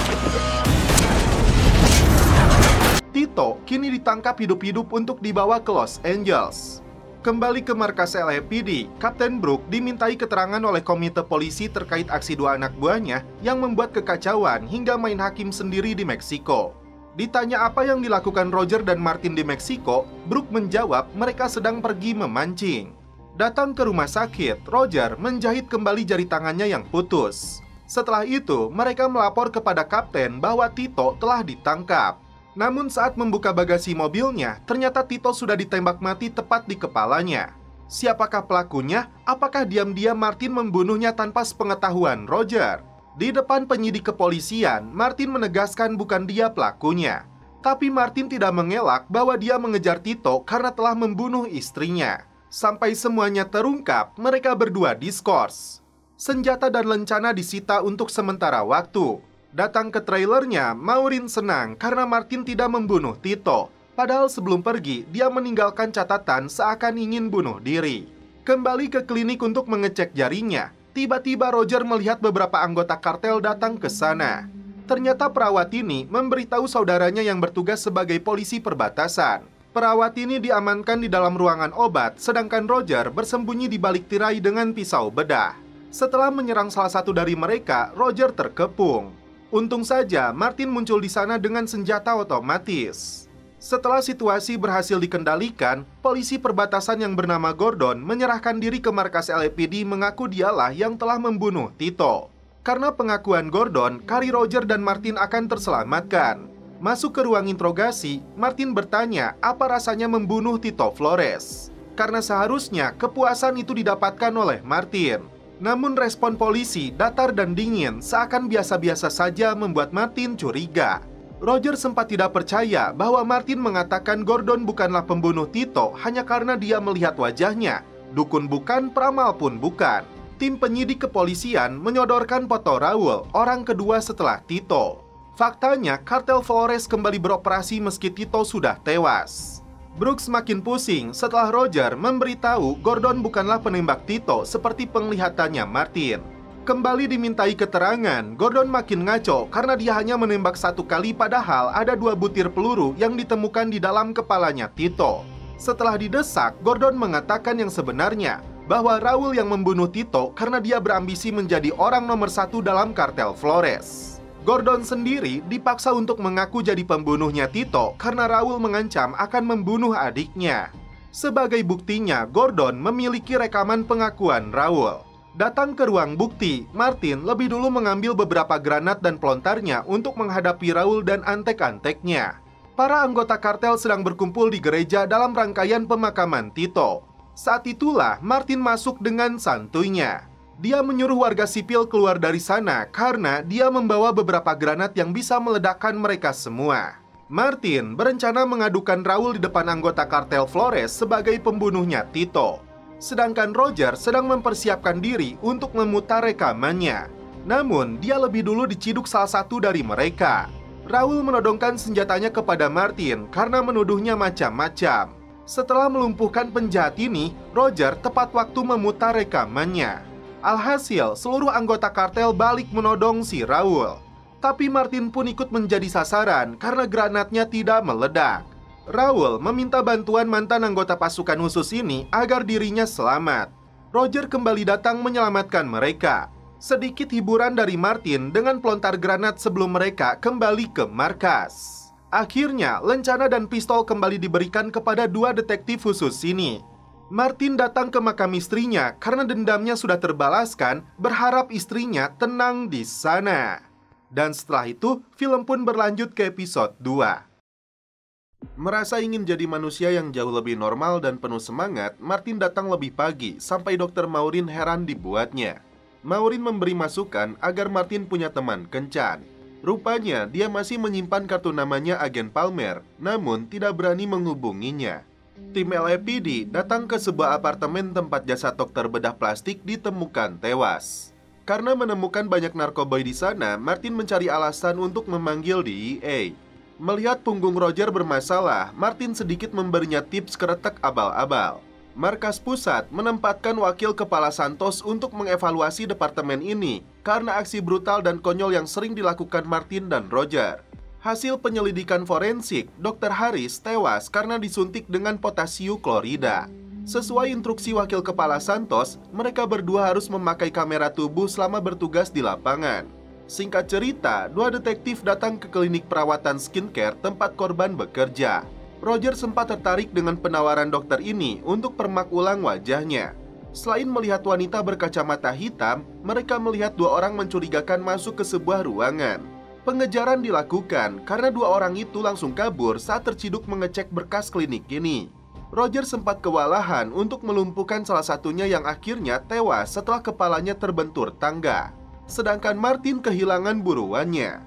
Tito kini ditangkap hidup-hidup untuk dibawa ke Los Angeles. Kembali ke markas LAPD, Kapten Brook dimintai keterangan oleh komite polisi terkait aksi dua anak buahnya yang membuat kekacauan hingga main hakim sendiri di Meksiko. Ditanya apa yang dilakukan Roger dan Martin di Meksiko, Brook menjawab mereka sedang pergi memancing. Datang ke rumah sakit, Roger menjahit kembali jari tangannya yang putus. Setelah itu, mereka melapor kepada kapten bahwa Tito telah ditangkap. Namun saat membuka bagasi mobilnya, ternyata Tito sudah ditembak mati tepat di kepalanya. Siapakah pelakunya? Apakah diam-diam Martin membunuhnya tanpa sepengetahuan Roger? Di depan penyidik kepolisian, Martin menegaskan bukan dia pelakunya. Tapi Martin tidak mengelak bahwa dia mengejar Tito karena telah membunuh istrinya. Sampai semuanya terungkap, mereka berdua diskors. Senjata dan lencana disita untuk sementara waktu. Datang ke trailernya, Maureen senang karena Martin tidak membunuh Tito. Padahal sebelum pergi, dia meninggalkan catatan seakan ingin bunuh diri. Kembali ke klinik untuk mengecek jarinya, tiba-tiba Roger melihat beberapa anggota kartel datang ke sana. Ternyata perawat ini memberitahu saudaranya yang bertugas sebagai polisi perbatasan. Perawat ini diamankan di dalam ruangan obat, sedangkan Roger bersembunyi di balik tirai dengan pisau bedah. Setelah menyerang salah satu dari mereka, Roger terkepung. Untung saja Martin muncul di sana dengan senjata otomatis. Setelah situasi berhasil dikendalikan, polisi perbatasan yang bernama Gordon menyerahkan diri ke markas LAPD mengaku dialah yang telah membunuh Tito. Karena pengakuan Gordon, Kari Roger dan Martin akan terselamatkan. Masuk ke ruang interogasi, Martin bertanya apa rasanya membunuh Tito Flores. Karena seharusnya kepuasan itu didapatkan oleh Martin. Namun respon polisi datar dan dingin seakan biasa-biasa saja membuat Martin curiga. Roger sempat tidak percaya bahwa Martin mengatakan Gordon bukanlah pembunuh Tito hanya karena dia melihat wajahnya. Dukun bukan, peramal pun bukan. Tim penyidik kepolisian menyodorkan foto Raul, orang kedua setelah Tito. Faktanya, kartel Flores kembali beroperasi meski Tito sudah tewas. Brooks makin pusing setelah Roger memberitahu Gordon bukanlah penembak Tito seperti penglihatannya Martin. Kembali dimintai keterangan, Gordon makin ngaco karena dia hanya menembak satu kali padahal ada dua butir peluru yang ditemukan di dalam kepalanya Tito. Setelah didesak, Gordon mengatakan yang sebenarnya bahwa Raul yang membunuh Tito karena dia berambisi menjadi orang nomor satu dalam kartel Flores. Gordon sendiri dipaksa untuk mengaku jadi pembunuhnya Tito karena Raul mengancam akan membunuh adiknya. Sebagai buktinya, Gordon memiliki rekaman pengakuan Raul. Datang ke ruang bukti, Martin lebih dulu mengambil beberapa granat dan pelontarnya untuk menghadapi Raul dan antek-anteknya. Para anggota kartel sedang berkumpul di gereja dalam rangkaian pemakaman Tito. Saat itulah Martin masuk dengan santuinya. Dia menyuruh warga sipil keluar dari sana karena dia membawa beberapa granat yang bisa meledakkan mereka semua. Martin berencana mengadukan Raul di depan anggota kartel Flores sebagai pembunuhnya Tito. Sedangkan Roger sedang mempersiapkan diri untuk memutar rekamannya. Namun, dia lebih dulu diciduk salah satu dari mereka. Raul menodongkan senjatanya kepada Martin karena menuduhnya macam-macam. Setelah melumpuhkan penjahat ini, Roger tepat waktu memutar rekamannya. Alhasil, seluruh anggota kartel balik menodong si Raul. Tapi Martin pun ikut menjadi sasaran karena granatnya tidak meledak. Raul meminta bantuan mantan anggota pasukan khusus ini agar dirinya selamat. Roger kembali datang menyelamatkan mereka. Sedikit hiburan dari Martin dengan pelontar granat sebelum mereka kembali ke markas. Akhirnya, lencana dan pistol kembali diberikan kepada dua detektif khusus ini. Martin datang ke makam istrinya karena dendamnya sudah terbalaskan, berharap istrinya tenang di sana. Dan setelah itu, film pun berlanjut ke episode 2. Merasa ingin jadi manusia yang jauh lebih normal dan penuh semangat, Martin datang lebih pagi sampai dokter Maureen heran dibuatnya. Maureen memberi masukan agar Martin punya teman kencan. Rupanya dia masih menyimpan kartu namanya agen Palmer, namun tidak berani menghubunginya. Tim LAPD datang ke sebuah apartemen tempat jasad dokter bedah plastik ditemukan tewas. Karena menemukan banyak narkoboy di sana, Martin mencari alasan untuk memanggil DEA. Melihat punggung Roger bermasalah, Martin sedikit memberinya tips keretek abal-abal. Markas pusat menempatkan wakil kepala Santos untuk mengevaluasi departemen ini karena aksi brutal dan konyol yang sering dilakukan Martin dan Roger. Hasil penyelidikan forensik, Dr. Harris tewas karena disuntik dengan potasium klorida. Sesuai instruksi wakil kepala Santos, mereka berdua harus memakai kamera tubuh selama bertugas di lapangan. Singkat cerita, dua detektif datang ke klinik perawatan skincare tempat korban bekerja. Roger sempat tertarik dengan penawaran dokter ini untuk permak ulang wajahnya. Selain melihat wanita berkacamata hitam, mereka melihat dua orang mencurigakan masuk ke sebuah ruangan. Pengejaran dilakukan karena dua orang itu langsung kabur saat terciduk mengecek berkas klinik ini. Roger sempat kewalahan untuk melumpuhkan salah satunya yang akhirnya tewas setelah kepalanya terbentur tangga sedangkan Martin kehilangan buruannya.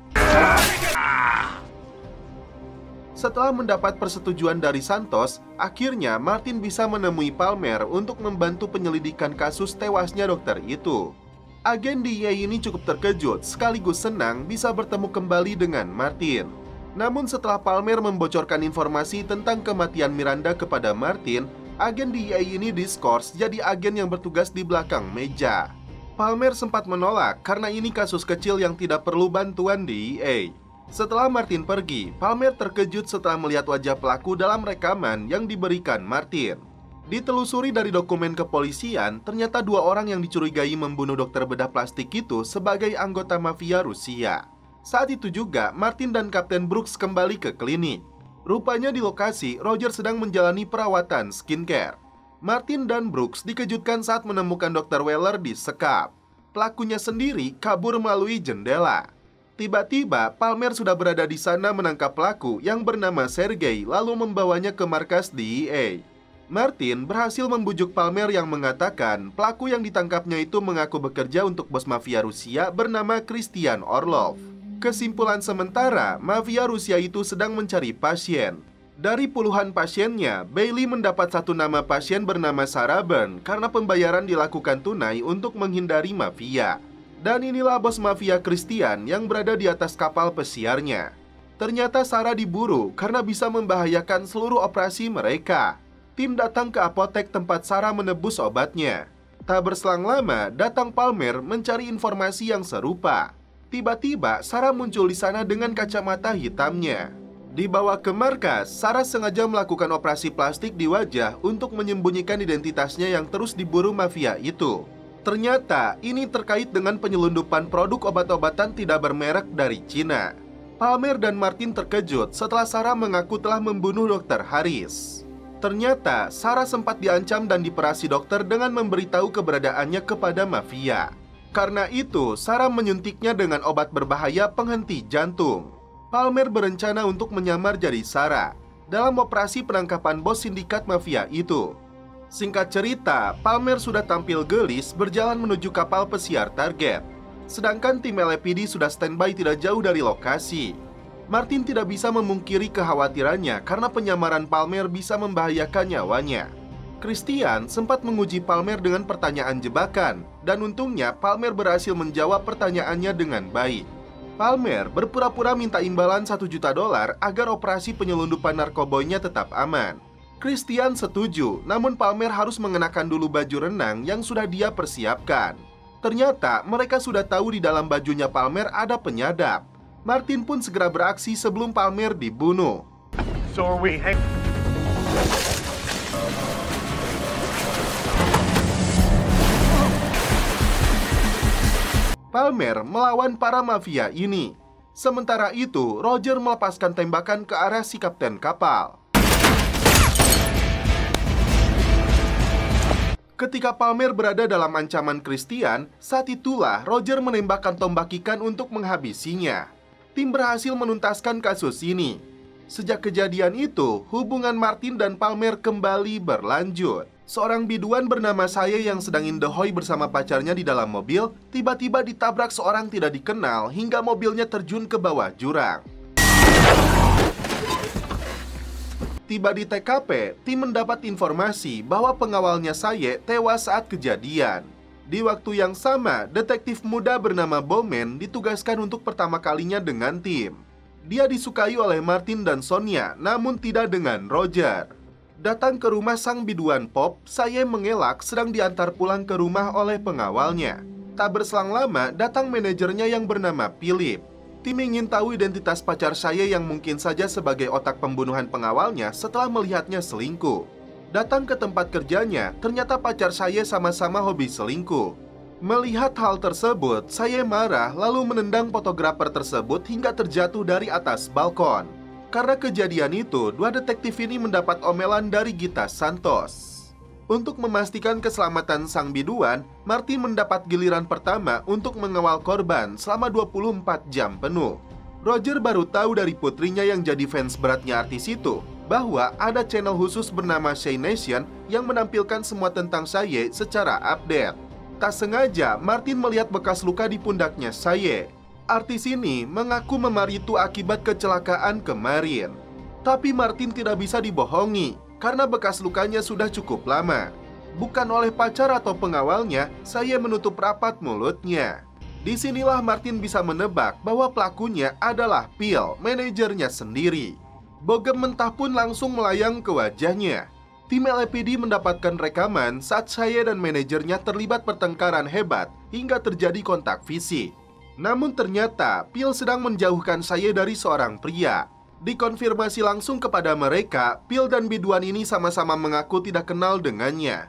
Setelah mendapat persetujuan dari Santos, akhirnya Martin bisa menemui Palmer untuk membantu penyelidikan kasus tewasnya dokter itu. Agen DEA ini cukup terkejut sekaligus senang bisa bertemu kembali dengan Martin. Namun setelah Palmer membocorkan informasi tentang kematian Miranda kepada Martin, agen DEA ini diskors jadi agen yang bertugas di belakang meja. Palmer sempat menolak karena ini kasus kecil yang tidak perlu bantuan DEA. Setelah Martin pergi, Palmer terkejut setelah melihat wajah pelaku dalam rekaman yang diberikan Martin. Ditelusuri dari dokumen kepolisian, ternyata dua orang yang dicurigai membunuh dokter bedah plastik itu sebagai anggota mafia Rusia. Saat itu juga, Martin dan Kapten Brooks kembali ke klinik. Rupanya di lokasi, Roger sedang menjalani perawatan skincare. Martin dan Brooks dikejutkan saat menemukan Dr. Weller di sekap. Pelakunya sendiri kabur melalui jendela. Tiba-tiba, Palmer sudah berada di sana menangkap pelaku yang bernama Sergei lalu membawanya ke markas DEA. Martin berhasil membujuk Palmer yang mengatakan pelaku yang ditangkapnya itu mengaku bekerja untuk bos mafia Rusia bernama Christian Orlov. Kesimpulan sementara, mafia Rusia itu sedang mencari pasien. Dari puluhan pasiennya, Bailey mendapat satu nama pasien bernama Sarah Byrne karena pembayaran dilakukan tunai untuk menghindari mafia. Dan inilah bos mafia Christian yang berada di atas kapal pesiarnya. Ternyata Sarah diburu karena bisa membahayakan seluruh operasi mereka. Tim datang ke apotek tempat Sarah menebus obatnya. Tak berselang lama, datang Palmer mencari informasi yang serupa. Tiba-tiba, Sarah muncul di sana dengan kacamata hitamnya. Dibawa ke markas, Sarah sengaja melakukan operasi plastik di wajah untuk menyembunyikan identitasnya yang terus diburu mafia itu. Ternyata ini terkait dengan penyelundupan produk obat-obatan tidak bermerek dari Cina. Palmer dan Martin terkejut setelah Sarah mengaku telah membunuh Dr. Harris. Ternyata Sarah sempat diancam dan diperasi dokter dengan memberitahu keberadaannya kepada mafia. Karena itu, Sarah menyuntiknya dengan obat berbahaya penghenti jantung. Palmer berencana untuk menyamar jadi Sarah dalam operasi penangkapan bos sindikat mafia itu. Singkat cerita, Palmer sudah tampil gelis berjalan menuju kapal pesiar target. Sedangkan tim LAPD sudah standby tidak jauh dari lokasi. Martin tidak bisa memungkiri kekhawatirannya karena penyamaran Palmer bisa membahayakan nyawanya. Christian sempat menguji Palmer dengan pertanyaan jebakan, dan untungnya Palmer berhasil menjawab pertanyaannya dengan baik. Palmer berpura-pura minta imbalan 1 juta dolar agar operasi penyelundupan narkoboynya tetap aman. Christian setuju, namun Palmer harus mengenakan dulu baju renang yang sudah dia persiapkan. Ternyata mereka sudah tahu di dalam bajunya Palmer ada penyadap. Martin pun segera beraksi sebelum Palmer dibunuh. So are we. Hey. Palmer melawan para mafia ini. Sementara itu, Roger melepaskan tembakan ke arah si kapten kapal. Ketika Palmer berada dalam ancaman Christian, saat itulah Roger menembakkan tombak ikan untuk menghabisinya. Tim berhasil menuntaskan kasus ini. Sejak kejadian itu, hubungan Martin dan Palmer kembali berlanjut. Seorang biduan bernama saya yang sedang indehoy bersama pacarnya di dalam mobil, tiba-tiba ditabrak seorang tidak dikenal hingga mobilnya terjun ke bawah jurang. Tiba di TKP, tim mendapat informasi bahwa pengawalnya saya tewas saat kejadian. Di waktu yang sama, detektif muda bernama Bowman ditugaskan untuk pertama kalinya dengan tim. Dia disukai oleh Martin dan Sonia, namun tidak dengan Roger. Datang ke rumah sang biduan pop, saya mengelak sedang diantar pulang ke rumah oleh pengawalnya. Tak berselang lama, datang manajernya yang bernama Philip. Tim ingin tahu identitas pacar saya yang mungkin saja sebagai otak pembunuhan pengawalnya setelah melihatnya selingkuh. Datang ke tempat kerjanya, ternyata pacar saya sama-sama hobi selingkuh. Melihat hal tersebut, saya marah lalu menendang fotografer tersebut hingga terjatuh dari atas balkon. Karena kejadian itu, dua detektif ini mendapat omelan dari Gita Santos. Untuk memastikan keselamatan sang biduan, Martin mendapat giliran pertama untuk mengawal korban selama 24 jam penuh. Roger baru tahu dari putrinya yang jadi fans beratnya artis itu bahwa ada channel khusus bernama Shay Nation yang menampilkan semua tentang Saye secara update. Tak sengaja, Martin melihat bekas luka di pundaknya Saye. Artis ini mengaku memari itu akibat kecelakaan kemarin. Tapi Martin tidak bisa dibohongi karena bekas lukanya sudah cukup lama. Bukan oleh pacar atau pengawalnya, saya menutup rapat mulutnya. Di sinilah Martin bisa menebak bahwa pelakunya adalah Phil, manajernya sendiri. Bogem mentah pun langsung melayang ke wajahnya. Tim LAPD mendapatkan rekaman saat saya dan manajernya terlibat pertengkaran hebat hingga terjadi kontak fisik. Namun ternyata Phil sedang menjauhkan saya dari seorang pria. Dikonfirmasi langsung kepada mereka, Phil dan biduan ini sama-sama mengaku tidak kenal dengannya.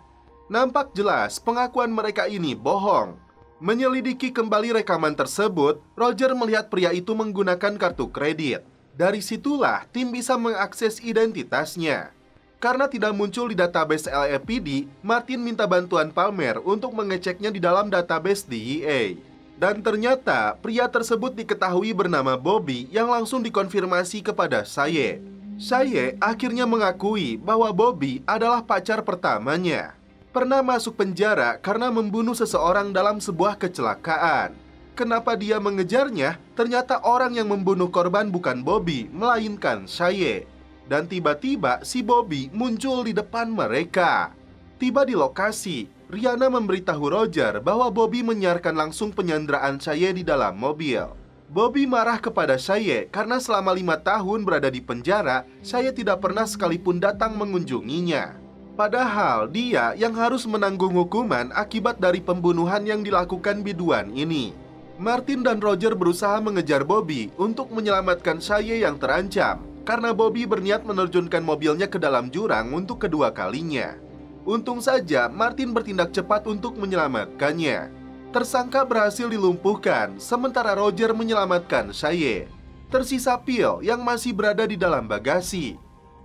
Nampak jelas pengakuan mereka ini bohong. Menyelidiki kembali rekaman tersebut, Roger melihat pria itu menggunakan kartu kredit. Dari situlah tim bisa mengakses identitasnya. Karena tidak muncul di database LAPD, Martin minta bantuan Palmer untuk mengeceknya di dalam database DEA. Dan ternyata pria tersebut diketahui bernama Bobby yang langsung dikonfirmasi kepada saya. Saya akhirnya mengakui bahwa Bobby adalah pacar pertamanya. Pernah masuk penjara karena membunuh seseorang dalam sebuah kecelakaan. Kenapa dia mengejarnya? Ternyata orang yang membunuh korban bukan Bobby, melainkan saya. Dan tiba-tiba si Bobby muncul di depan mereka. Tiba di lokasi, Riana memberitahu Roger bahwa Bobby menyiarkan langsung penyanderaan saya di dalam mobil. Bobby marah kepada saya karena selama lima tahun berada di penjara, saya tidak pernah sekalipun datang mengunjunginya. Padahal dia yang harus menanggung hukuman akibat dari pembunuhan yang dilakukan biduan ini. Martin dan Roger berusaha mengejar Bobby untuk menyelamatkan saya yang terancam karena Bobby berniat menerjunkan mobilnya ke dalam jurang untuk kedua kalinya. Untung saja Martin bertindak cepat untuk menyelamatkannya. Tersangka berhasil dilumpuhkan, sementara Roger menyelamatkan Shaye. Tersisa Phil yang masih berada di dalam bagasi.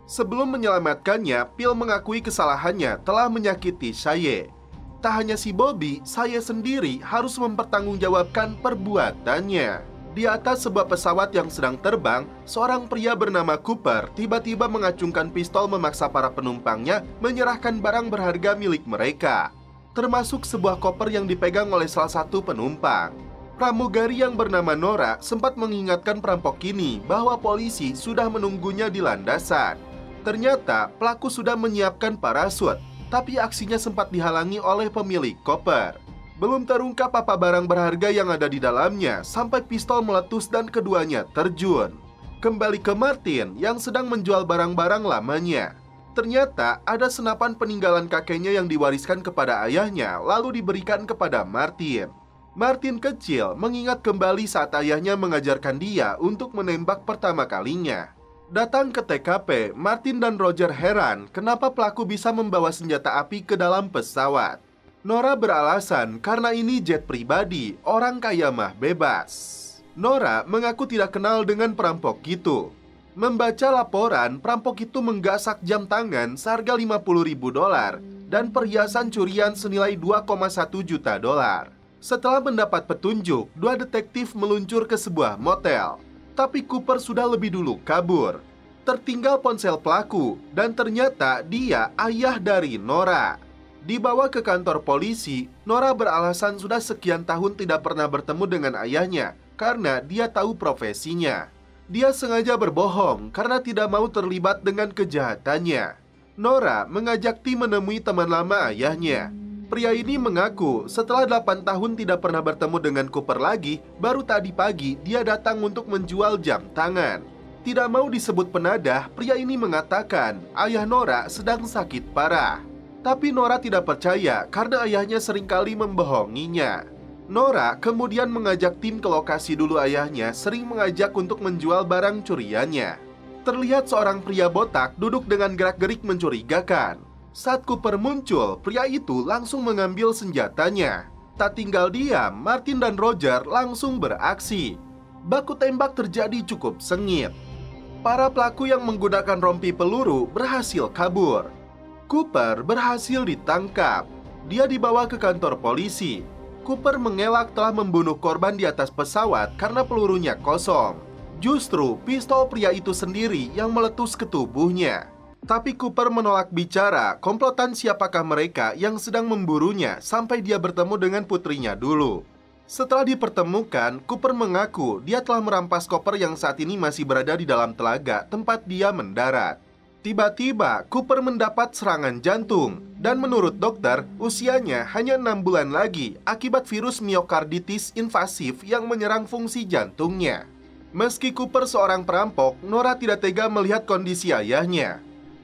Sebelum menyelamatkannya, Phil mengakui kesalahannya telah menyakiti Shaye. Tak hanya si Bobby, saya sendiri harus mempertanggungjawabkan perbuatannya. Di atas sebuah pesawat yang sedang terbang, seorang pria bernama Cooper tiba-tiba mengacungkan pistol memaksa para penumpangnya menyerahkan barang berharga milik mereka, termasuk sebuah koper yang dipegang oleh salah satu penumpang. Pramugari yang bernama Nora sempat mengingatkan perampok ini bahwa polisi sudah menunggunya di landasan. Ternyata pelaku sudah menyiapkan parasut, tapi aksinya sempat dihalangi oleh pemilik koper. Belum terungkap apa barang berharga yang ada di dalamnya sampai pistol meletus dan keduanya terjun. Kembali ke Martin yang sedang menjual barang-barang lamanya. Ternyata ada senapan peninggalan kakeknya yang diwariskan kepada ayahnya lalu diberikan kepada Martin. Martin kecil mengingat kembali saat ayahnya mengajarkan dia untuk menembak pertama kalinya. Datang ke TKP, Martin dan Roger heran kenapa pelaku bisa membawa senjata api ke dalam pesawat. Nora beralasan karena ini jet pribadi, orang kaya mah bebas. Nora mengaku tidak kenal dengan perampok itu. Membaca laporan, perampok itu menggasak jam tangan seharga 50 ribu dolar dan perhiasan curian senilai 2,1 juta dolar. Setelah mendapat petunjuk, dua detektif meluncur ke sebuah motel. Tapi Cooper sudah lebih dulu kabur. Tertinggal ponsel pelaku, dan ternyata dia ayah dari Nora. Dibawa ke kantor polisi, Nora beralasan sudah sekian tahun tidak pernah bertemu dengan ayahnya karena dia tahu profesinya. Dia sengaja berbohong karena tidak mau terlibat dengan kejahatannya. Nora mengajak Tim menemui teman lama ayahnya. Pria ini mengaku setelah 8 tahun tidak pernah bertemu dengan Cooper lagi, baru tadi pagi dia datang untuk menjual jam tangan. Tidak mau disebut penadah, pria ini mengatakan ayah Nora sedang sakit parah. Tapi Nora tidak percaya karena ayahnya sering kali membohonginya. Nora kemudian mengajak tim ke lokasi dulu ayahnya sering mengajak untuk menjual barang curiannya. Terlihat seorang pria botak duduk dengan gerak-gerik mencurigakan. Saat Cooper muncul, pria itu langsung mengambil senjatanya. Tak tinggal diam, Martin dan Roger langsung beraksi. Baku tembak terjadi cukup sengit. Para pelaku yang menggunakan rompi peluru berhasil kabur. Cooper berhasil ditangkap. Dia dibawa ke kantor polisi. Cooper mengelak telah membunuh korban di atas pesawat karena pelurunya kosong. Justru pistol pria itu sendiri yang meletus ke tubuhnya. Tapi Cooper menolak bicara komplotan siapakah mereka yang sedang memburunya sampai dia bertemu dengan putrinya dulu. Setelah dipertemukan, Cooper mengaku dia telah merampas koper yang saat ini masih berada di dalam telaga tempat dia mendarat. Tiba-tiba, Cooper mendapat serangan jantung dan menurut dokter, usianya hanya enam bulan lagi akibat virus miokarditis invasif yang menyerang fungsi jantungnya. Meski Cooper seorang perampok, Nora tidak tega melihat kondisi ayahnya.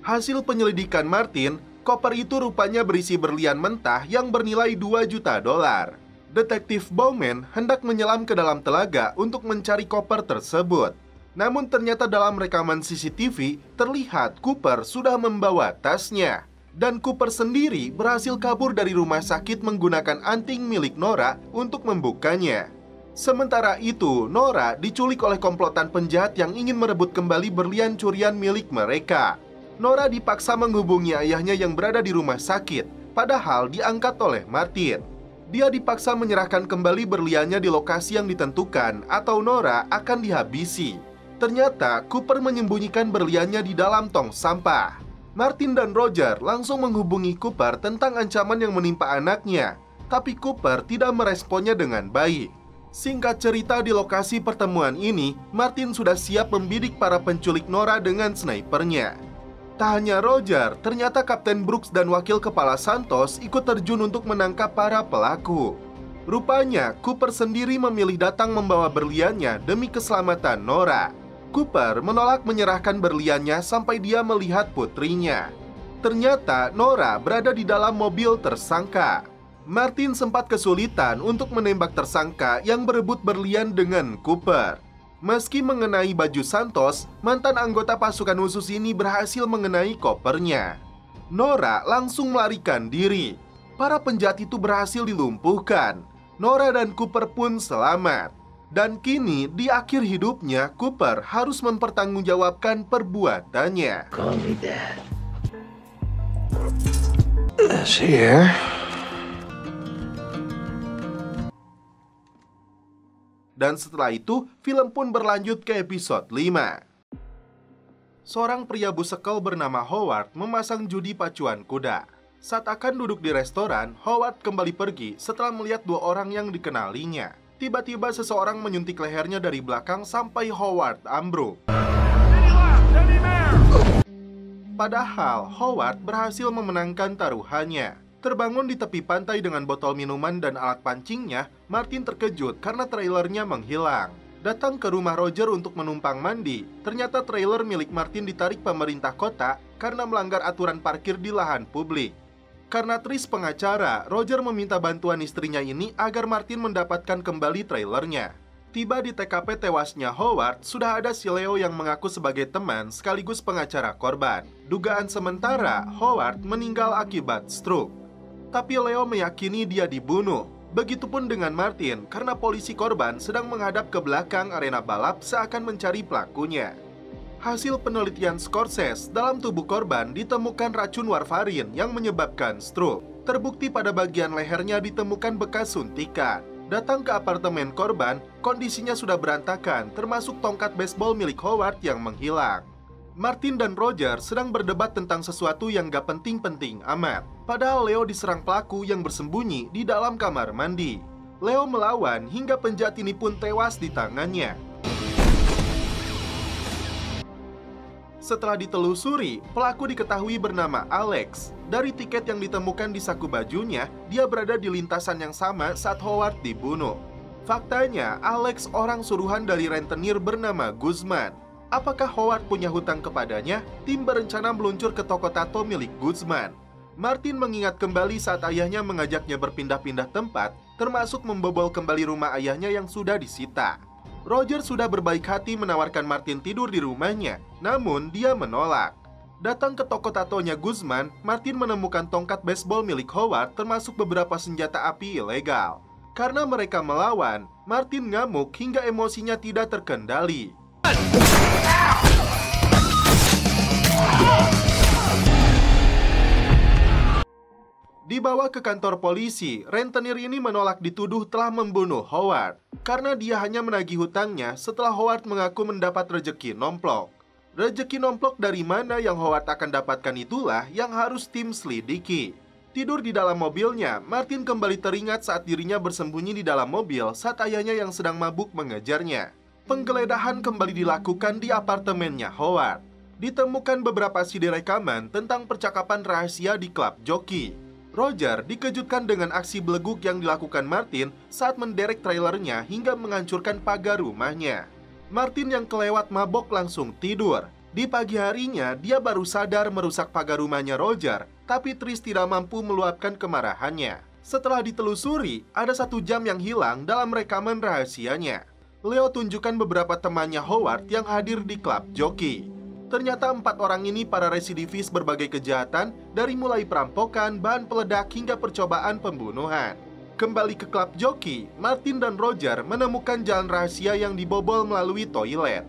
Hasil penyelidikan Martin, koper itu rupanya berisi berlian mentah yang bernilai 2 juta dolar. Detektif Bowman hendak menyelam ke dalam telaga untuk mencari koper tersebut. Namun ternyata dalam rekaman CCTV terlihat Cooper sudah membawa tasnya. Dan Cooper sendiri berhasil kabur dari rumah sakit menggunakan anting milik Nora untuk membukanya. Sementara itu, Nora diculik oleh komplotan penjahat yang ingin merebut kembali berlian curian milik mereka. Nora dipaksa menghubungi ayahnya yang berada di rumah sakit, padahal diangkat oleh Martin. Dia dipaksa menyerahkan kembali berliannya di lokasi yang ditentukan atau Nora akan dihabisi. Ternyata Cooper menyembunyikan berliannya di dalam tong sampah. Martin dan Roger langsung menghubungi Cooper tentang ancaman yang menimpa anaknya, tapi Cooper tidak meresponnya dengan baik. Singkat cerita di lokasi pertemuan ini, Martin sudah siap membidik para penculik Nora dengan snipernya. Tak hanya Roger, ternyata Kapten Brooks dan Wakil Kepala Santos ikut terjun untuk menangkap para pelaku. Rupanya, Cooper sendiri memilih datang membawa berliannya demi keselamatan Nora. Cooper menolak menyerahkan berliannya sampai dia melihat putrinya. Ternyata Nora berada di dalam mobil tersangka. Martin sempat kesulitan untuk menembak tersangka yang berebut berlian dengan Cooper. Meski mengenai baju Santos, mantan anggota pasukan khusus ini berhasil mengenai kopernya. Nora langsung melarikan diri. Para penjahat itu berhasil dilumpuhkan. Nora dan Cooper pun selamat. Dan kini di akhir hidupnya, Cooper harus mempertanggungjawabkan perbuatannya. Call me dad. This here Dan setelah itu, film pun berlanjut ke episode 5. Seorang pria busekel bernama Howard memasang judi pacuan kuda. Saat akan duduk di restoran, Howard kembali pergi setelah melihat dua orang yang dikenalinya. Tiba-tiba seseorang menyuntik lehernya dari belakang sampai Howard ambruk. Padahal Howard berhasil memenangkan taruhannya. Terbangun di tepi pantai dengan botol minuman dan alat pancingnya, Martin terkejut karena trailernya menghilang. Datang ke rumah Roger untuk menumpang mandi, ternyata trailer milik Martin ditarik pemerintah kota karena melanggar aturan parkir di lahan publik. Karena Tris pengacara, Roger meminta bantuan istrinya ini agar Martin mendapatkan kembali trailernya. Tiba di TKP tewasnya Howard, sudah ada si Leo yang mengaku sebagai teman sekaligus pengacara korban. Dugaan sementara, Howard meninggal akibat stroke. Tapi Leo meyakini dia dibunuh. Begitupun dengan Martin, karena polisi korban sedang menghadap ke belakang arena balap seakan mencari pelakunya. Hasil penelitian Scorsese, dalam tubuh korban ditemukan racun warfarin yang menyebabkan stroke. Terbukti pada bagian lehernya ditemukan bekas suntikan. Datang ke apartemen korban, kondisinya sudah berantakan, termasuk tongkat baseball milik Howard yang menghilang. Martin dan Roger sedang berdebat tentang sesuatu yang gak penting-penting amat. Padahal Leo diserang pelaku yang bersembunyi di dalam kamar mandi. Leo melawan hingga penjahat ini pun tewas di tangannya. Setelah ditelusuri, pelaku diketahui bernama Alex. Dari tiket yang ditemukan di saku bajunya, dia berada di lintasan yang sama saat Howard dibunuh. Faktanya, Alex orang suruhan dari rentenir bernama Guzman. Apakah Howard punya hutang kepadanya? Tim berencana meluncur ke toko tato milik Guzman. Martin mengingat kembali saat ayahnya mengajaknya berpindah-pindah tempat, termasuk membobol kembali rumah ayahnya yang sudah disita. Roger sudah berbaik hati menawarkan Martin tidur di rumahnya, namun dia menolak. Datang ke toko tatonya Guzman, Martin menemukan tongkat baseball milik Howard termasuk beberapa senjata api ilegal. Karena mereka melawan, Martin ngamuk hingga emosinya tidak terkendali. Dibawa ke kantor polisi, rentenir ini menolak dituduh telah membunuh Howard karena dia hanya menagih hutangnya setelah Howard mengaku mendapat rejeki nomplok. Rejeki nomplok dari mana yang Howard akan dapatkan itulah yang harus tim selidiki. Tidur di dalam mobilnya, Martin kembali teringat saat dirinya bersembunyi di dalam mobil saat ayahnya yang sedang mabuk mengejarnya. Penggeledahan kembali dilakukan di apartemennya Howard. Ditemukan beberapa CD rekaman tentang percakapan rahasia di klub joki. Roger dikejutkan dengan aksi beleguk yang dilakukan Martin saat menderek trailernya hingga menghancurkan pagar rumahnya. Martin yang kelewat mabok langsung tidur. Di pagi harinya, dia baru sadar merusak pagar rumahnya Roger, tapi Tris tidak mampu meluapkan kemarahannya. Setelah ditelusuri, ada satu jam yang hilang dalam rekaman rahasianya. Leo tunjukkan beberapa temannya Howard yang hadir di klub joki. Ternyata empat orang ini para residivis berbagai kejahatan dari mulai perampokan, bahan peledak hingga percobaan pembunuhan. Kembali ke klub joki, Martin dan Roger menemukan jalan rahasia yang dibobol melalui toilet.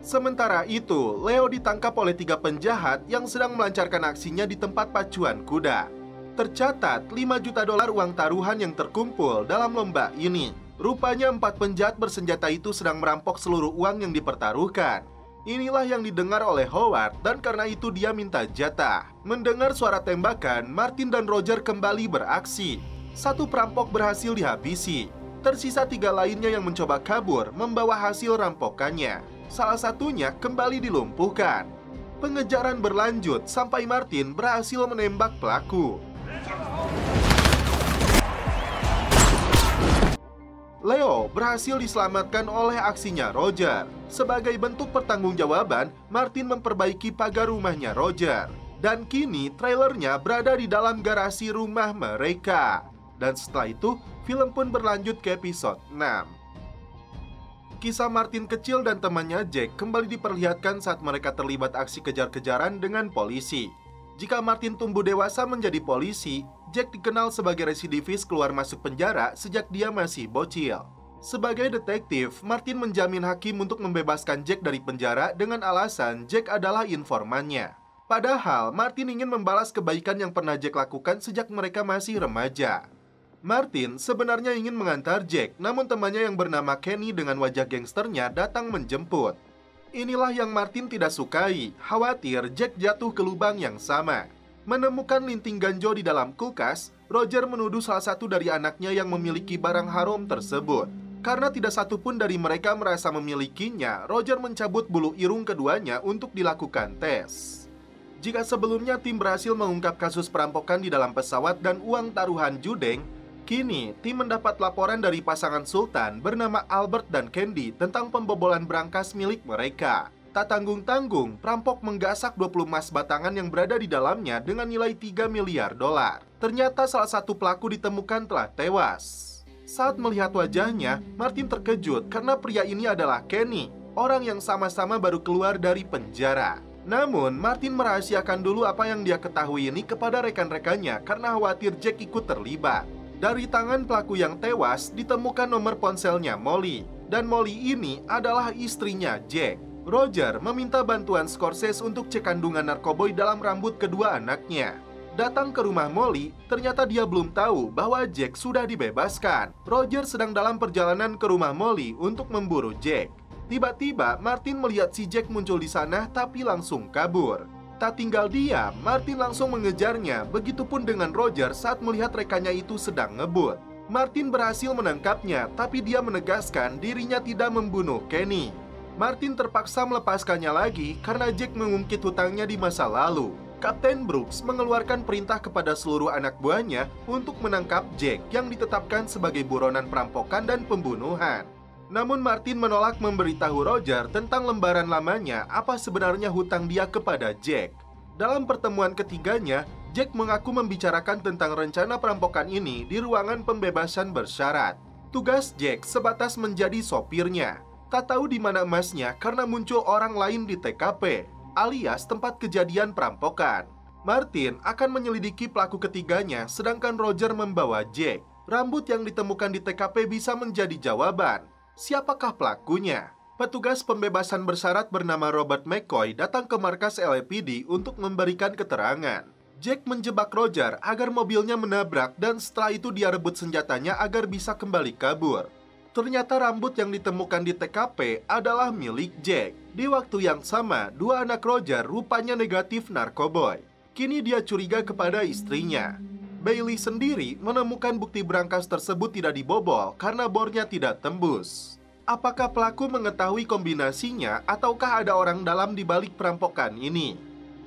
Sementara itu, Leo ditangkap oleh tiga penjahat yang sedang melancarkan aksinya di tempat pacuan kuda. Tercatat 5 juta dolar uang taruhan yang terkumpul dalam lomba ini. Rupanya empat penjahat bersenjata itu sedang merampok seluruh uang yang dipertaruhkan. Inilah yang didengar oleh Howard dan karena itu dia minta jatah. Mendengar suara tembakan, Martin dan Roger kembali beraksi. Satu perampok berhasil dihabisi. Tersisa tiga lainnya yang mencoba kabur membawa hasil rampokannya. Salah satunya kembali dilumpuhkan. Pengejaran berlanjut sampai Martin berhasil menembak pelaku. Leo berhasil diselamatkan oleh aksinya Roger. Sebagai bentuk pertanggungjawaban, Martin memperbaiki pagar rumahnya Roger. Dan kini trailernya berada di dalam garasi rumah mereka. Dan setelah itu, film pun berlanjut ke episode 6. Kisah Martin kecil dan temannya Jack kembali diperlihatkan saat mereka terlibat aksi kejar-kejaran dengan polisi. Jika Martin tumbuh dewasa menjadi polisi, Jack dikenal sebagai residivis keluar masuk penjara sejak dia masih bocil. Sebagai detektif, Martin menjamin hakim untuk membebaskan Jack dari penjara dengan alasan Jack adalah informannya. Padahal, Martin ingin membalas kebaikan yang pernah Jack lakukan sejak mereka masih remaja. Martin sebenarnya ingin mengantar Jack, namun temannya yang bernama Kenny dengan wajah gangsternya datang menjemput. Inilah yang Martin tidak sukai, khawatir Jack jatuh ke lubang yang sama. Menemukan linting ganjo di dalam kulkas, Roger menuduh salah satu dari anaknya yang memiliki barang haram tersebut. Karena tidak satu pun dari mereka merasa memilikinya, Roger mencabut bulu irung keduanya untuk dilakukan tes. Jika sebelumnya tim berhasil mengungkap kasus perampokan di dalam pesawat dan uang taruhan judeng, kini tim mendapat laporan dari pasangan Sultan bernama Albert dan Candy tentang pembobolan berangkas milik mereka. Tak tanggung-tanggung, perampok menggasak 20 emas batangan yang berada di dalamnya dengan nilai 3 miliar dolar. Ternyata salah satu pelaku ditemukan telah tewas. Saat melihat wajahnya, Martin terkejut karena pria ini adalah Kenny, orang yang sama-sama baru keluar dari penjara. Namun, Martin merahasiakan dulu apa yang dia ketahui ini kepada rekan-rekannya karena khawatir Jack ikut terlibat. Dari tangan pelaku yang tewas, ditemukan nomor ponselnya Molly. Dan Molly ini adalah istrinya Jack. Roger meminta bantuan Scorsese untuk cek kandungan narkoboy dalam rambut kedua anaknya. Datang ke rumah Molly, ternyata dia belum tahu bahwa Jack sudah dibebaskan. Roger sedang dalam perjalanan ke rumah Molly untuk memburu Jack. Tiba-tiba Martin melihat si Jack muncul di sana tapi langsung kabur. Tak tinggal diam, Martin langsung mengejarnya, begitupun dengan Roger saat melihat rekannya itu sedang ngebut. Martin berhasil menangkapnya, tapi dia menegaskan dirinya tidak membunuh Kenny. Martin terpaksa melepaskannya lagi karena Jack mengungkit hutangnya di masa lalu. Kapten Brooks mengeluarkan perintah kepada seluruh anak buahnya untuk menangkap Jack yang ditetapkan sebagai buronan perampokan dan pembunuhan. Namun Martin menolak memberitahu Roger tentang lembaran lamanya apa sebenarnya hutang dia kepada Jack. Dalam pertemuan ketiganya, Jack mengaku membicarakan tentang rencana perampokan ini di ruangan pembebasan bersyarat. Tugas Jack sebatas menjadi sopirnya. Tak tahu di mana emasnya karena muncul orang lain di TKP, alias tempat kejadian perampokan. Martin akan menyelidiki pelaku ketiganya, sedangkan Roger membawa Jack. Rambut yang ditemukan di TKP bisa menjadi jawaban. Siapakah pelakunya? Petugas pembebasan bersyarat bernama Robert McCoy datang ke markas LAPD untuk memberikan keterangan. Jack menjebak Roger agar mobilnya menabrak dan setelah itu dia rebut senjatanya agar bisa kembali kabur. Ternyata rambut yang ditemukan di TKP adalah milik Jack. Di waktu yang sama, dua anak Roger rupanya negatif narkoboy. Kini dia curiga kepada istrinya. Bailey sendiri menemukan bukti berangkas tersebut tidak dibobol karena bornya tidak tembus. Apakah pelaku mengetahui kombinasinya ataukah ada orang dalam di balik perampokan ini?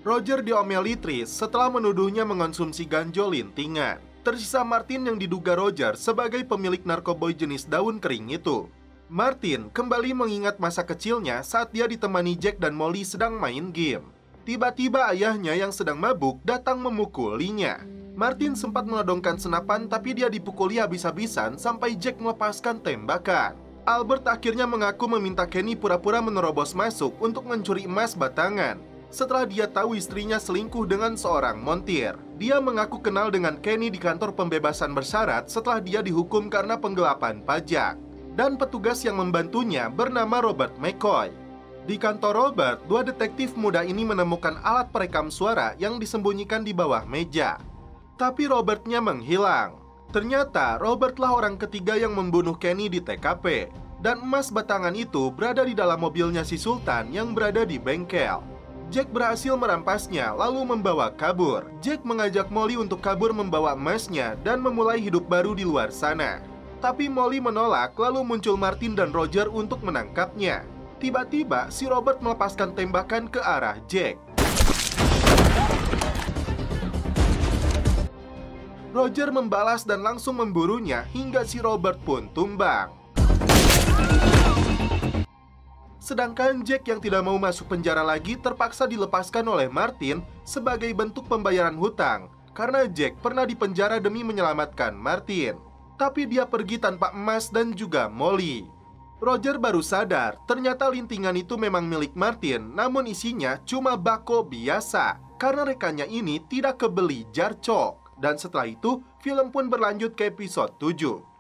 Roger diomeli Tris setelah menuduhnya mengonsumsi ganjo lintingan. Tersisa Martin yang diduga Roger sebagai pemilik narkoboy jenis daun kering itu. Martin kembali mengingat masa kecilnya saat dia ditemani Jack dan Molly sedang main game. Tiba-tiba ayahnya yang sedang mabuk datang memukulinya. Martin sempat menodongkan senapan tapi dia dipukuli habis-habisan sampai Jack melepaskan tembakan. Albert akhirnya mengaku meminta Kenny pura-pura menerobos masuk untuk mencuri emas batangan. Setelah dia tahu istrinya selingkuh dengan seorang montir, dia mengaku kenal dengan Kenny di kantor pembebasan bersyarat setelah dia dihukum karena penggelapan pajak. Dan petugas yang membantunya bernama Robert McCoy. Di kantor Robert, dua detektif muda ini menemukan alat perekam suara yang disembunyikan di bawah meja. Tapi Robertnya menghilang. Ternyata Robertlah orang ketiga yang membunuh Kenny di TKP. Dan emas batangan itu berada di dalam mobilnya si Sultan yang berada di bengkel. Jack berhasil merampasnya lalu membawa kabur. Jack mengajak Molly untuk kabur membawa emasnya dan memulai hidup baru di luar sana. Tapi Molly menolak lalu muncul Martin dan Roger untuk menangkapnya. Tiba-tiba si Robert melepaskan tembakan ke arah Jack. Roger membalas dan langsung memburunya hingga si Robert pun tumbang. Sedangkan Jack yang tidak mau masuk penjara lagi terpaksa dilepaskan oleh Martin sebagai bentuk pembayaran hutang karena Jack pernah dipenjara demi menyelamatkan Martin. Tapi dia pergi tanpa emas dan juga Molly. Roger baru sadar ternyata lintingan itu memang milik Martin namun isinya cuma bako biasa karena rekannya ini tidak kebeli jarcok. Dan setelah itu, film pun berlanjut ke episode 7.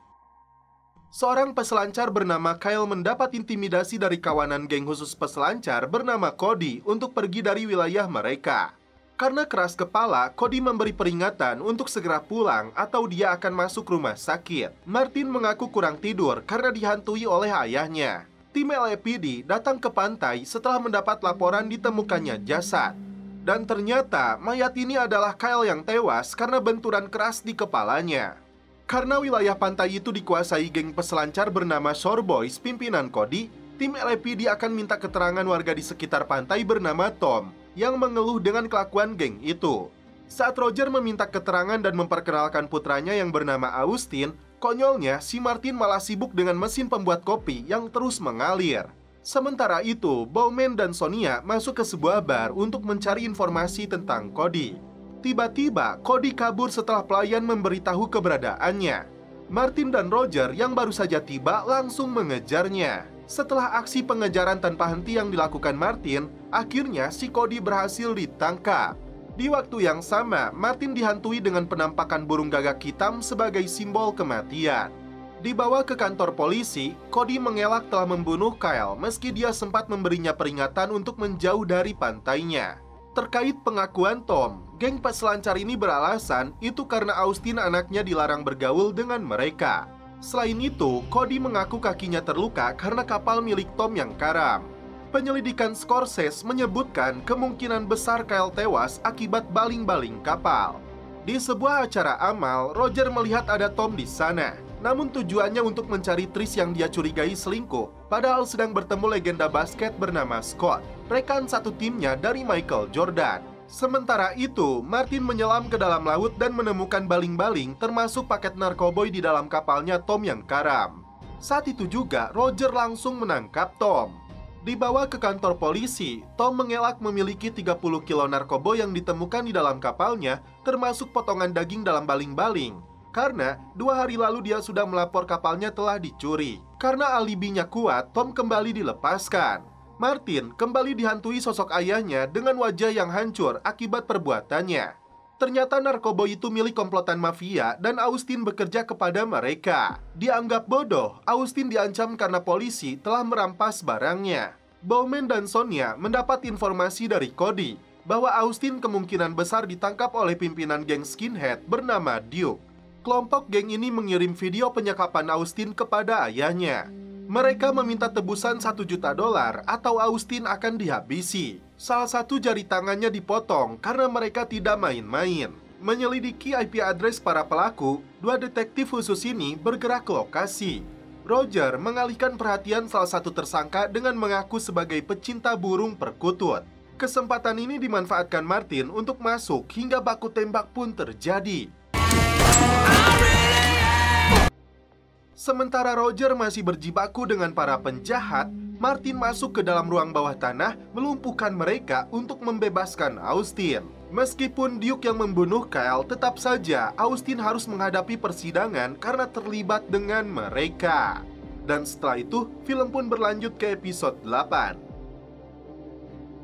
Seorang peselancar bernama Kyle mendapat intimidasi dari kawanan geng khusus peselancar bernama Cody untuk pergi dari wilayah mereka. Karena keras kepala, Cody memberi peringatan untuk segera pulang atau dia akan masuk rumah sakit. Martin mengaku kurang tidur karena dihantui oleh ayahnya. Tim LAPD datang ke pantai setelah mendapat laporan ditemukannya jasad. Dan ternyata mayat ini adalah Kyle yang tewas karena benturan keras di kepalanya. Karena wilayah pantai itu dikuasai geng peselancar bernama Shore Boys pimpinan Cody, tim LAPD akan minta keterangan warga di sekitar pantai bernama Tom yang mengeluh dengan kelakuan geng itu. Saat Roger meminta keterangan dan memperkenalkan putranya yang bernama Austin, konyolnya si Martin malah sibuk dengan mesin pembuat kopi yang terus mengalir. Sementara itu, Bowman dan Sonia masuk ke sebuah bar untuk mencari informasi tentang Cody. Tiba-tiba, Cody kabur setelah pelayan memberitahu keberadaannya. Martin dan Roger yang baru saja tiba langsung mengejarnya. Setelah aksi pengejaran tanpa henti yang dilakukan Martin, akhirnya si Cody berhasil ditangkap. Di waktu yang sama, Martin dihantui dengan penampakan burung gagak hitam sebagai simbol kematian. Dibawa ke kantor polisi, Cody mengelak telah membunuh Kyle meski dia sempat memberinya peringatan untuk menjauh dari pantainya. Terkait pengakuan Tom, geng peselancar ini beralasan itu karena Austin anaknya dilarang bergaul dengan mereka. Selain itu, Cody mengaku kakinya terluka karena kapal milik Tom yang karam. Penyelidikan Scorsese menyebutkan kemungkinan besar Kyle tewas akibat baling-baling kapal. Di sebuah acara amal, Roger melihat ada Tom di sana. Namun tujuannya untuk mencari Tris yang dia curigai selingkuh, padahal sedang bertemu legenda basket bernama Scott, rekan satu timnya dari Michael Jordan. Sementara itu, Martin menyelam ke dalam laut dan menemukan baling-baling termasuk paket narkoboy di dalam kapalnya Tom yang karam. Saat itu juga, Roger langsung menangkap Tom. Dibawa ke kantor polisi, Tom mengelak memiliki 30 kilo narkoba yang ditemukan di dalam kapalnya, termasuk potongan daging dalam baling-baling. Karena dua hari lalu dia sudah melapor kapalnya telah dicuri. Karena alibinya kuat, Tom kembali dilepaskan. Martin kembali dihantui sosok ayahnya dengan wajah yang hancur akibat perbuatannya. Ternyata narkoba itu milik komplotan mafia dan Austin bekerja kepada mereka. Dianggap bodoh, Austin diancam karena polisi telah merampas barangnya. Bowman dan Sonia mendapat informasi dari Cody bahwa Austin kemungkinan besar ditangkap oleh pimpinan geng skinhead bernama Duke. Kelompok geng ini mengirim video penyekapan Austin kepada ayahnya. Mereka meminta tebusan satu juta dolar atau Austin akan dihabisi. Salah satu jari tangannya dipotong karena mereka tidak main-main. Menyelidiki IP address para pelaku, dua detektif khusus ini bergerak ke lokasi. Roger mengalihkan perhatian salah satu tersangka dengan mengaku sebagai pecinta burung perkutut. Kesempatan ini dimanfaatkan Martin untuk masuk hingga baku tembak pun terjadi. Sementara Roger masih berjibaku dengan para penjahat, Martin masuk ke dalam ruang bawah tanah melumpuhkan mereka untuk membebaskan Austin. Meskipun Duke yang membunuh Kyle, tetap saja Austin harus menghadapi persidangan karena terlibat dengan mereka. Dan setelah itu, film pun berlanjut ke episode 8.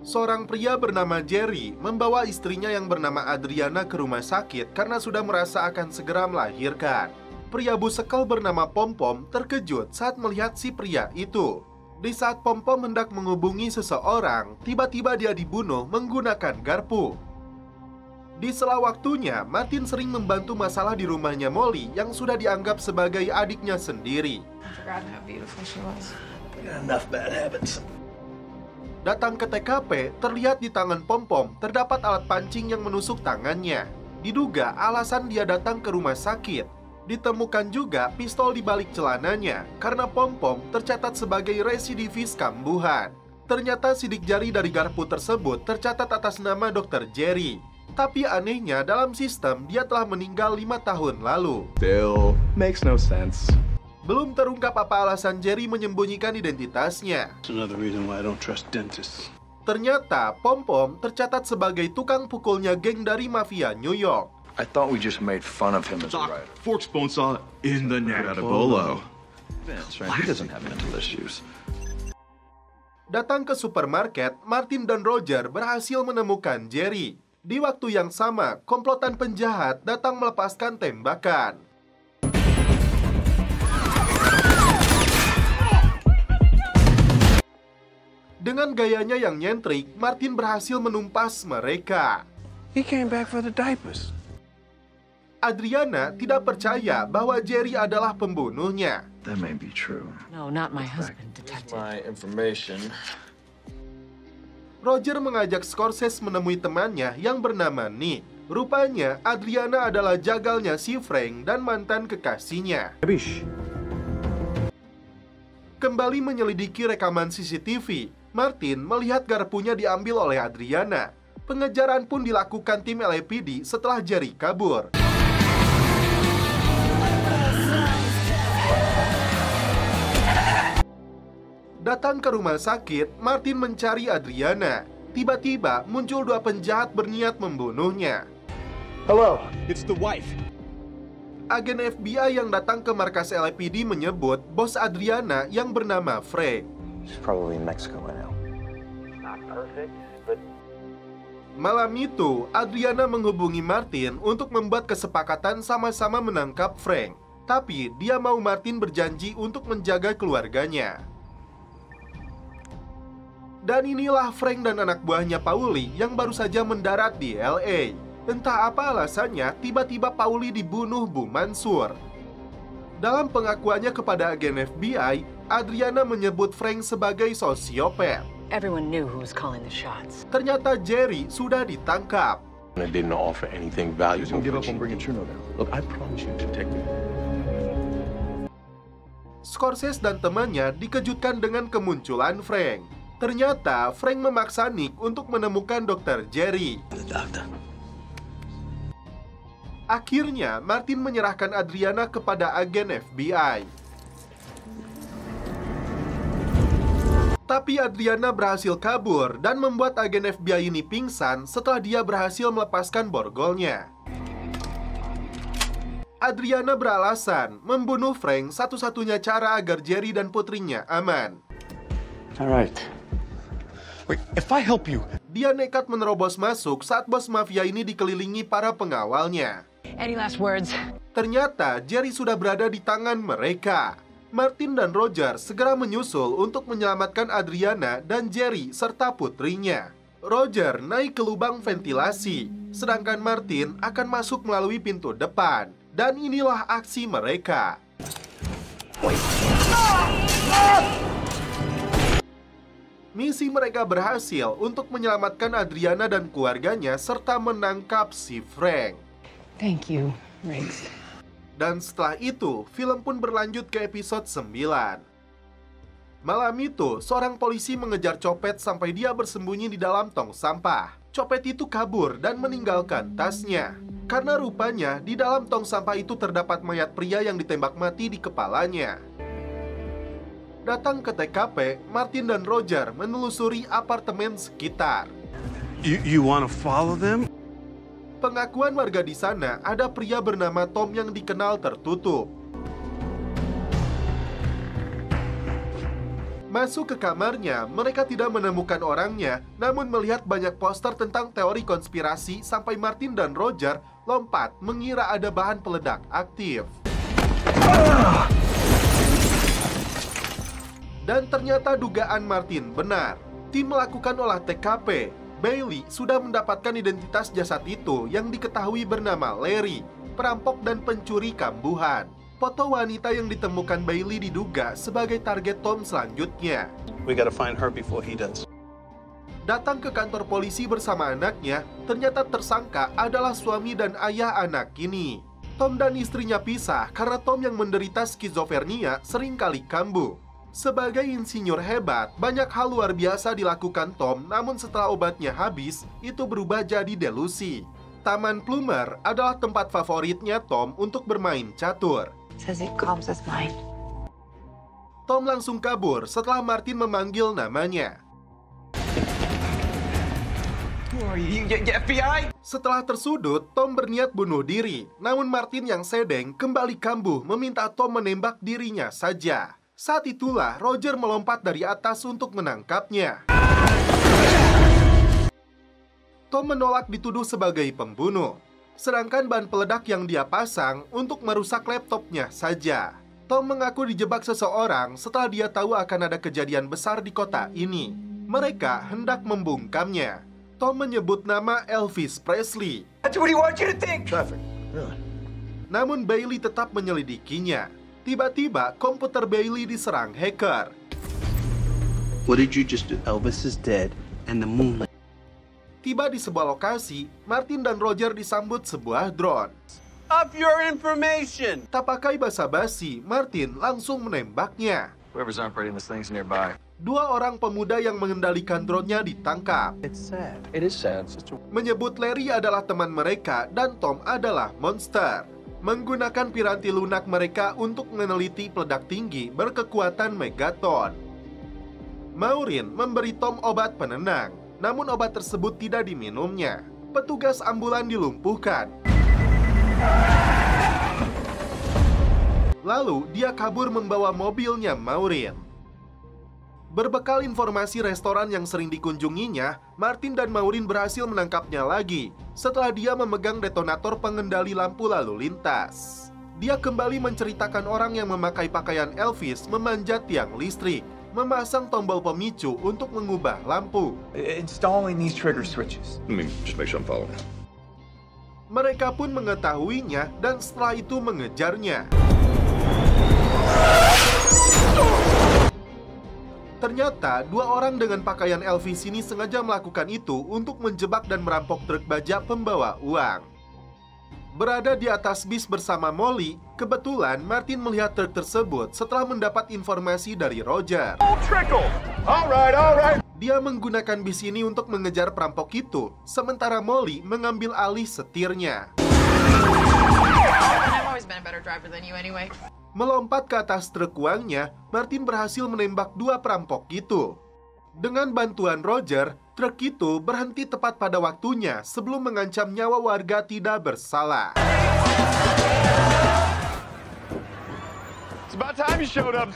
Seorang pria bernama Jerry membawa istrinya yang bernama Adriana ke rumah sakit karena sudah merasa akan segera melahirkan. Pria busekel bernama Pom-Pom terkejut saat melihat si pria itu. Di saat Pom-Pom hendak menghubungi seseorang, tiba-tiba dia dibunuh menggunakan garpu. Di sela waktunya, Martin sering membantu masalah di rumahnya Molly yang sudah dianggap sebagai adiknya sendiri. Datang ke TKP, terlihat di tangan Pom-Pom terdapat alat pancing yang menusuk tangannya. Diduga alasan dia datang ke rumah sakit. Ditemukan juga pistol di balik celananya karena Pom-Pom tercatat sebagai residivis kambuhan. Ternyata sidik jari dari garpu tersebut tercatat atas nama Dr. Jerry. Tapi anehnya dalam sistem dia telah meninggal lima tahun lalu. Still makes no sense. Belum terungkap apa alasan Jerry menyembunyikan identitasnya. Ternyata Pom-Pom tercatat sebagai tukang pukulnya geng dari mafia New York. I thought we just made fun of him as a writer. Forks bone saw in the neck. Got a bolo. Vince, right? He doesn't have mental issues. Datang ke supermarket, Martin dan Roger berhasil menemukan Jerry. Di waktu yang sama, komplotan penjahat datang melepaskan tembakan. Dengan gayanya yang nyentrik, Martin berhasil menumpas mereka. He came back for the diapers. Adriana tidak percaya bahwa Jerry adalah pembunuhnya. That may be true. No, not my husband, detective. My information. Roger mengajak Scorsese menemui temannya yang bernama Nick. Rupanya Adriana adalah jagalnya si Frank dan mantan kekasihnya. Kembali menyelidiki rekaman CCTV, Martin melihat garpunya diambil oleh Adriana. Pengejaran pun dilakukan tim LAPD setelah Jerry kabur. Datang ke rumah sakit, Martin mencari Adriana. Tiba-tiba muncul dua penjahat berniat membunuhnya. Hello, it's the wife. Agen FBI yang datang ke markas LAPD menyebut bos Adriana yang bernama Frank. She's probably in Mexico by now. Not perfect, but Malam itu, Adriana menghubungi Martin untuk membuat kesepakatan sama-sama menangkap Frank. Tapi dia mau Martin berjanji untuk menjaga keluarganya. Dan inilah Frank dan anak buahnya Pauli yang baru saja mendarat di LA. Entah apa alasannya, tiba-tiba Pauli dibunuh Bu Mansur. Dalam pengakuannya kepada agen FBI, Adriana menyebut Frank sebagai sosiopat. Everyone knew who was calling the shots. Ternyata Jerry sudah ditangkap. I didn't offer anything valuable. Don't give up on bringing Truno down. Look, I promise you, detective. Scorsese dan temannya dikejutkan dengan kemunculan Frank. Ternyata Frank memaksa Nick untuk menemukan Dr. Jerry. Akhirnya, Martin menyerahkan Adriana kepada agen FBI. Tapi Adriana berhasil kabur dan membuat agen FBI ini pingsan setelah dia berhasil melepaskan borgolnya. Adriana beralasan membunuh Frank satu-satunya cara agar Jerry dan putrinya aman. Alright. Wait, if I help you. Dia nekat menerobos masuk saat bos mafia ini dikelilingi para pengawalnya. Any last words? Ternyata Jerry sudah berada di tangan mereka. Martin dan Roger segera menyusul untuk menyelamatkan Adriana dan Jerry serta putrinya. Roger naik ke lubang ventilasi, sedangkan Martin akan masuk melalui pintu depan. Dan inilah aksi mereka. Misi mereka berhasil untuk menyelamatkan Adriana dan keluarganya serta menangkap si Frank. Thank you, Riggs. Dan setelah itu, film pun berlanjut ke episode 9. Malam itu, seorang polisi mengejar copet sampai dia bersembunyi di dalam tong sampah. Copet itu kabur dan meninggalkan tasnya. Karena rupanya di dalam tong sampah itu terdapat mayat pria yang ditembak mati di kepalanya. Datang ke TKP, Martin dan Roger menelusuri apartemen sekitar. You, you want to follow them? Pengakuan warga di sana ada pria bernama Tom yang dikenal tertutup. Masuk ke kamarnya, mereka tidak menemukan orangnya, namun melihat banyak poster tentang teori konspirasi sampai Martin dan Roger lompat mengira ada bahan peledak aktif. Dan ternyata dugaan Martin benar. Tim melakukan olah TKP. Bailey sudah mendapatkan identitas jasad itu yang diketahui bernama Larry, perampok dan pencuri kambuhan. Foto wanita yang ditemukan Bailey diduga sebagai target Tom selanjutnya. We gotta find her before he does. Datang ke kantor polisi bersama anaknya, ternyata tersangka adalah suami dan ayah anak ini. Tom dan istrinya pisah karena Tom yang menderita skizofrenia sering kali kambuh. Sebagai insinyur hebat, banyak hal luar biasa dilakukan Tom, namun setelah obatnya habis, itu berubah jadi delusi. Taman Plumer adalah tempat favoritnya Tom untuk bermain catur. Says it calms his mind. Tom langsung kabur setelah Martin memanggil namanya. Setelah tersudut, Tom berniat bunuh diri. Namun Martin yang sedeng kembali kambuh meminta Tom menembak dirinya saja. Saat itulah Roger melompat dari atas untuk menangkapnya. Tom menolak dituduh sebagai pembunuh. Sedangkan bahan peledak yang dia pasang untuk merusak laptopnya saja. Tom mengaku dijebak seseorang setelah dia tahu akan ada kejadian besar di kota ini. Mereka hendak membungkamnya. Tom menyebut nama Elvis Presley. That's what he wants you to think. Traffic. Really? Namun Bailey tetap menyelidikinya. Tiba-tiba komputer Bailey diserang hacker. What did you just do? Elvis is dead and the moon. Tiba di sebuah lokasi, Martin dan Roger disambut sebuah drone. Of your information. Tak pakai basa-basi, Martin langsung menembaknya. Whoever's operating this thing's nearby. Dua orang pemuda yang mengendalikan drone-nya ditangkap. It's sad. It is sad. Menyebut Larry adalah teman mereka dan Tom adalah monster. Menggunakan piranti lunak mereka untuk meneliti peledak tinggi berkekuatan megaton. Maureen memberi Tom obat penenang, namun obat tersebut tidak diminumnya. Petugas ambulan dilumpuhkan. Lalu dia kabur membawa mobilnya Maureen. Berbekal informasi restoran yang sering dikunjunginya, Martin dan Maureen berhasil menangkapnya lagi setelah dia memegang detonator pengendali lampu lalu lintas. Dia kembali menceritakan orang yang memakai pakaian Elvis memanjat tiang listrik, memasang tombol pemicu untuk mengubah lampu. Installing these trigger switches. Let me just make sure I'm following. Mereka pun mengetahuinya dan setelah itu mengejarnya. Ternyata dua orang dengan pakaian Elvis ini sengaja melakukan itu untuk menjebak dan merampok truk baja pembawa uang. Berada di atas bis bersama Molly, kebetulan Martin melihat truk tersebut setelah mendapat informasi dari Roger. Dia menggunakan bis ini untuk mengejar perampok itu, sementara Molly mengambil alih setirnya. Anyway. Melompat ke atas truk uangnya, Martin berhasil menembak dua perampok itu. Dengan bantuan Roger, truk itu berhenti tepat pada waktunya sebelum mengancam nyawa warga tidak bersalah. It's about time you showed up.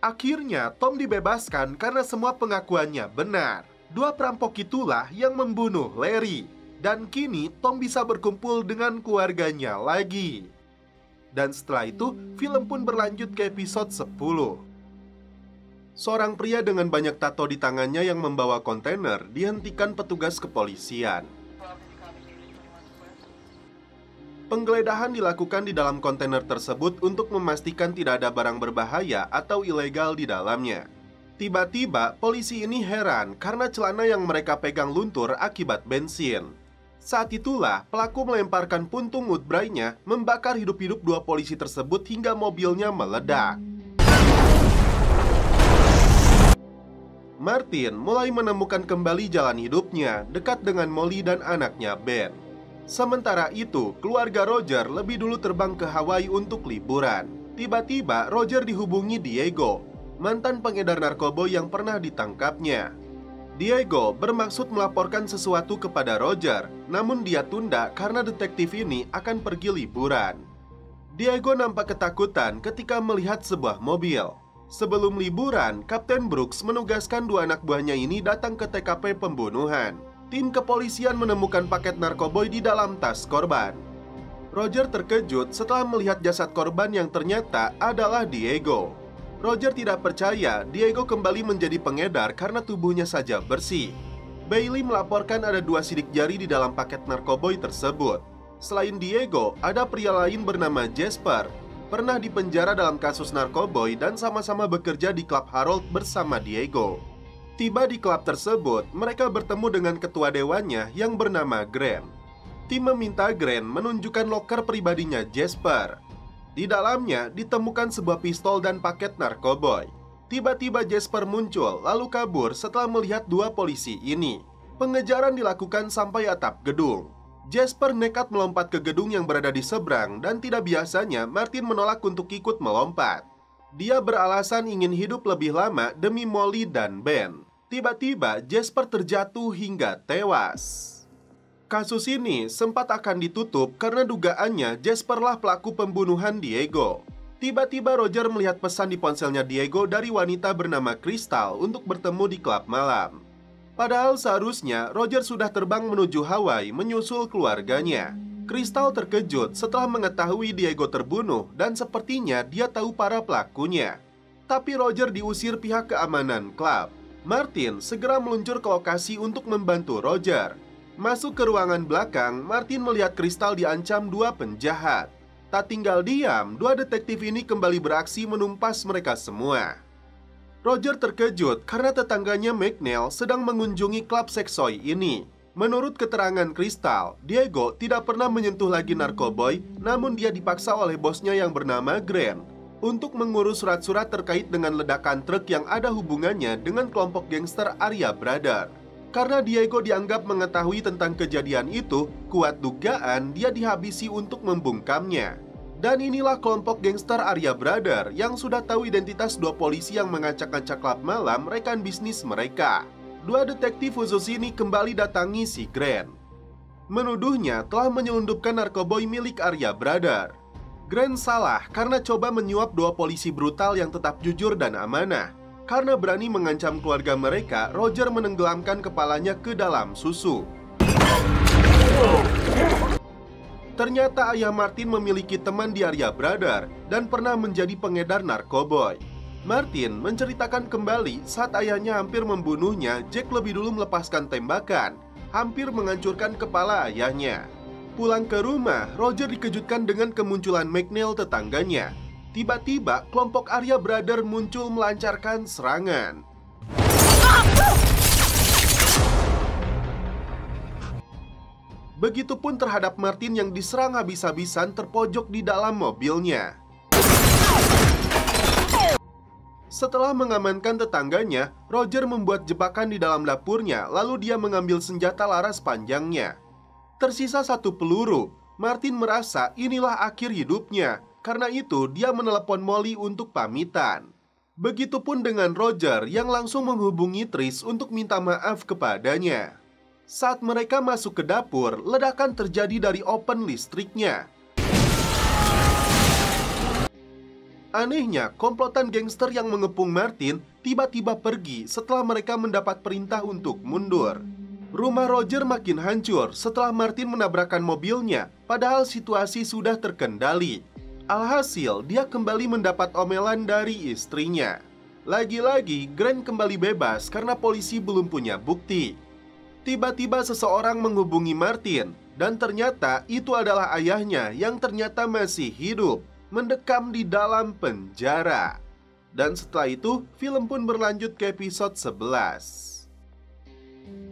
Akhirnya, Tom dibebaskan karena semua pengakuannya benar. Dua perampok itulah yang membunuh Larry. Dan kini Tom bisa berkumpul dengan keluarganya lagi. Dan setelah itu, film pun berlanjut ke episode 10. Seorang pria dengan banyak tato di tangannya yang membawa kontainer dihentikan petugas kepolisian. Penggeledahan dilakukan di dalam kontainer tersebut untuk memastikan tidak ada barang berbahaya atau ilegal di dalamnya. Tiba-tiba, polisi ini heran karena celana yang mereka pegang luntur akibat bensin. Saat itulah, pelaku melemparkan puntung woodbray-nya membakar hidup-hidup dua polisi tersebut hingga mobilnya meledak. Martin mulai menemukan kembali jalan hidupnya dekat dengan Molly dan anaknya Ben. Sementara itu, keluarga Roger lebih dulu terbang ke Hawaii untuk liburan. Tiba-tiba, Roger dihubungi Diego, mantan pengedar narkoba yang pernah ditangkapnya. Diego bermaksud melaporkan sesuatu kepada Roger, namun dia tunda karena detektif ini akan pergi liburan. Diego nampak ketakutan ketika melihat sebuah mobil. Sebelum liburan, Kapten Brooks menugaskan dua anak buahnya ini datang ke TKP pembunuhan. Tim kepolisian menemukan paket narkoboy di dalam tas korban. Roger terkejut setelah melihat jasad korban yang ternyata adalah Diego. Roger tidak percaya Diego kembali menjadi pengedar karena tubuhnya saja bersih. Bailey melaporkan ada dua sidik jari di dalam paket narkoboy tersebut. Selain Diego, ada pria lain bernama Jasper, pernah dipenjara dalam kasus narkoboy dan sama-sama bekerja di klub Harold bersama Diego. Tiba di klub tersebut, mereka bertemu dengan ketua dewannya yang bernama Grant. Tim meminta Grant menunjukkan loker pribadinya Jasper. Di dalamnya ditemukan sebuah pistol dan paket narkoboy. Tiba-tiba Jasper muncul lalu kabur setelah melihat dua polisi ini. Pengejaran dilakukan sampai atap gedung. Jasper nekat melompat ke gedung yang berada di seberang dan tidak biasanya Martin menolak untuk ikut melompat. Dia beralasan ingin hidup lebih lama demi Molly dan Ben. Tiba-tiba Jasper terjatuh hingga tewas. Kasus ini sempat akan ditutup karena dugaannya Jasperlah pelaku pembunuhan Diego. Tiba-tiba Roger melihat pesan di ponselnya Diego dari wanita bernama Crystal untuk bertemu di klub malam. Padahal seharusnya Roger sudah terbang menuju Hawaii menyusul keluarganya. Crystal terkejut setelah mengetahui Diego terbunuh dan sepertinya dia tahu para pelakunya. Tapi Roger diusir pihak keamanan klub. Martin segera meluncur ke lokasi untuk membantu Roger. Masuk ke ruangan belakang, Martin melihat Kristal diancam dua penjahat. Tak tinggal diam, dua detektif ini kembali beraksi menumpas mereka semua. Roger terkejut karena tetangganya McNeil sedang mengunjungi klub seksoi ini. Menurut keterangan Kristal, Diego tidak pernah menyentuh lagi narkoboy, namun dia dipaksa oleh bosnya yang bernama Grant untuk mengurus surat-surat terkait dengan ledakan truk yang ada hubungannya dengan kelompok gangster Arya Brother. Karena Diego dianggap mengetahui tentang kejadian itu, kuat dugaan dia dihabisi untuk membungkamnya. Dan inilah kelompok gangster Arya Brother yang sudah tahu identitas dua polisi yang mengacak-acak klub malam rekan bisnis mereka. Dua detektif khusus ini kembali datangi si Grant. Menuduhnya telah menyelundupkan narkoboy milik Arya Brother. Grant salah karena coba menyuap dua polisi brutal yang tetap jujur dan amanah. Karena berani mengancam keluarga mereka, Roger menenggelamkan kepalanya ke dalam susu. Ternyata ayah Martin memiliki teman di Arya Brother dan pernah menjadi pengedar narkoboy. Martin menceritakan kembali saat ayahnya hampir membunuhnya, Jack lebih dulu melepaskan tembakan, hampir menghancurkan kepala ayahnya. Pulang ke rumah, Roger dikejutkan dengan kemunculan McNeil tetangganya. Tiba-tiba, kelompok Arya Brother muncul melancarkan serangan. Begitupun terhadap Martin yang diserang habis-habisan terpojok di dalam mobilnya. Setelah mengamankan tetangganya, Roger membuat jebakan di dalam dapurnya, lalu dia mengambil senjata laras panjangnya. Tersisa satu peluru. Martin merasa inilah akhir hidupnya. Karena itu, dia menelepon Molly untuk pamitan. Begitupun dengan Roger yang langsung menghubungi Tris untuk minta maaf kepadanya. Saat mereka masuk ke dapur, ledakan terjadi dari open listriknya. Anehnya, komplotan gangster yang mengepung Martin tiba-tiba pergi setelah mereka mendapat perintah untuk mundur. Rumah Roger makin hancur setelah Martin menabrakkan mobilnya, padahal situasi sudah terkendali. Alhasil, dia kembali mendapat omelan dari istrinya. Lagi-lagi, Grant kembali bebas karena polisi belum punya bukti. Tiba-tiba seseorang menghubungi Martin, dan ternyata itu adalah ayahnya yang ternyata masih hidup, mendekam di dalam penjara. Dan setelah itu, film pun berlanjut ke episode 11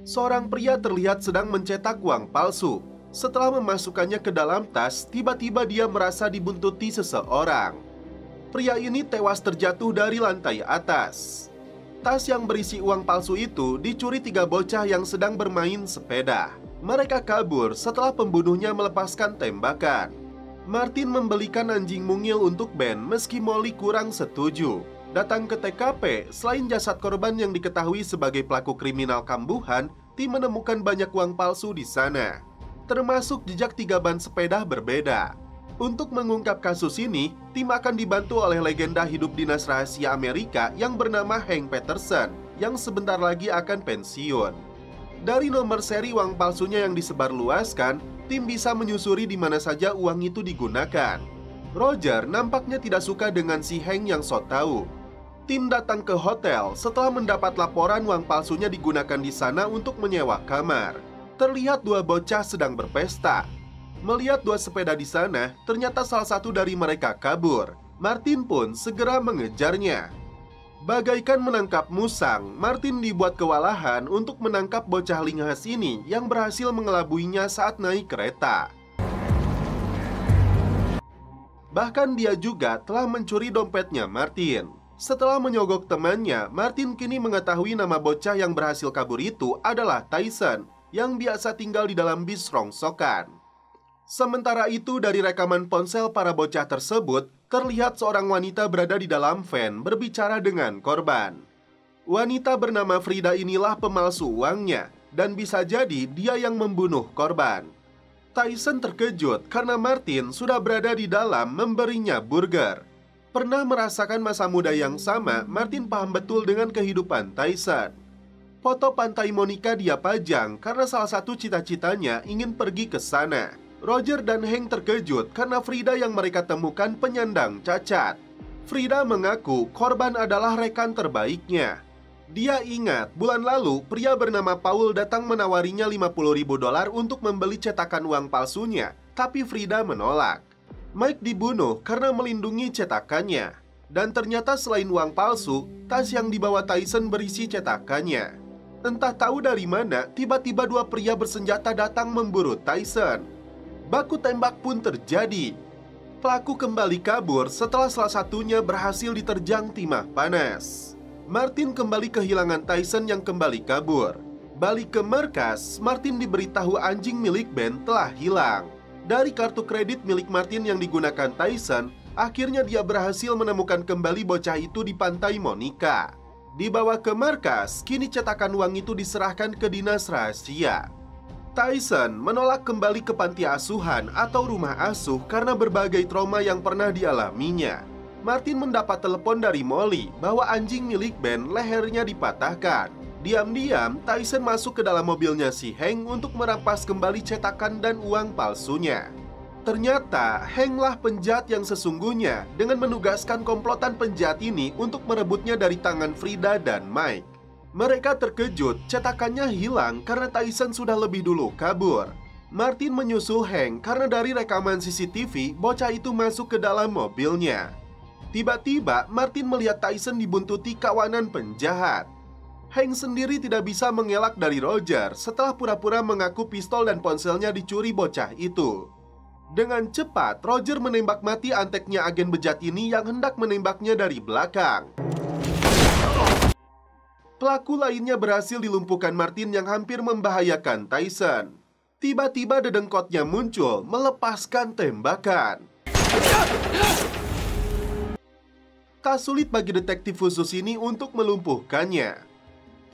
seorang pria terlihat sedang mencetak uang palsu. Setelah memasukkannya ke dalam tas, tiba-tiba dia merasa dibuntuti seseorang. Pria ini tewas terjatuh dari lantai atas. Tas yang berisi uang palsu itu dicuri tiga bocah yang sedang bermain sepeda. Mereka kabur setelah pembunuhnya melepaskan tembakan. Martin membelikan anjing mungil untuk Ben meski Molly kurang setuju. Datang ke TKP, selain jasad korban yang diketahui sebagai pelaku kriminal kambuhan, tim menemukan banyak uang palsu di sana, termasuk jejak tiga ban sepeda berbeda. Untuk mengungkap kasus ini, tim akan dibantu oleh legenda hidup dinas rahasia Amerika yang bernama Hank Peterson, yang sebentar lagi akan pensiun. Dari nomor seri uang palsunya yang disebarluaskan, tim bisa menyusuri di mana saja uang itu digunakan. Roger nampaknya tidak suka dengan si Hank yang so tahu, Tim datang ke hotel setelah mendapat laporan uang palsunya digunakan di sana untuk menyewa kamar. Terlihat dua bocah sedang berpesta. Melihat dua sepeda di sana, ternyata salah satu dari mereka kabur. Martin pun segera mengejarnya. Bagaikan menangkap musang, Martin dibuat kewalahan untuk menangkap bocah linghas ini yang berhasil mengelabuinya saat naik kereta. Bahkan dia juga telah mencuri dompetnya Martin. Setelah menyogok temannya, Martin kini mengetahui nama bocah yang berhasil kabur itu adalah Tyson yang biasa tinggal di dalam bis rongsokan. Sementara itu dari rekaman ponsel para bocah tersebut, terlihat seorang wanita berada di dalam van berbicara dengan korban. Wanita bernama Frida inilah pemalsu uangnya dan bisa jadi dia yang membunuh korban. Tyson terkejut karena Martin sudah berada di dalam memberinya burger. Pernah merasakan masa muda yang sama, Martin paham betul dengan kehidupan Tyson. Foto pantai Monica dia pajang karena salah satu cita-citanya ingin pergi ke sana. Roger dan Hank terkejut karena Frida yang mereka temukan penyandang cacat. Frida mengaku korban adalah rekan terbaiknya. Dia ingat, bulan lalu pria bernama Paul datang menawarinya 50 ribu dolar untuk membeli cetakan uang palsunya, tapi Frida menolak. Mike dibunuh karena melindungi cetakannya. Dan ternyata selain uang palsu, tas yang dibawa Tyson berisi cetakannya. Entah tahu dari mana, tiba-tiba dua pria bersenjata datang memburu Tyson. Baku tembak pun terjadi. Pelaku kembali kabur setelah salah satunya berhasil diterjang timah panas. Martin kembali kehilangan Tyson yang kembali kabur. Balik ke markas, Martin diberitahu anjing milik Ben telah hilang. Dari kartu kredit milik Martin yang digunakan Tyson, akhirnya dia berhasil menemukan kembali bocah itu di pantai Monica. Dibawa ke markas, kini cetakan uang itu diserahkan ke dinas rahasia. Tyson menolak kembali ke panti asuhan atau rumah asuh karena berbagai trauma yang pernah dialaminya. Martin mendapat telepon dari Molly bahwa anjing milik Ben lehernya dipatahkan. Diam-diam, Tyson masuk ke dalam mobilnya si Hank untuk merampas kembali cetakan dan uang palsunya. Ternyata, Hanklah penjahat yang sesungguhnya dengan menugaskan komplotan penjahat ini untuk merebutnya dari tangan Frida dan Mike. Mereka terkejut, cetakannya hilang karena Tyson sudah lebih dulu kabur. Martin menyusul Hank karena dari rekaman CCTV, bocah itu masuk ke dalam mobilnya. Tiba-tiba, Martin melihat Tyson dibuntuti kawanan penjahat. Hank sendiri tidak bisa mengelak dari Roger setelah pura-pura mengaku pistol dan ponselnya dicuri bocah itu. Dengan cepat, Roger menembak mati anteknya agen bejat ini yang hendak menembaknya dari belakang. Pelaku lainnya berhasil dilumpuhkan Martin yang hampir membahayakan Tyson. Tiba-tiba dedengkotnya muncul, melepaskan tembakan. Tak sulit bagi detektif khusus ini untuk melumpuhkannya.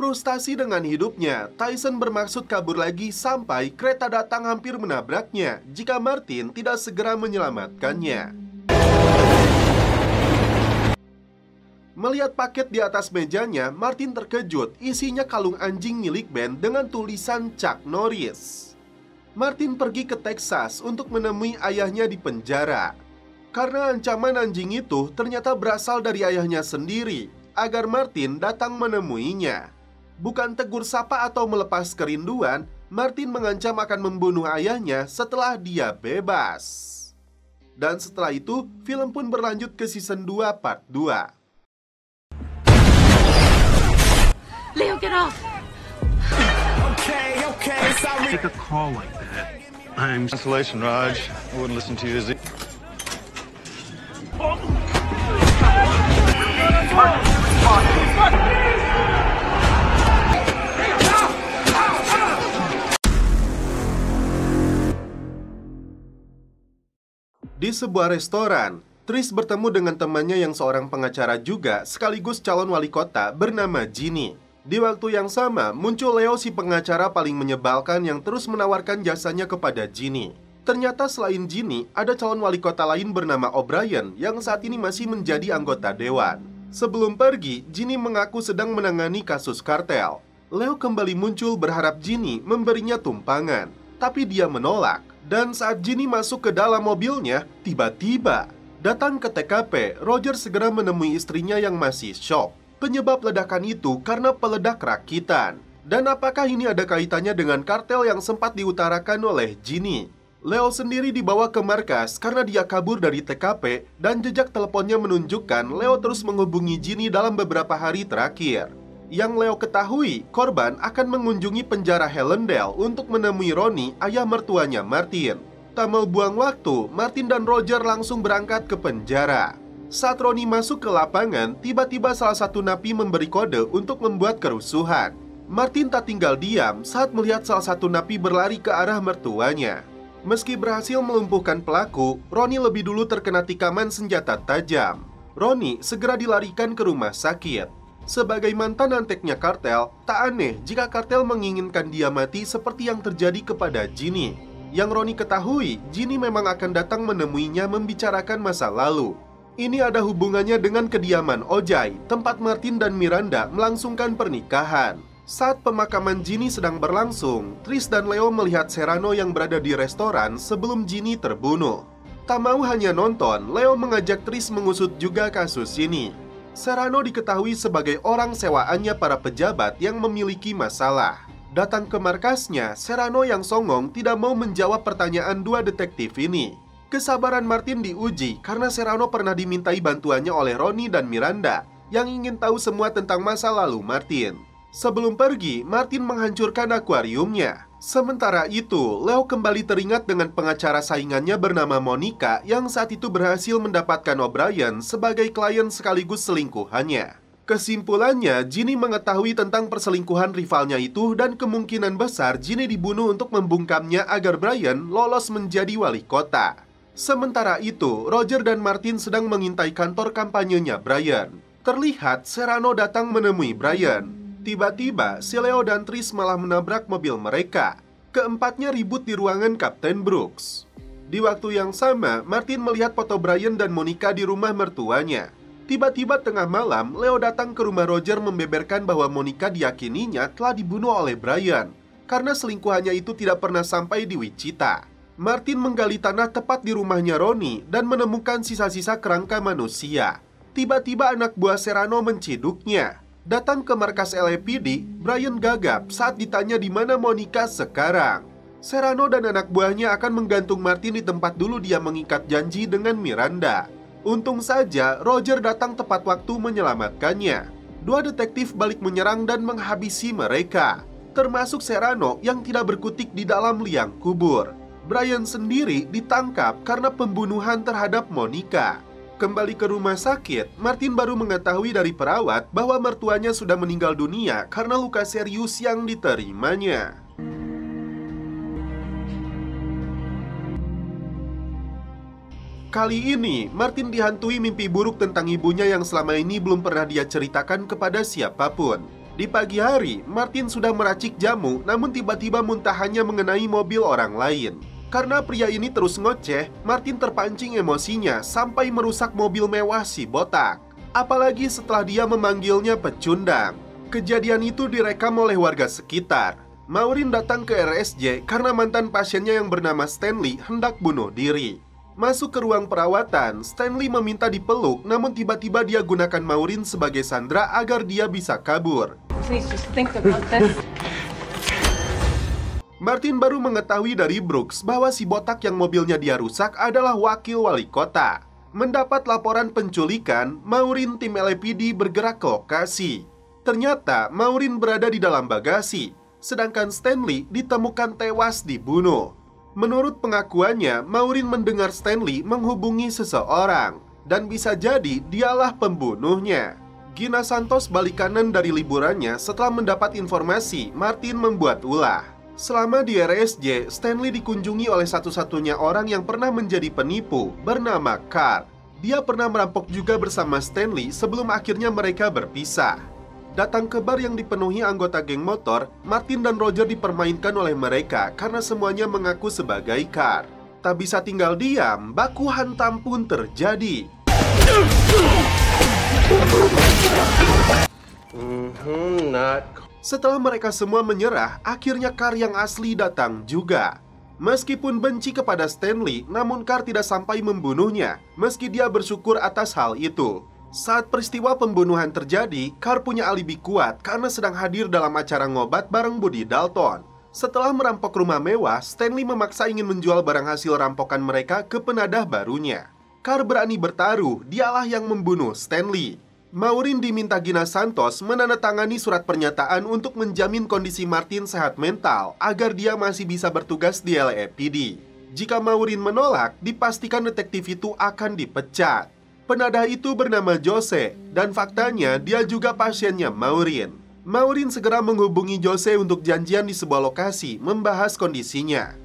Frustasi dengan hidupnya, Tyson bermaksud kabur lagi sampai kereta datang hampir menabraknya jika Martin tidak segera menyelamatkannya. Melihat paket di atas mejanya, Martin terkejut isinya kalung anjing milik Ben dengan tulisan Chuck Norris. Martin pergi ke Texas untuk menemui ayahnya di penjara. Karena ancaman anjing itu ternyata berasal dari ayahnya sendiri agar Martin datang menemuinya. Bukan tegur sapa atau melepas kerinduan, Martin mengancam akan membunuh ayahnya setelah dia bebas. Dan setelah itu, film pun berlanjut ke season 2 part 2. Leo, get off! Okay, okay, sorry. Take a call like that. I'm Cancellation, Raj. I wouldn't listen to you as Di sebuah restoran, Tris bertemu dengan temannya yang seorang pengacara juga sekaligus calon wali kota bernama Ginny. Di waktu yang sama, muncul Leo si pengacara paling menyebalkan yang terus menawarkan jasanya kepada Ginny. Ternyata selain Ginny, ada calon wali kota lain bernama O'Brien yang saat ini masih menjadi anggota dewan. Sebelum pergi, Ginny mengaku sedang menangani kasus kartel. Leo kembali muncul berharap Ginny memberinya tumpangan, tapi dia menolak. Dan saat Ginny masuk ke dalam mobilnya, tiba-tiba datang ke TKP, Roger segera menemui istrinya yang masih shock. Penyebab ledakan itu karena peledak rakitan. Dan apakah ini ada kaitannya dengan kartel yang sempat diutarakan oleh Ginny? Leo sendiri dibawa ke markas karena dia kabur dari TKP dan jejak teleponnya menunjukkan Leo terus menghubungi Ginny dalam beberapa hari terakhir. Yang Leo ketahui, korban akan mengunjungi penjara Helendale untuk menemui Ronnie, ayah mertuanya Martin. Tak mau buang waktu, Martin dan Roger langsung berangkat ke penjara. Saat Ronnie masuk ke lapangan, tiba-tiba salah satu napi memberi kode untuk membuat kerusuhan. Martin tak tinggal diam saat melihat salah satu napi berlari ke arah mertuanya. Meski berhasil melumpuhkan pelaku, Ronnie lebih dulu terkena tikaman senjata tajam. Ronnie segera dilarikan ke rumah sakit. Sebagai mantan anteknya kartel, tak aneh jika kartel menginginkan dia mati seperti yang terjadi kepada Ginny. Yang Roni ketahui, Ginny memang akan datang menemuinya membicarakan masa lalu. Ini ada hubungannya dengan kediaman Ojai, tempat Martin dan Miranda melangsungkan pernikahan. Saat pemakaman Ginny sedang berlangsung, Tris dan Leo melihat Serrano yang berada di restoran sebelum Ginny terbunuh. Tak mau hanya nonton, Leo mengajak Tris mengusut juga kasus ini. Serrano diketahui sebagai orang sewaannya para pejabat yang memiliki masalah. Datang ke markasnya, Serrano yang songong tidak mau menjawab pertanyaan dua detektif ini. Kesabaran Martin diuji karena Serrano pernah dimintai bantuannya oleh Roni dan Miranda yang ingin tahu semua tentang masa lalu Martin. Sebelum pergi, Martin menghancurkan akuariumnya. Sementara itu, Leo kembali teringat dengan pengacara saingannya bernama Monica yang saat itu berhasil mendapatkan O'Brien sebagai klien sekaligus selingkuhannya. Kesimpulannya, Ginny mengetahui tentang perselingkuhan rivalnya itu dan kemungkinan besar Ginny dibunuh untuk membungkamnya agar Brian lolos menjadi wali kota. Sementara itu, Roger dan Martin sedang mengintai kantor kampanyenya Brian. Terlihat Serrano datang menemui Brian. Tiba-tiba, si Leo dan Tris malah menabrak mobil mereka. Keempatnya ribut di ruangan Kapten Brooks. Di waktu yang sama, Martin melihat foto Brian dan Monica di rumah mertuanya. Tiba-tiba tengah malam, Leo datang ke rumah Roger membeberkan bahwa Monica diyakininya telah dibunuh oleh Brian karena selingkuhannya itu tidak pernah sampai di Wichita. Martin menggali tanah tepat di rumahnya Roni dan menemukan sisa-sisa kerangka manusia. Tiba-tiba anak buah Serrano menciduknya. Datang ke markas LAPD, Brian gagap saat ditanya di mana Monica sekarang. Serrano dan anak buahnya akan menggantung Martin di tempat dulu dia mengikat janji dengan Miranda. Untung saja Roger datang tepat waktu menyelamatkannya. Dua detektif balik menyerang dan menghabisi mereka, termasuk Serrano yang tidak berkutik di dalam liang kubur. Brian sendiri ditangkap karena pembunuhan terhadap Monica. Kembali ke rumah sakit, Martin baru mengetahui dari perawat bahwa mertuanya sudah meninggal dunia karena luka serius yang diterimanya. Kali ini, Martin dihantui mimpi buruk tentang ibunya yang selama ini belum pernah dia ceritakan kepada siapa pun. Di pagi hari, Martin sudah meracik jamu, namun tiba-tiba muntahannya mengenai mobil orang lain. Karena pria ini terus ngoceh, Martin terpancing emosinya sampai merusak mobil mewah si botak. Apalagi setelah dia memanggilnya pecundang. Kejadian itu direkam oleh warga sekitar. Maureen datang ke RSJ karena mantan pasiennya yang bernama Stanley hendak bunuh diri. Masuk ke ruang perawatan, Stanley meminta dipeluk, namun tiba-tiba dia gunakan Maureen sebagai sandra agar dia bisa kabur. Martin baru mengetahui dari Brooks bahwa si botak yang mobilnya dia rusak adalah wakil wali kota. Mendapat laporan penculikan, Maureen tim LAPD bergerak ke lokasi. Ternyata Maureen berada di dalam bagasi, sedangkan Stanley ditemukan tewas dibunuh. Menurut pengakuannya, Maureen mendengar Stanley menghubungi seseorang dan bisa jadi dialah pembunuhnya. Gina Santos balik kanan dari liburannya setelah mendapat informasi Martin membuat ulah. Selama di RSJ, Stanley dikunjungi oleh satu-satunya orang yang pernah menjadi penipu bernama Carl. Dia pernah merampok juga bersama Stanley sebelum akhirnya mereka berpisah. Datang ke bar yang dipenuhi anggota geng motor, Martin dan Roger dipermainkan oleh mereka karena semuanya mengaku sebagai Car. Tak bisa tinggal diam, baku hantam pun terjadi. Mm-hmm, not. Setelah mereka semua menyerah, akhirnya Car yang asli datang juga. Meskipun benci kepada Stanley, namun Car tidak sampai membunuhnya, meski dia bersyukur atas hal itu. Saat peristiwa pembunuhan terjadi, Car punya alibi kuat karena sedang hadir dalam acara ngobat bareng Budi Dalton. Setelah merampok rumah mewah, Stanley memaksa ingin menjual barang hasil rampokan mereka ke penadah barunya. Car berani bertaruh, dialah yang membunuh Stanley. Maureen diminta Gina Santos menandatangani surat pernyataan untuk menjamin kondisi Martin sehat mental agar dia masih bisa bertugas di LAPD. Jika Maureen menolak, dipastikan detektif itu akan dipecat. Penadah itu bernama Jose, dan faktanya dia juga pasiennya Maureen. Maureen segera menghubungi Jose untuk janjian di sebuah lokasi membahas kondisinya.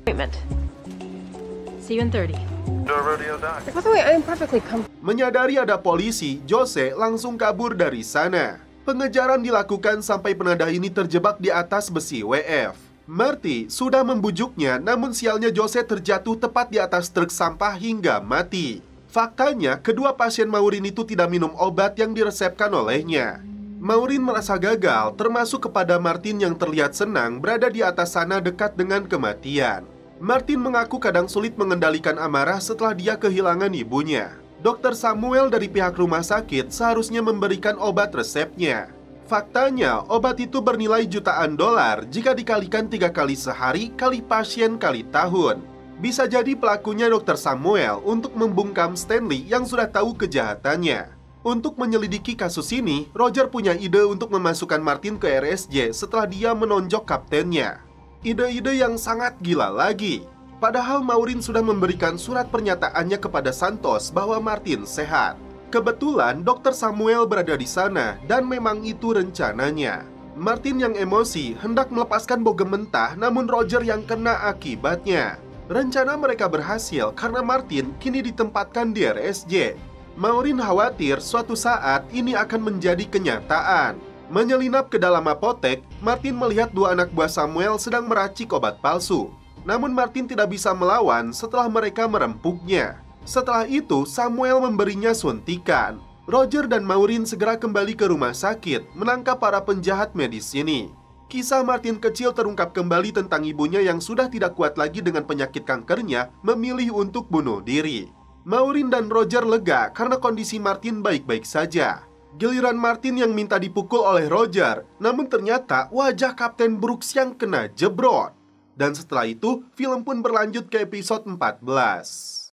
See you in 30. By the way, I am perfectly comfortable. Menyadari ada polisi, Jose langsung kabur dari sana. Pengejaran dilakukan sampai penadah ini terjebak di atas besi WF. Marty sudah membujuknya, namun sialnya Jose terjatuh tepat di atas truk sampah hingga mati. Faktanya, kedua pasien Maureen itu tidak minum obat yang diresepkan olehnya. Maureen merasa gagal, termasuk kepada Martin yang terlihat senang berada di atas sana dekat dengan kematian. Martin mengaku kadang sulit mengendalikan amarah setelah dia kehilangan ibunya. Dokter Samuel dari pihak rumah sakit seharusnya memberikan obat resepnya. Faktanya, obat itu bernilai jutaan dolar jika dikalikan tiga kali sehari kali pasien kali tahun. Bisa jadi pelakunya Dokter Samuel untuk membungkam Stanley yang sudah tahu kejahatannya. Untuk menyelidiki kasus ini, Roger punya ide untuk memasukkan Martin ke RSJ setelah dia menonjok kaptennya. Ide-ide yang sangat gila lagi. Padahal Maureen sudah memberikan surat pernyataannya kepada Santos bahwa Martin sehat. Kebetulan Dr. Samuel berada di sana dan memang itu rencananya. Martin yang emosi hendak melepaskan bogem mentah namun Roger yang kena akibatnya. Rencana mereka berhasil karena Martin kini ditempatkan di RSJ Maureen khawatir suatu saat ini akan menjadi kenyataan. Menyelinap ke dalam apotek, Martin melihat dua anak buah Samuel sedang meracik obat palsu. Namun Martin tidak bisa melawan setelah mereka merempuknya. Setelah itu, Samuel memberinya suntikan. Roger dan Maureen segera kembali ke rumah sakit menangkap para penjahat medis ini. Kisah Martin kecil terungkap kembali tentang ibunya yang sudah tidak kuat lagi dengan penyakit kankernya memilih untuk bunuh diri. Maureen dan Roger lega karena kondisi Martin baik-baik saja. Giliran Martin yang minta dipukul oleh Roger, namun ternyata wajah Kapten Brooks yang kena jebrot. Dan setelah itu, film pun berlanjut ke episode 14.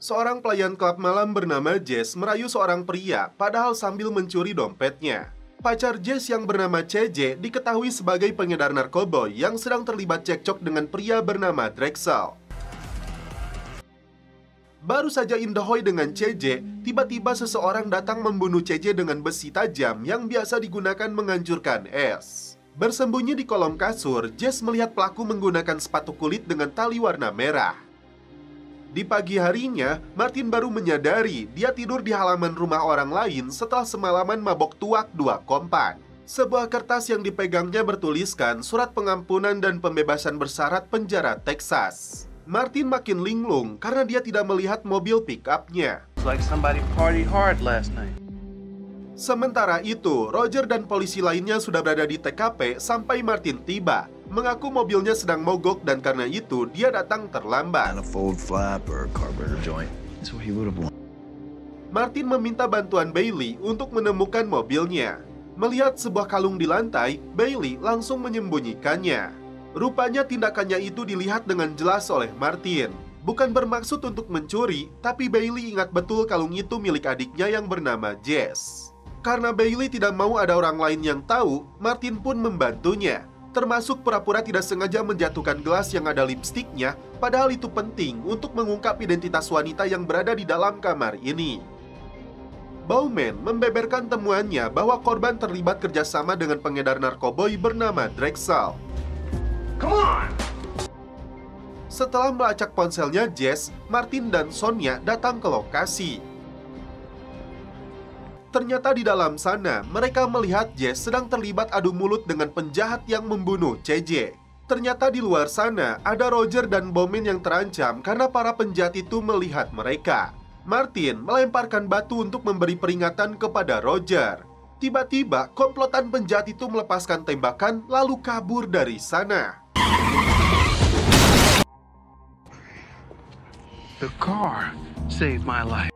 Seorang pelayan klub malam bernama Jess merayu seorang pria padahal sambil mencuri dompetnya. Pacar Jess yang bernama CJ diketahui sebagai pengedar narkoba yang sedang terlibat cekcok dengan pria bernama Drexel. Baru saja Indahoy dengan CJ, tiba-tiba seseorang datang membunuh CJ dengan besi tajam yang biasa digunakan menghancurkan es. Bersembunyi di kolom kasur, Jess melihat pelaku menggunakan sepatu kulit dengan tali warna merah. Di pagi harinya, Martin baru menyadari dia tidur di halaman rumah orang lain setelah semalaman mabok tuak dua kompan. Sebuah kertas yang dipegangnya bertuliskan surat pengampunan dan pembebasan bersyarat penjara Texas. Martin makin linglung karena dia tidak melihat mobil pick-up-nya. Like somebody party hard last night. Sementara itu, Roger dan polisi lainnya sudah berada di TKP sampai Martin tiba. Mengaku mobilnya sedang mogok dan karena itu dia datang terlambat. Martin meminta bantuan Bailey untuk menemukan mobilnya. Melihat sebuah kalung di lantai, Bailey langsung menyembunyikannya. Rupanya tindakannya itu dilihat dengan jelas oleh Martin. Bukan bermaksud untuk mencuri, tapi Bailey ingat betul kalung itu milik adiknya yang bernama Jess. Karena Bailey tidak mau ada orang lain yang tahu, Martin pun membantunya. Termasuk pura-pura tidak sengaja menjatuhkan gelas yang ada lipstiknya, padahal itu penting untuk mengungkap identitas wanita yang berada di dalam kamar ini. Bowman membeberkan temuannya bahwa korban terlibat kerjasama dengan pengedar narkoboy bernama Drexel. Setelah melacak ponselnya Jess, Martin dan Sonia datang ke lokasi. Ternyata di dalam sana, mereka melihat Jess sedang terlibat adu mulut dengan penjahat yang membunuh CJ. Ternyata di luar sana, ada Roger dan Bowman yang terancam karena para penjahat itu melihat mereka. Martin melemparkan batu untuk memberi peringatan kepada Roger. Tiba-tiba, komplotan penjahat itu melepaskan tembakan lalu kabur dari sana. The car saved my life.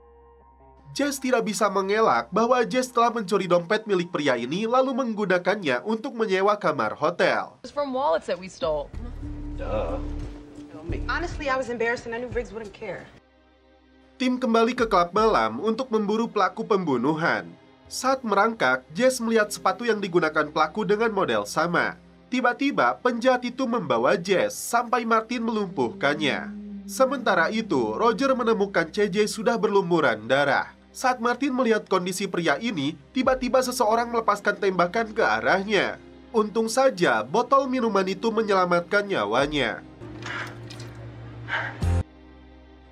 Jess tidak bisa mengelak bahwa Jess telah mencuri dompet milik pria ini lalu menggunakannya untuk menyewa kamar hotel. It's from wallets that we stole. Duh. Honestly, I was embarrassed and I knew Riggs wouldn't care. Tim kembali ke klub malam untuk memburu pelaku pembunuhan. Saat merangkak, Jess melihat sepatu yang digunakan pelaku dengan model sama. Tiba-tiba, penjahat itu membawa Jess sampai Martin melumpuhkannya. Sementara itu, Roger menemukan CJ sudah berlumuran darah. Saat Martin melihat kondisi pria ini, tiba-tiba seseorang melepaskan tembakan ke arahnya. Untung saja, botol minuman itu menyelamatkan nyawanya.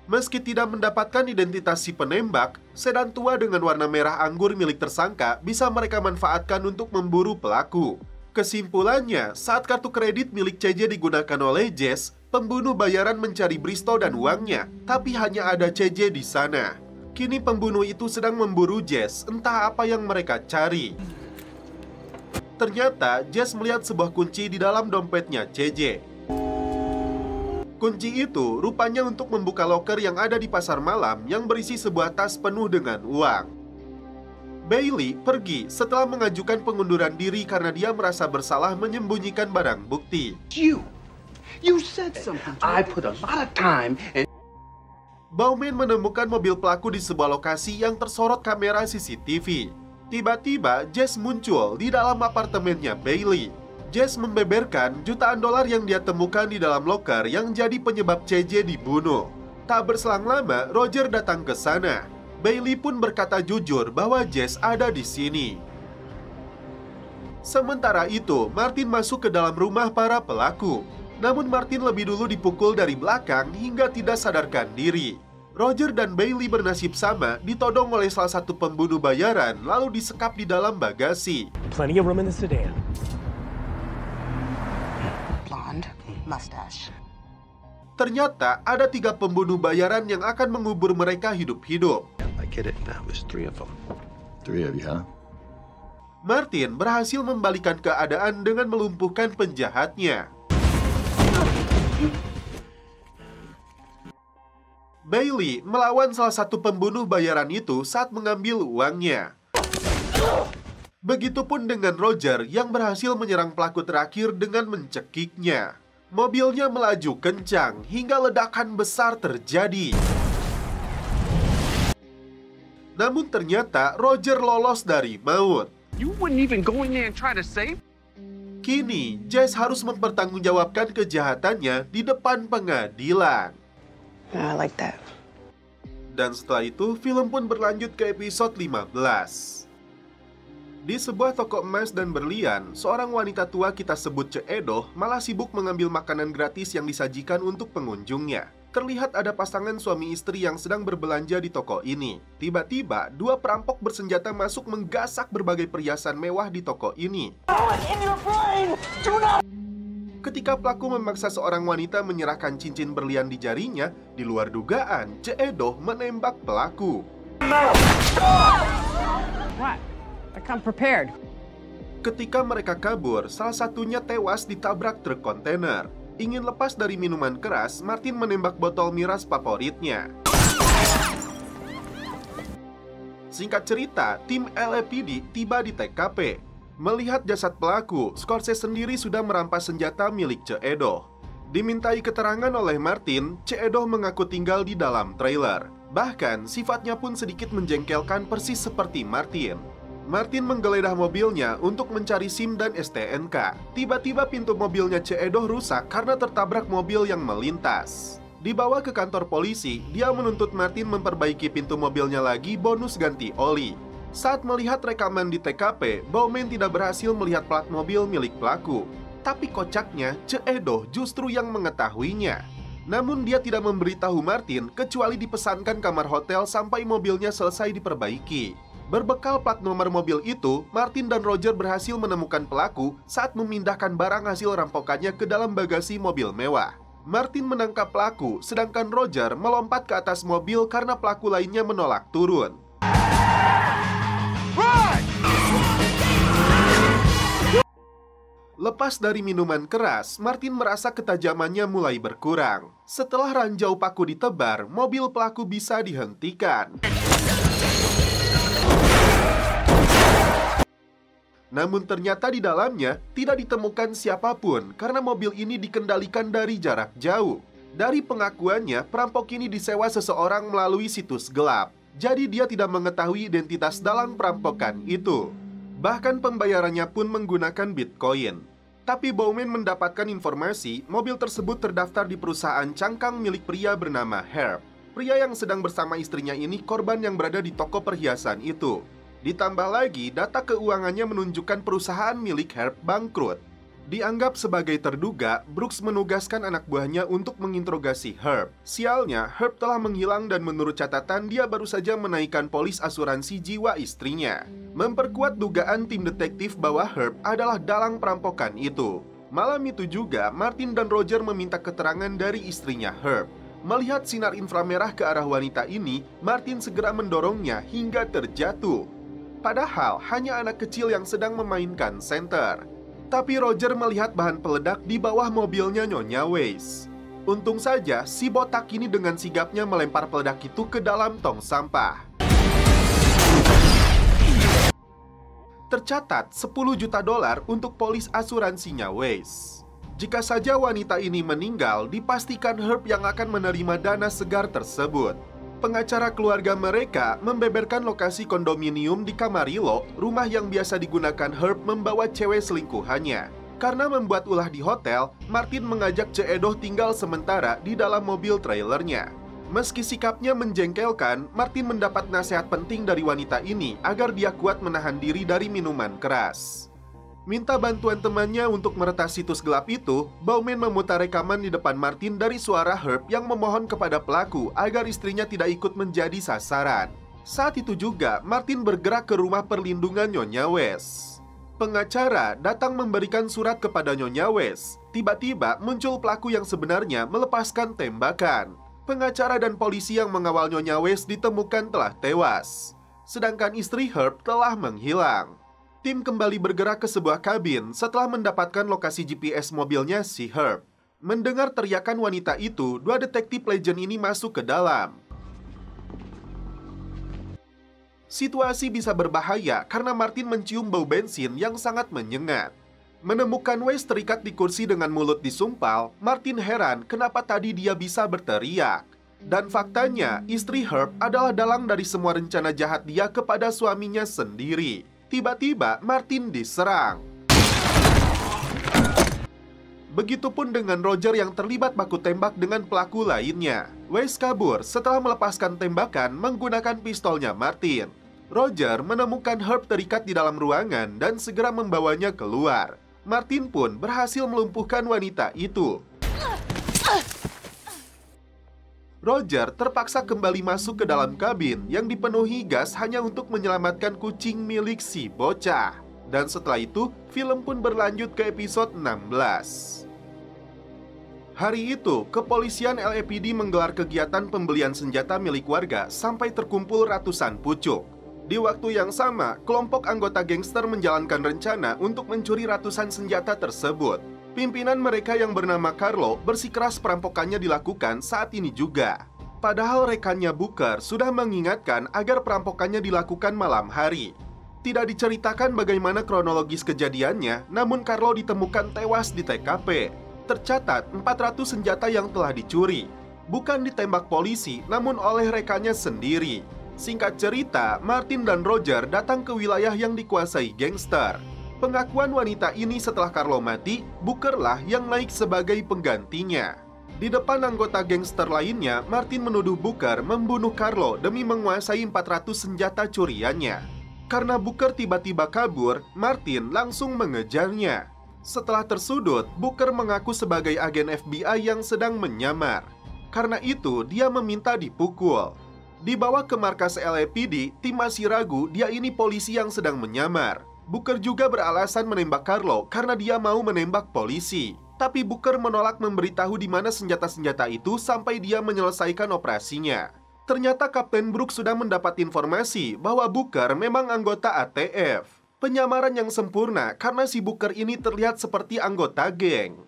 Meski tidak mendapatkan identitas si penembak, sedan tua dengan warna merah anggur milik tersangka bisa mereka manfaatkan untuk memburu pelaku. Kesimpulannya, saat kartu kredit milik CJ digunakan oleh Jess, Pembunuh bayaran mencari Bristow dan uangnya, tapi hanya ada CJ di sana. Kini pembunuh itu sedang memburu Jess, entah apa yang mereka cari. Ternyata Jess melihat sebuah kunci di dalam dompetnya CJ. Kunci itu rupanya untuk membuka loker yang ada di pasar malam yang berisi sebuah tas penuh dengan uang. Bailey pergi setelah mengajukan pengunduran diri karena dia merasa bersalah menyembunyikan barang bukti. You, you said something. I put a lot of time and Bauman menemukan mobil pelaku di sebuah lokasi yang tersorot kamera CCTV. Tiba-tiba, Jess muncul di dalam apartemennya Bailey. Jess membeberkan jutaan dolar yang dia temukan di dalam loker yang jadi penyebab CJ dibunuh. Tak berselang lama, Roger datang ke sana. Bailey pun berkata jujur bahwa Jess ada di sini. Sementara itu, Martin masuk ke dalam rumah para pelaku. Namun Martin lebih dulu dipukul dari belakang hingga tidak sadarkan diri. Roger dan Bailey bernasib sama, ditodong oleh salah satu pembunuh bayaran lalu disekap di dalam bagasi. Plenty of room in the sedan. Blonde, mustache. Ternyata ada tiga pembunuh bayaran yang akan mengubur mereka hidup-hidup. Martin berhasil membalikan keadaan dengan melumpuhkan penjahatnya. Bailey melawan salah satu pembunuh bayaran itu saat mengambil uangnya. Begitupun dengan Roger yang berhasil menyerang pelaku terakhir dengan mencekiknya. Mobilnya melaju kencang hingga ledakan besar terjadi. Namun ternyata Roger lolos dari maut. Kini, Jess harus mempertanggungjawabkan kejahatannya di depan pengadilan. I like that. Dan setelah itu, film pun berlanjut ke episode 15. Di sebuah toko emas dan berlian, seorang wanita tua kita sebut Ce Edo malah sibuk mengambil makanan gratis yang disajikan untuk pengunjungnya. Terlihat ada pasangan suami istri yang sedang berbelanja di toko ini. Tiba-tiba, dua perampok bersenjata masuk menggasak berbagai perhiasan mewah di toko ini. Ketika pelaku memaksa seorang wanita menyerahkan cincin berlian di jarinya, di luar dugaan, Ceedoh menembak pelaku. Ketika mereka kabur, salah satunya tewas ditabrak truk kontainer. Ingin lepas dari minuman keras, Martin menembak botol miras favoritnya. Singkat cerita, tim LAPD tiba di TKP. Melihat jasad pelaku, Scorsese sendiri sudah merampas senjata milik Ceedoh. Dimintai keterangan oleh Martin, Ceedoh mengaku tinggal di dalam trailer. Bahkan, sifatnya pun sedikit menjengkelkan persis seperti Martin. Martin menggeledah mobilnya untuk mencari SIM dan STNK. Tiba-tiba pintu mobilnya Ceedoh rusak karena tertabrak mobil yang melintas. Dibawa ke kantor polisi, dia menuntut Martin memperbaiki pintu mobilnya lagi bonus ganti oli. Saat melihat rekaman di TKP, Bowman tidak berhasil melihat plat mobil milik pelaku. Tapi kocaknya, Ceedoh justru yang mengetahuinya. Namun dia tidak memberitahu Martin kecuali dipesankan kamar hotel sampai mobilnya selesai diperbaiki. Berbekal plat nomor mobil itu, Martin dan Roger berhasil menemukan pelaku saat memindahkan barang hasil rampokannya ke dalam bagasi mobil mewah. Martin menangkap pelaku, sedangkan Roger melompat ke atas mobil karena pelaku lainnya menolak turun. Lepas dari minuman keras, Martin merasa ketajamannya mulai berkurang. Setelah ranjau paku ditebar, mobil pelaku bisa dihentikan. Namun ternyata di dalamnya tidak ditemukan siapa pun karena mobil ini dikendalikan dari jarak jauh. Dari pengakuannya, perampok ini disewa seseorang melalui situs gelap. Jadi dia tidak mengetahui identitas dalang perampokan itu. Bahkan pembayarannya pun menggunakan Bitcoin. Tapi Bowman mendapatkan informasi mobil tersebut terdaftar di perusahaan cangkang milik pria bernama Herb. Pria yang sedang bersama istrinya ini korban yang berada di toko perhiasan itu. Ditambah lagi, data keuangannya menunjukkan perusahaan milik Herb bangkrut. Dianggap sebagai terduga, Brooks menugaskan anak buahnya untuk menginterogasi Herb. Sialnya, Herb telah menghilang dan menurut catatan dia baru saja menaikkan polis asuransi jiwa istrinya. Memperkuat dugaan tim detektif bahwa Herb adalah dalang perampokan itu. Malam itu juga, Martin dan Roger meminta keterangan dari istrinya Herb. Melihat sinar inframerah ke arah wanita ini, Martin segera mendorongnya hingga terjatuh. Padahal hanya anak kecil yang sedang memainkan senter. Tapi Roger melihat bahan peledak di bawah mobilnya Nyonya Weiss. Untung saja si botak ini dengan sigapnya melempar peledak itu ke dalam tong sampah. Tercatat 10 juta dolar untuk polis asuransinya Waze. Jika saja wanita ini meninggal, dipastikan Herb yang akan menerima dana segar tersebut. Pengacara keluarga mereka membeberkan lokasi kondominium di Camarillo, rumah yang biasa digunakan Herb membawa cewek selingkuhannya. Karena membuat ulah di hotel, Martin mengajak Ceedoh tinggal sementara di dalam mobil trailernya. Meski sikapnya menjengkelkan, Martin mendapat nasihat penting dari wanita ini agar dia kuat menahan diri dari minuman keras. Minta bantuan temannya untuk meretas situs gelap itu, Bauman memutar rekaman di depan Martin dari suara Herb yang memohon kepada pelaku agar istrinya tidak ikut menjadi sasaran. Saat itu juga, Martin bergerak ke rumah perlindungan Nyonya Wes. Pengacara datang memberikan surat kepada Nyonya Wes. Tiba-tiba muncul pelaku yang sebenarnya melepaskan tembakan. Pengacara dan polisi yang mengawal Nyonya Wes ditemukan telah tewas. Sedangkan istri Herb telah menghilang. Tim kembali bergerak ke sebuah kabin setelah mendapatkan lokasi GPS mobilnya si Herb. Mendengar teriakan wanita itu, dua detektif legend ini masuk ke dalam. Situasi bisa berbahaya karena Martin mencium bau bensin yang sangat menyengat. Menemukan Wes terikat di kursi dengan mulut disumpal, Martin heran kenapa tadi dia bisa berteriak. Dan faktanya, istri Herb adalah dalang dari semua rencana jahat dia kepada suaminya sendiri. Tiba-tiba Martin diserang. Begitupun dengan Roger yang terlibat baku tembak dengan pelaku lainnya. Wes kabur setelah melepaskan tembakan menggunakan pistolnya Martin. Roger menemukan Herb terikat di dalam ruangan dan segera membawanya keluar. Martin pun berhasil melumpuhkan wanita itu. Roger terpaksa kembali masuk ke dalam kabin yang dipenuhi gas hanya untuk menyelamatkan kucing milik si bocah. Dan setelah itu, film pun berlanjut ke episode 16. Hari itu, kepolisian LAPD menggelar kegiatan pembelian senjata milik warga sampai terkumpul ratusan pucuk. Di waktu yang sama, kelompok anggota gangster menjalankan rencana untuk mencuri ratusan senjata tersebut. Pimpinan mereka yang bernama Carlo bersikeras perampokannya dilakukan saat ini juga. Padahal rekannya Booker sudah mengingatkan agar perampokannya dilakukan malam hari. Tidak diceritakan bagaimana kronologis kejadiannya, namun Carlo ditemukan tewas di TKP. Tercatat 400 senjata yang telah dicuri. Bukan ditembak polisi, namun oleh rekannya sendiri. Singkat cerita, Martin dan Roger datang ke wilayah yang dikuasai gangster. Pengakuan wanita ini setelah Carlo mati, Booker lah yang naik sebagai penggantinya. Di depan anggota gangster lainnya, Martin menuduh Booker membunuh Carlo demi menguasai 400 senjata curiannya. Karena Booker tiba-tiba kabur, Martin langsung mengejarnya. Setelah tersudut, Booker mengaku sebagai agen FBI yang sedang menyamar. Karena itu, dia meminta dipukul. Dibawa ke markas LAPD, tim masih ragu dia ini polisi yang sedang menyamar. Booker juga beralasan menembak Carlo karena dia mau menembak polisi. Tapi Booker menolak memberitahu di mana senjata-senjata itu sampai dia menyelesaikan operasinya. Ternyata Kapten Brooks sudah mendapat informasi bahwa Booker memang anggota ATF. Penyamaran yang sempurna karena si Booker ini terlihat seperti anggota geng.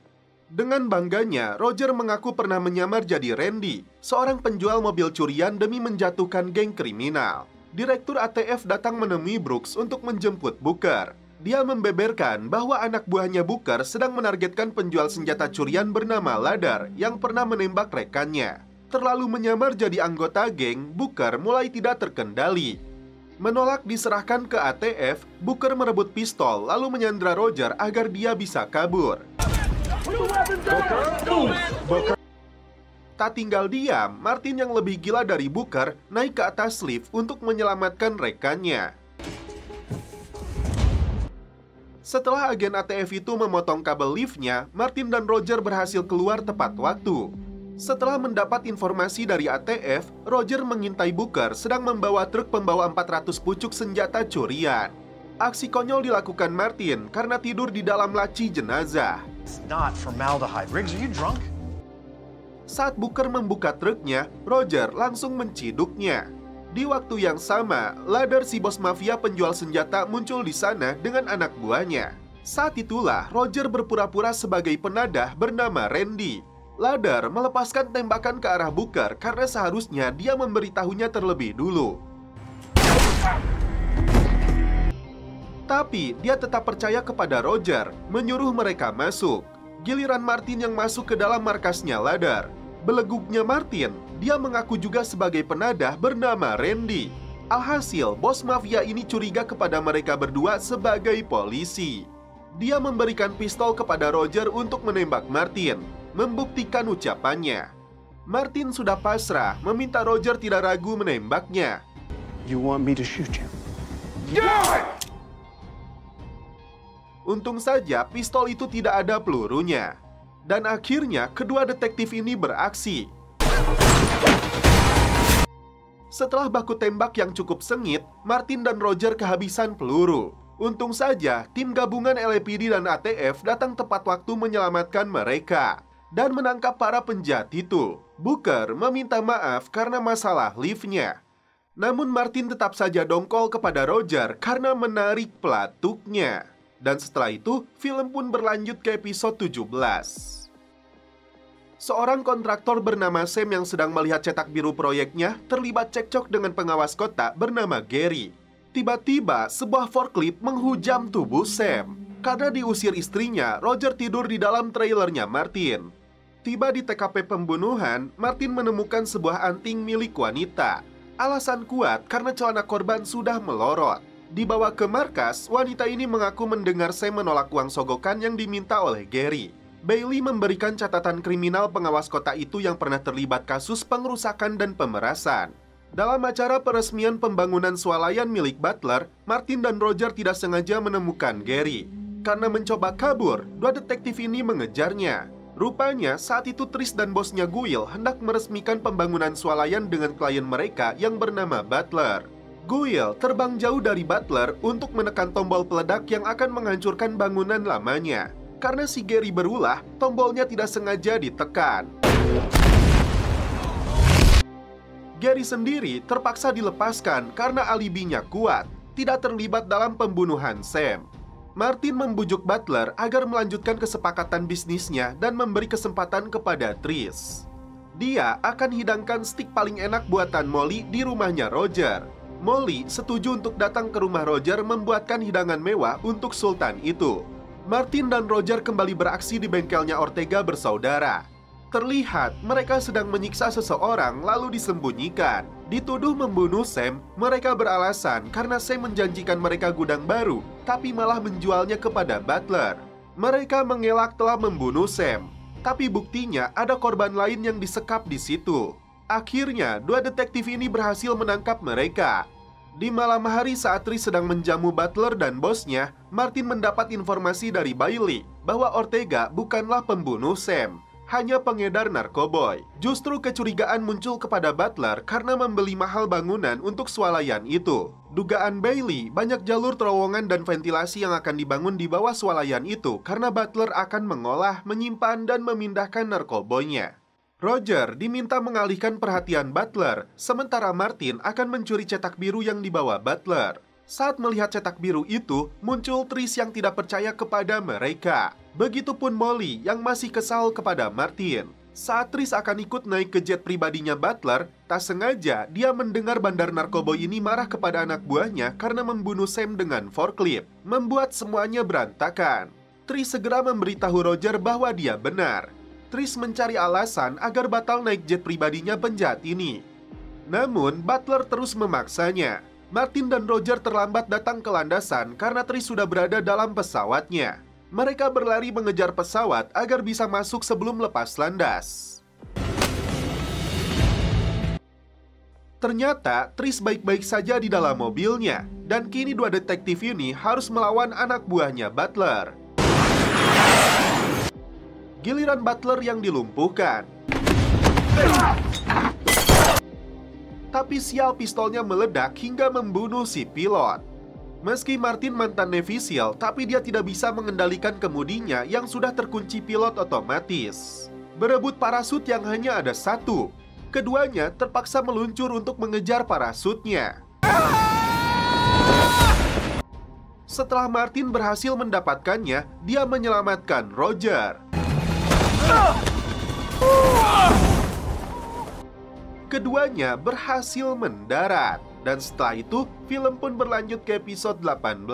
Dengan bangganya, Roger mengaku pernah menyamar jadi Randy, seorang penjual mobil curian demi menjatuhkan geng kriminal. Direktur ATF datang menemui Brooks untuk menjemput Booker. Dia membeberkan bahwa anak buahnya Booker sedang menargetkan penjual senjata curian bernama Ladar yang pernah menembak rekannya. Terlalu menyamar jadi anggota geng, Booker mulai tidak terkendali. Menolak diserahkan ke ATF, Booker merebut pistol lalu menyandra Roger agar dia bisa kabur. Tak tinggal diam, Martin yang lebih gila dari Booker naik ke atas lift untuk menyelamatkan rekannya. Setelah agen ATF itu memotong kabel liftnya, Martin dan Roger berhasil keluar tepat waktu. Setelah mendapat informasi dari ATF, Roger mengintai Booker sedang membawa truk pembawa 400 pucuk senjata curian. Aksi konyol dilakukan Martin karena tidur di dalam laci jenazah. It's not formaldehyde. Riggs, are you drunk? Saat Booker membuka truknya, Roger langsung menciduknya. Di waktu yang sama, Ladder si bos mafia penjual senjata muncul di sana dengan anak buahnya. Saat itulah Roger berpura-pura sebagai penadah bernama Randy. Ladar melepaskan tembakan ke arah Booker karena seharusnya dia memberitahunya terlebih dulu. Tapi dia tetap percaya kepada Roger, menyuruh mereka masuk. Giliran Martin yang masuk ke dalam markasnya Ladar. Beleguknya Martin, dia mengaku juga sebagai penadah bernama Randy. Alhasil, bos mafia ini curiga kepada mereka berdua sebagai polisi. Dia memberikan pistol kepada Roger untuk menembak Martin, membuktikan ucapannya. Martin sudah pasrah, meminta Roger tidak ragu menembaknya. You want me to shoot you? Untung saja pistol itu tidak ada pelurunya. Dan akhirnya kedua detektif ini beraksi. Setelah baku tembak yang cukup sengit, Martin dan Roger kehabisan peluru. Untung saja tim gabungan LAPD dan ATF datang tepat waktu menyelamatkan mereka dan menangkap para penjahat itu. Booker meminta maaf karena masalah liftnya. Namun Martin tetap saja dongkol kepada Roger karena menarik pelatuknya. Dan setelah itu, film pun berlanjut ke episode 17. Seorang kontraktor bernama Sam yang sedang melihat cetak biru proyeknya terlibat cekcok dengan pengawas kota bernama Gary. Tiba-tiba, sebuah forklift menghujam tubuh Sam. Karena diusir istrinya, Roger tidur di dalam trailernya Martin. Tiba di TKP pembunuhan, Martin menemukan sebuah anting milik wanita. Alasan kuat karena celana korban sudah melorot. Dibawa ke markas, wanita ini mengaku mendengar Sam menolak uang sogokan yang diminta oleh Gary. Bailey memberikan catatan kriminal pengawas kota itu yang pernah terlibat kasus pengerusakan dan pemerasan. Dalam acara peresmian pembangunan swalayan milik Butler, Martin dan Roger tidak sengaja menemukan Gary. Karena mencoba kabur, dua detektif ini mengejarnya. Rupanya saat itu Tris dan bosnya Guil hendak meresmikan pembangunan swalayan dengan klien mereka yang bernama Butler. Guil terbang jauh dari Butler untuk menekan tombol peledak yang akan menghancurkan bangunan lamanya. Karena si Gary berulah, tombolnya tidak sengaja ditekan. Gary sendiri terpaksa dilepaskan karena alibinya kuat, tidak terlibat dalam pembunuhan Sam. Martin membujuk Butler agar melanjutkan kesepakatan bisnisnya dan memberi kesempatan kepada Tris. Dia akan hidangkan stik paling enak buatan Molly di rumahnya Roger. Molly setuju untuk datang ke rumah Roger membuatkan hidangan mewah untuk Sultan itu. Martin dan Roger kembali beraksi di bengkelnya Ortega bersaudara. Terlihat mereka sedang menyiksa seseorang lalu disembunyikan. Dituduh membunuh Sam, mereka beralasan karena Sam menjanjikan mereka gudang baru, tapi malah menjualnya kepada Butler. Mereka mengelak telah membunuh Sam, tapi buktinya ada korban lain yang disekap di situ. Akhirnya, dua detektif ini berhasil menangkap mereka. Di malam hari saat Tris sedang menjamu Butler dan bosnya, Martin mendapat informasi dari Bailey bahwa Ortega bukanlah pembunuh Sam, hanya pengedar narkoboy. Justru kecurigaan muncul kepada Butler karena membeli mahal bangunan untuk swalayan itu. Dugaan Bailey, banyak jalur terowongan dan ventilasi yang akan dibangun di bawah swalayan itu karena Butler akan mengolah, menyimpan, dan memindahkan narkoboynya. Roger diminta mengalihkan perhatian Butler, sementara Martin akan mencuri cetak biru yang dibawa Butler. Saat melihat cetak biru itu, muncul Tris yang tidak percaya kepada mereka. Begitupun Molly yang masih kesal kepada Martin. Saat Tris akan ikut naik ke jet pribadinya Butler, tak sengaja dia mendengar bandar narkoba ini marah kepada anak buahnya karena membunuh Sam dengan forklift, membuat semuanya berantakan. Tris segera memberitahu Roger bahwa dia benar. Tris mencari alasan agar batal naik jet pribadinya penjahat ini. Namun, Butler terus memaksanya. Martin dan Roger terlambat datang ke landasan karena Tris sudah berada dalam pesawatnya. Mereka berlari mengejar pesawat agar bisa masuk sebelum lepas landas. Ternyata Tris baik-baik saja di dalam mobilnya, dan kini dua detektif ini harus melawan anak buahnya Butler. Giliran Butler yang dilumpuhkan. Tapi sial pistolnya meledak hingga membunuh si pilot. Meski Martin mantan Navy SEAL, tapi dia tidak bisa mengendalikan kemudinya yang sudah terkunci pilot otomatis. Berebut parasut yang hanya ada satu. Keduanya terpaksa meluncur untuk mengejar parasutnya. Setelah Martin berhasil mendapatkannya, dia menyelamatkan Roger. Keduanya berhasil mendarat, dan setelah itu film pun berlanjut ke episode 18.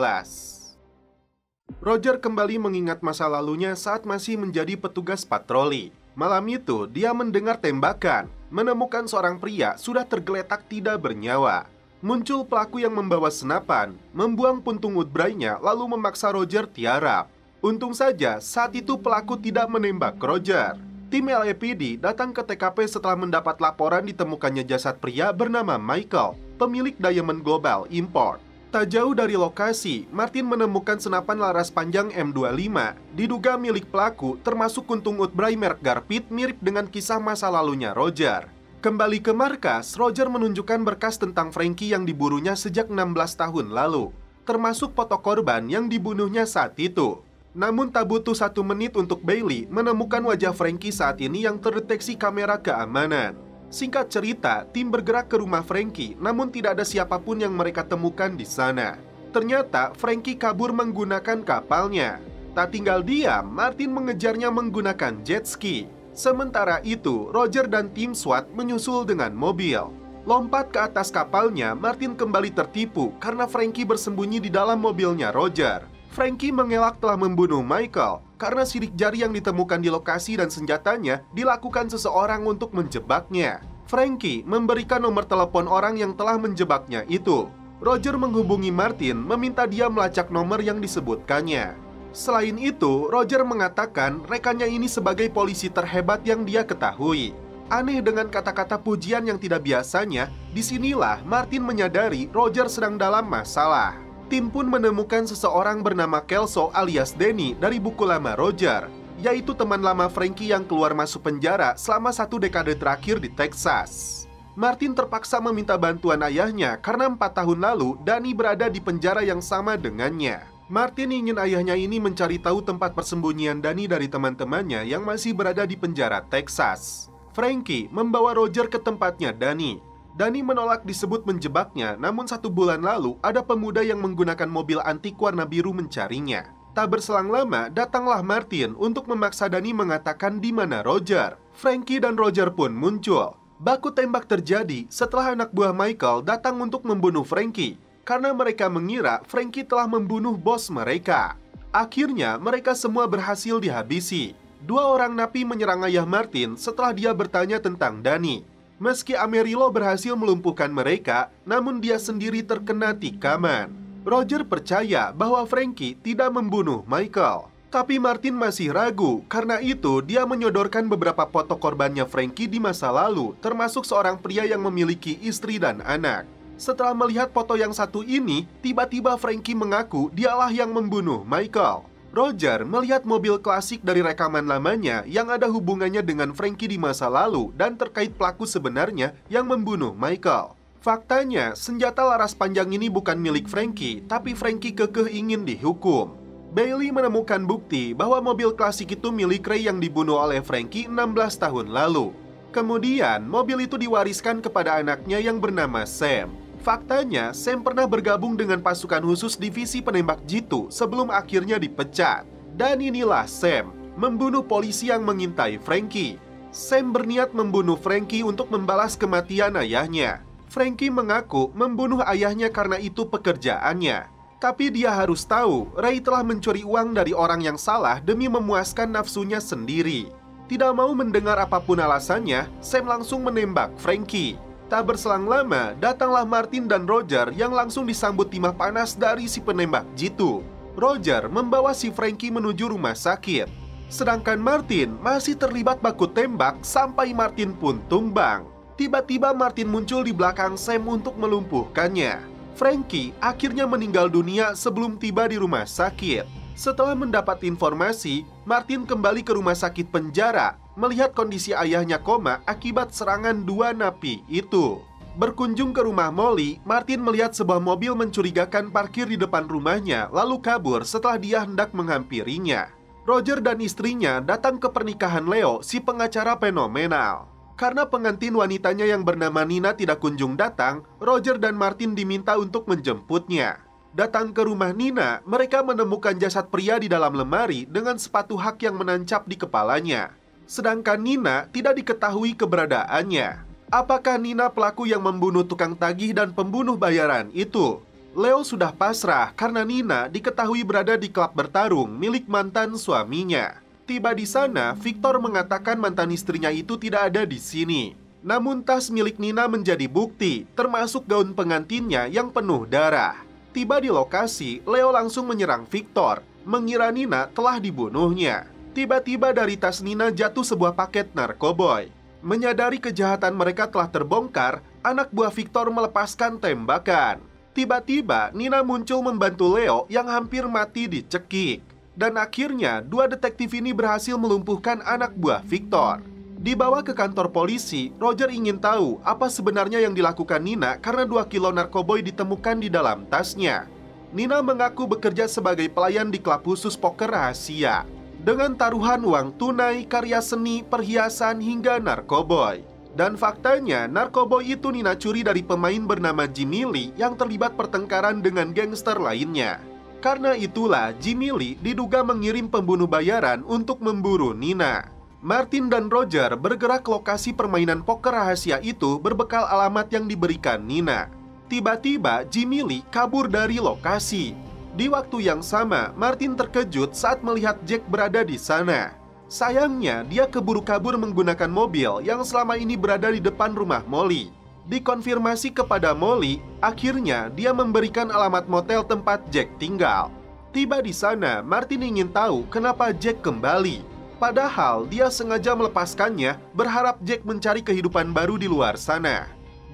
Roger kembali mengingat masa lalunya saat masih menjadi petugas patroli. Malam itu, dia mendengar tembakan, menemukan seorang pria sudah tergeletak tidak bernyawa. Muncul pelaku yang membawa senapan, membuang puntung woodbrae-nya lalu memaksa Roger tiarap. Untung saja saat itu pelaku tidak menembak Roger. Tim LAPD datang ke TKP setelah mendapat laporan ditemukannya jasad pria bernama Michael, pemilik Diamond Global Import. Tak jauh dari lokasi, Martin menemukan senapan laras panjang M25, diduga milik pelaku termasuk kuntung woodbrae merek Garpit mirip dengan kisah masa lalunya Roger. Kembali ke markas, Roger menunjukkan berkas tentang Frankie yang diburunya sejak 16 tahun lalu, termasuk foto korban yang dibunuhnya saat itu. Namun tak butuh satu menit untuk Bailey menemukan wajah Frankie saat ini yang terdeteksi kamera keamanan. Singkat cerita, tim bergerak ke rumah Frankie, namun tidak ada siapa pun yang mereka temukan di sana. Ternyata Frankie kabur menggunakan kapalnya. Tak tinggal diam, Martin mengejarnya menggunakan jet ski. Sementara itu, Roger dan tim SWAT menyusul dengan mobil. Lompat ke atas kapalnya, Martin kembali tertipu karena Frankie bersembunyi di dalam mobilnya Roger. Frankie mengelak telah membunuh Michael karena sidik jari yang ditemukan di lokasi dan senjatanya dilakukan seseorang untuk menjebaknya. Frankie memberikan nomor telepon orang yang telah menjebaknya itu. Roger menghubungi Martin meminta dia melacak nomor yang disebutkannya. Selain itu, Roger mengatakan rekannya ini sebagai polisi terhebat yang dia ketahui. Aneh dengan kata-kata pujian yang tidak biasanya, di sinilah Martin menyadari Roger sedang dalam masalah tim pun menemukan seseorang bernama Kelso alias Denny dari buku lama Roger, yaitu teman lama Frankie yang keluar masuk penjara selama satu dekade terakhir di Texas. Martin terpaksa meminta bantuan ayahnya karena empat tahun lalu Danny berada di penjara yang sama dengannya. Martin ingin ayahnya ini mencari tahu tempat persembunyian Danny dari teman-temannya yang masih berada di penjara Texas. Frankie membawa Roger ke tempatnya Danny Dani menolak disebut menjebaknya, namun satu bulan lalu ada pemuda yang menggunakan mobil antik warna biru mencarinya. Tak berselang lama, datanglah Martin untuk memaksa Dani mengatakan di mana Roger. Frankie dan Roger pun muncul. Baku tembak terjadi setelah anak buah Michael datang untuk membunuh Frankie karena mereka mengira Frankie telah membunuh bos mereka. Akhirnya, mereka semua berhasil dihabisi. Dua orang napi menyerang ayah Martin setelah dia bertanya tentang Dani. Meski Amerilo berhasil melumpuhkan mereka, namun dia sendiri terkena tikaman. Roger percaya bahwa Frankie tidak membunuh Michael. Tapi Martin masih ragu, karena itu dia menyodorkan beberapa foto korbannya Frankie di masa lalu, termasuk seorang pria yang memiliki istri dan anak. Setelah melihat foto yang satu ini, tiba-tiba Frankie mengaku dialah yang membunuh Michael. Roger melihat mobil klasik dari rekaman lamanya yang ada hubungannya dengan Frankie di masa lalu dan terkait pelaku sebenarnya yang membunuh Michael. Faktanya, senjata laras panjang ini bukan milik Frankie, tapi Frankie kekeh ingin dihukum. Bailey menemukan bukti bahwa mobil klasik itu milik Ray yang dibunuh oleh Frankie 16 tahun lalu. Kemudian, mobil itu diwariskan kepada anaknya yang bernama Sam. Faktanya, Sam pernah bergabung dengan pasukan khusus divisi penembak jitu sebelum akhirnya dipecat. Dan inilah Sam, membunuh polisi yang mengintai Frankie. Sam berniat membunuh Frankie untuk membalas kematian ayahnya. Frankie mengaku membunuh ayahnya karena itu pekerjaannya. Tapi dia harus tahu, Ray telah mencuri uang dari orang yang salah demi memuaskan nafsunya sendiri. Tidak mau mendengar apa pun alasannya, Sam langsung menembak Frankie. Tak berselang lama, datanglah Martin dan Roger yang langsung disambut timah panas dari si penembak jitu. Roger membawa si Frankie menuju rumah sakit. Sedangkan Martin masih terlibat baku tembak sampai Martin pun tumbang. Tiba-tiba Martin muncul di belakang Sam untuk melumpuhkannya. Frankie akhirnya meninggal dunia sebelum tiba di rumah sakit. Setelah mendapat informasi, Martin kembali ke rumah sakit penjara melihat kondisi ayahnya koma akibat serangan dua napi itu. Berkunjung ke rumah Molly, Martin melihat sebuah mobil mencurigakan parkir di depan rumahnya, lalu kabur setelah dia hendak menghampirinya. Roger dan istrinya datang ke pernikahan Leo, si pengacara fenomenal. Karena pengantin wanitanya yang bernama Nina tidak kunjung datang, Roger dan Martin diminta untuk menjemputnya. Datang ke rumah Nina, mereka menemukan jasad pria di dalam lemari dengan sepatu hak yang menancap di kepalanya. sedangkan Nina tidak diketahui keberadaannya. Apakah Nina pelaku yang membunuh tukang tagih dan pembunuh bayaran itu? Leo sudah pasrah karena Nina diketahui berada di klub bertarung milik mantan suaminya. Tiba di sana, Victor mengatakan mantan istrinya itu tidak ada di sini. Namun tas milik Nina menjadi bukti, termasuk gaun pengantinnya yang penuh darah. Tiba di lokasi, Leo langsung menyerang Victor, mengira Nina telah dibunuhnya. Tiba-tiba dari tas Nina jatuh sebuah paket narkoboy. Menyadari kejahatan mereka telah terbongkar, anak buah Victor melepaskan tembakan. Tiba-tiba Nina muncul membantu Leo yang hampir mati dicekik. Dan akhirnya dua detektif ini berhasil melumpuhkan anak buah Victor. Dibawa ke kantor polisi, Roger ingin tahu apa sebenarnya yang dilakukan Nina karena dua kilo narkoboy ditemukan di dalam tasnya. Nina mengaku bekerja sebagai pelayan di klub khusus poker rahasia dengan taruhan uang tunai, karya seni, perhiasan, hingga narkoboy. Dan faktanya, narkoboy itu Nina curi dari pemain bernama Jimmy Lee yang terlibat pertengkaran dengan gangster lainnya. Karena itulah Jimmy Lee diduga mengirim pembunuh bayaran untuk memburu Nina. Martin dan Roger bergerak ke lokasi permainan poker rahasia itu berbekal alamat yang diberikan Nina. Tiba-tiba Jimmy Lee kabur dari lokasi di waktu yang sama, Martin terkejut saat melihat Jack berada di sana. Sayangnya, dia keburu kabur menggunakan mobil yang selama ini berada di depan rumah Molly. Dikonfirmasi kepada Molly, akhirnya dia memberikan alamat motel tempat Jack tinggal. Tiba di sana, Martin ingin tahu kenapa Jack kembali. Padahal dia sengaja melepaskannya, berharap Jack mencari kehidupan baru di luar sana.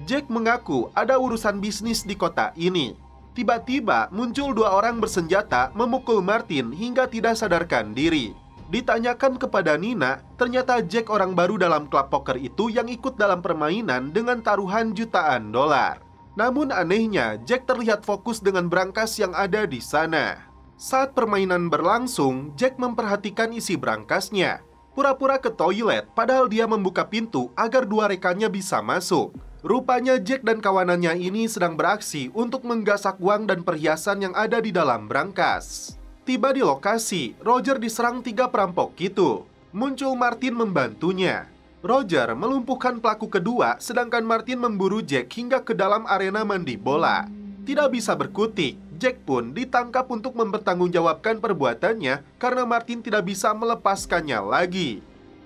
Jack mengaku ada urusan bisnis di kota ini. Tiba-tiba muncul dua orang bersenjata memukul Martin hingga tidak sadarkan diri. Ditanyakan kepada Nina, ternyata Jack orang baru dalam klub poker itu yang ikut dalam permainan dengan taruhan jutaan dolar. Namun anehnya, Jack terlihat fokus dengan brankas yang ada di sana. Saat permainan berlangsung, Jack memperhatikan isi brankasnya. Pura-pura ke toilet, padahal dia membuka pintu agar dua rekannya bisa masuk. Rupanya Jack dan kawanannya ini sedang beraksi untuk menggasak uang dan perhiasan yang ada di dalam brankas. Tiba di lokasi, Roger diserang tiga perampok itu. Muncul Martin membantunya. Roger melumpuhkan pelaku kedua, sedangkan Martin memburu Jack hingga ke dalam arena mandi bola. Tidak bisa berkutik, Jack pun ditangkap untuk mempertanggungjawabkan perbuatannya karena Martin tidak bisa melepaskannya lagi.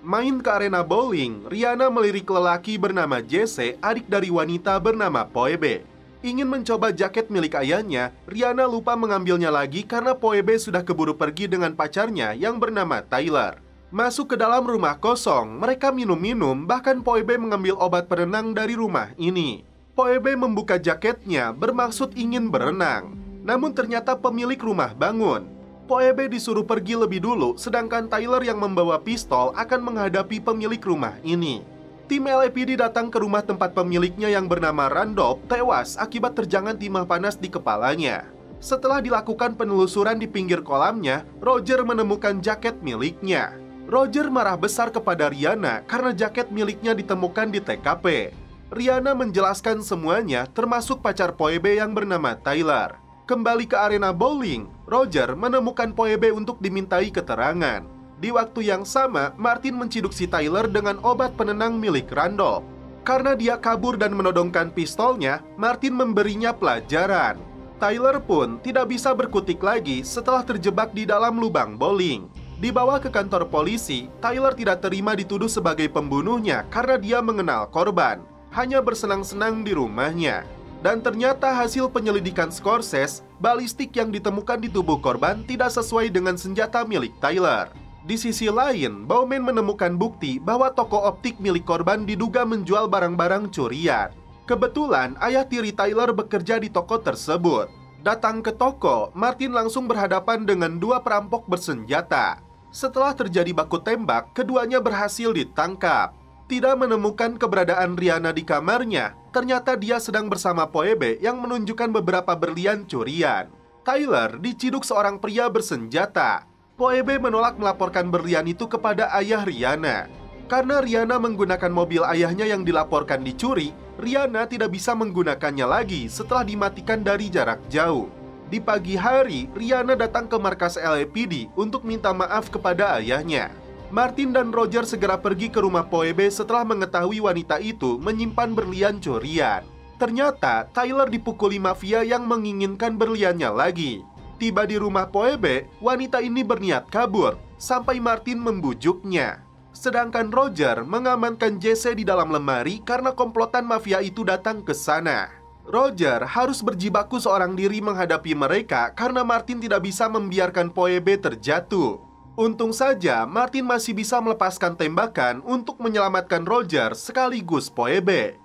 Main ke arena bowling, Riana melirik lelaki bernama Jesse, adik dari wanita bernama Poebe. Ingin mencoba jaket milik ayahnya, Riana lupa mengambilnya lagi karena Poebe sudah keburu pergi dengan pacarnya yang bernama Tyler. Masuk ke dalam rumah kosong, mereka minum-minum, bahkan Poebe mengambil obat penenang dari rumah ini. Poebe membuka jaketnya bermaksud ingin berenang. Namun ternyata pemilik rumah bangun. Poebe disuruh pergi lebih dulu, sedangkan Tyler yang membawa pistol akan menghadapi pemilik rumah ini. Tim LAPD datang ke rumah tempat pemiliknya yang bernama Randolph tewas akibat terjangan timah panas di kepalanya. Setelah dilakukan penelusuran di pinggir kolamnya, Roger menemukan jaket miliknya. Roger marah besar kepada Riana karena jaket miliknya ditemukan di TKP. Riana menjelaskan semuanya, termasuk pacar Poebe yang bernama Tyler. Kembali ke arena bowling, Roger menemukan Poebe untuk dimintai keterangan. Di waktu yang sama, Martin menciduk si Tyler dengan obat penenang milik Randolph. Karena dia kabur dan menodongkan pistolnya, Martin memberinya pelajaran. Tyler pun tidak bisa berkutik lagi setelah terjebak di dalam lubang bowling. Dibawa ke kantor polisi, Tyler tidak terima dituduh sebagai pembunuhnya karena dia mengenal korban, hanya bersenang-senang di rumahnya. Dan ternyata hasil penyelidikan Scorsese, balistik yang ditemukan di tubuh korban tidak sesuai dengan senjata milik Tyler. Di sisi lain, Bowman menemukan bukti bahwa toko optik milik korban diduga menjual barang-barang curian. Kebetulan ayah tiri Tyler bekerja di toko tersebut. Datang ke toko, Martin langsung berhadapan dengan dua perampok bersenjata. Setelah terjadi baku tembak, keduanya berhasil ditangkap tidak menemukan keberadaan Riana di kamarnya, ternyata dia sedang bersama Poebe yang menunjukkan beberapa berlian curian. Tyler diciduk seorang pria bersenjata. Poebe menolak melaporkan berlian itu kepada ayah Riana. Karena Riana menggunakan mobil ayahnya yang dilaporkan dicuri, Riana tidak bisa menggunakannya lagi setelah dimatikan dari jarak jauh. Di pagi hari, Riana datang ke markas LAPD untuk minta maaf kepada ayahnya. Martin dan Roger segera pergi ke rumah Poebe setelah mengetahui wanita itu menyimpan berlian curian. Ternyata Tyler dipukuli mafia yang menginginkan berliannya lagi. Tiba di rumah Poebe, wanita ini berniat kabur sampai Martin membujuknya. Sedangkan Roger mengamankan Jesse di dalam lemari karena komplotan mafia itu datang ke sana. Roger harus berjibaku seorang diri menghadapi mereka karena Martin tidak bisa membiarkan Poebe terjatuh. Untung saja Martin masih bisa melepaskan tembakan untuk menyelamatkan Roger sekaligus Poebe.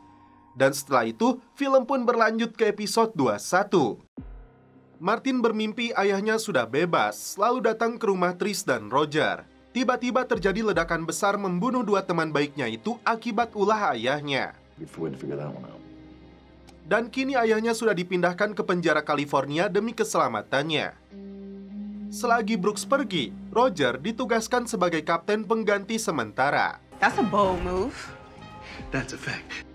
Dan setelah itu, film pun berlanjut ke episode 21. Martin bermimpi ayahnya sudah bebas, lalu datang ke rumah Tris dan Roger. Tiba-tiba terjadi ledakan besar membunuh dua teman baiknya itu akibat ulah ayahnya. Dan kini ayahnya sudah dipindahkan ke penjara California demi keselamatannya. Selagi Brooks pergi, Roger ditugaskan sebagai kapten pengganti sementara. That's a bold move. That's a fact.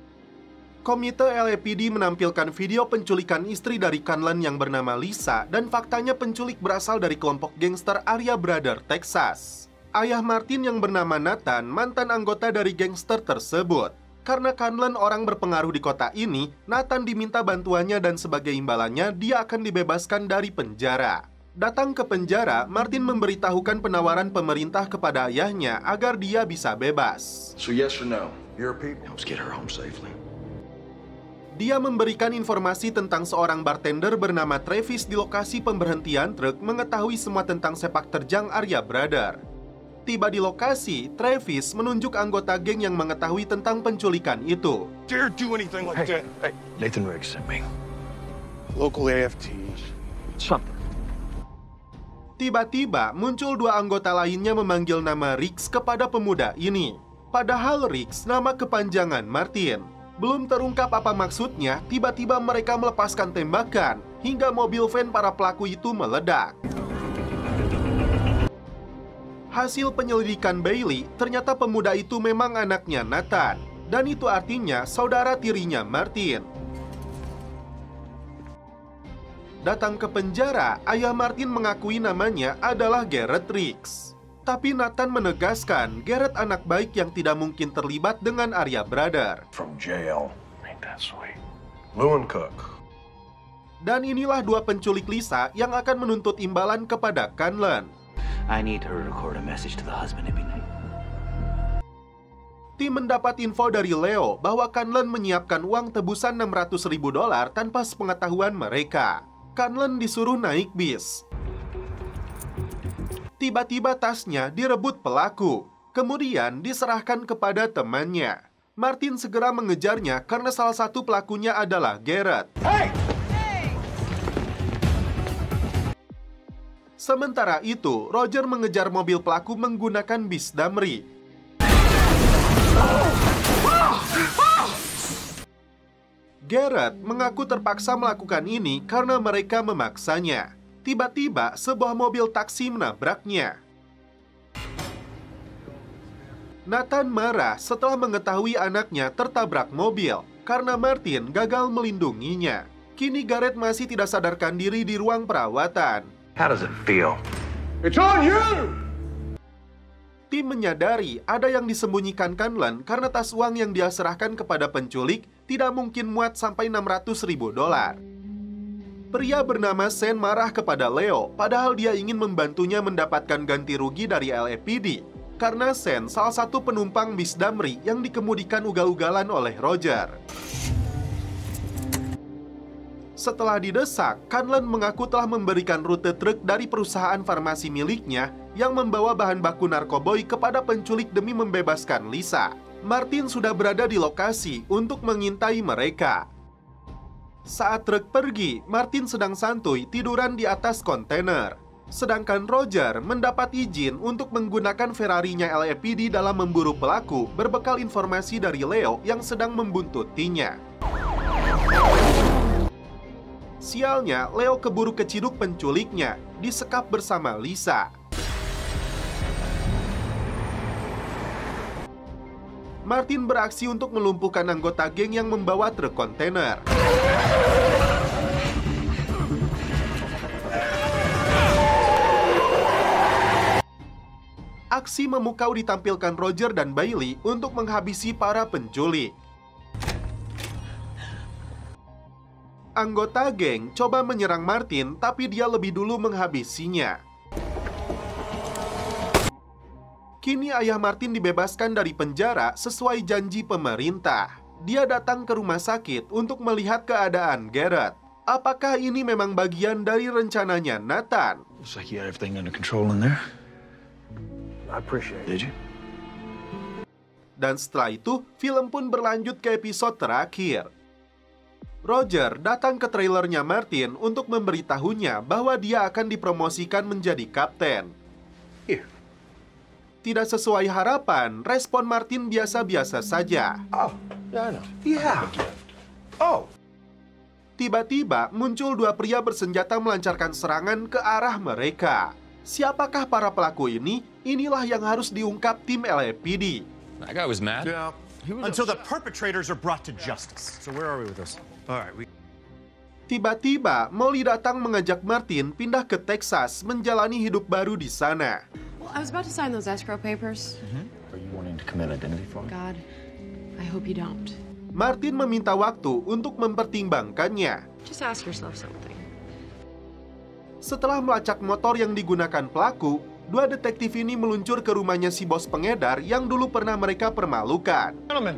Komite LAPD menampilkan video penculikan istri dari Canlan yang bernama Lisa dan faktanya penculik berasal dari kelompok gangster Arya Brother, Texas. Ayah Martin yang bernama Nathan mantan anggota dari gangster tersebut. Karena Canlan orang berpengaruh di kota ini, Nathan diminta bantuannya dan sebagai imbalannya dia akan dibebaskan dari penjara. Datang ke penjara, Martin memberitahukan penawaran pemerintah kepada ayahnya agar dia bisa bebas. So yes or no? Your people helps get her home safely. Dia memberikan informasi tentang seorang bartender bernama Travis di lokasi pemberhentian truk mengetahui semua tentang sepak terjang Arya Brother. Tiba di lokasi, Travis menunjuk anggota geng yang mengetahui tentang penculikan itu. Dare do anything like Hey, that. hey, Nathan Riggs sent me. Local AFTs. Something. Tiba-tiba muncul dua anggota lainnya memanggil nama Riggs kepada pemuda ini. Padahal Riggs nama kepanjangan Martin. Belum terungkap apa maksudnya, tiba-tiba mereka melepaskan tembakan hingga mobil van para pelaku itu meledak. Hasil penyelidikan Bailey, ternyata pemuda itu memang anaknya Nathan. Dan itu artinya saudara tirinya Martin. Datang ke penjara, ayah Martin mengakui namanya adalah Garrett Riggs. Tapi Nathan menegaskan Garrett anak baik yang tidak mungkin terlibat dengan Arya Brother. From jail. Ain't that sweet. Lewin Cook. Dan inilah dua penculik Lisa yang akan menuntut imbalan kepada Canlan. I need her to record a message to the husband every night. Tim mendapat info dari Leo bahwa Canlan menyiapkan uang tebusan 600 ribu dolar tanpa sepengetahuan mereka. Canlan disuruh naik bis. Tiba-tiba tasnya direbut pelaku, kemudian diserahkan kepada temannya. Martin segera mengejarnya karena salah satu pelakunya adalah Garrett. Sementara itu, Roger mengejar mobil pelaku menggunakan bis Damri. Garrett mengaku terpaksa melakukan ini karena mereka memaksanya. Tiba-tiba, sebuah mobil taksi menabraknya. Nathan marah setelah mengetahui anaknya tertabrak mobil karena Martin gagal melindunginya. Kini Garrett masih tidak sadarkan diri di ruang perawatan. How does it feel? It's on you! Tim menyadari ada yang disembunyikan Canlan karena tas uang yang dia serahkan kepada penculik tidak mungkin muat sampai 600 ribu dolar. Pria bernama Sen marah kepada Leo, padahal dia ingin membantunya mendapatkan ganti rugi dari LAPD. Karena Sen salah satu penumpang bis Damri yang dikemudikan ugal-ugalan oleh Roger. Setelah didesak, Canlan mengaku telah memberikan rute truk dari perusahaan farmasi miliknya yang membawa bahan baku narkoboy kepada penculik demi membebaskan Lisa. Martin sudah berada di lokasi untuk mengintai mereka. Saat truk pergi, Martin sedang santuy tiduran di atas kontainer. Sedangkan Roger mendapat izin untuk menggunakan Ferrari-nya LAPD dalam memburu pelaku berbekal informasi dari Leo yang sedang membuntutinya. Sialnya, Leo keburu keciduk penculiknya, disekap bersama Lisa. Martin beraksi untuk melumpuhkan anggota geng yang membawa truk kontainer. aksi memukau ditampilkan Roger dan Bailey untuk menghabisi para penculik. Anggota geng coba menyerang Martin, tapi dia lebih dulu menghabisinya. Kini ayah Martin dibebaskan dari penjara sesuai janji pemerintah. Dia datang ke rumah sakit untuk melihat keadaan Garrett. Apakah ini memang bagian dari rencananya Nathan? Looks like you had everything under control in there. I appreciate it. Did you? Dan setelah itu, film pun berlanjut ke episode terakhir. Roger datang ke trailernya Martin untuk memberitahunya bahwa dia akan dipromosikan menjadi kapten. Tidak sesuai harapan, respon Martin biasa-biasa saja. Oh, yeah, I know. Yeah. Oh. Tiba-tiba muncul dua pria bersenjata melancarkan serangan ke arah mereka. Siapakah para pelaku ini? Inilah yang harus diungkap tim LAPD. That guy was mad. Yeah. Until the perpetrators are brought to justice. So where are we with this? All right, we. Tiba-tiba, Molly datang mengajak Martin pindah ke Texas menjalani hidup baru di sana. Well, I was about to sign those escrow papers. Are you wanting to commit identity fraud? God, I hope you don't. Martin meminta waktu untuk mempertimbangkannya. Just ask yourself something. Setelah melacak motor yang digunakan pelaku, dua detektif ini meluncur ke rumahnya si bos pengedar yang dulu pernah mereka permalukan. Gentlemen.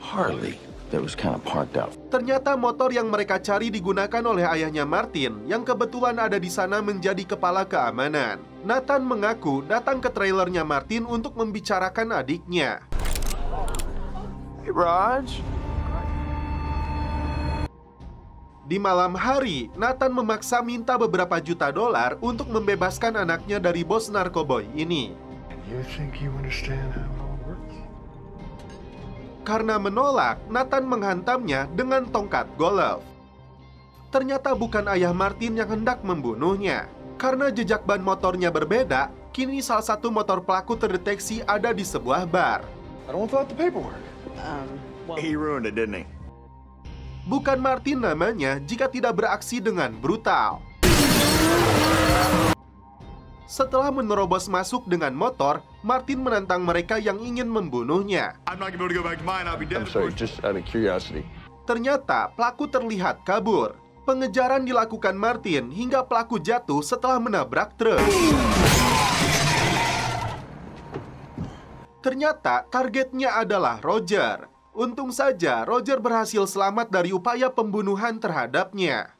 Harley. That was kind of parked out. Ternyata motor yang mereka cari digunakan oleh ayahnya Martin yang kebetulan ada di sana menjadi kepala keamanan. Nathan mengaku datang ke trailernya Martin untuk membicarakan adiknya. Hey, Raj. Di malam hari, Nathan memaksa minta beberapa juta dolar untuk membebaskan anaknya dari bos narkoboy ini. You think you understand how it all works? Karena menolak, Nathan menghantamnya dengan tongkat golf. Ternyata bukan ayah Martin yang hendak membunuhnya. Karena jejak ban motornya berbeda, kini salah satu motor pelaku terdeteksi ada di sebuah bar. I don't fill out the paperwork. Um? Bukan Martin namanya jika tidak beraksi dengan brutal. Setelah menerobos masuk dengan motor, Martin menantang mereka yang ingin membunuhnya. Ternyata pelaku terlihat kabur. Pengejaran dilakukan Martin hingga pelaku jatuh setelah menabrak truk. Ternyata targetnya adalah Roger. Untung saja Roger berhasil selamat dari upaya pembunuhan terhadapnya.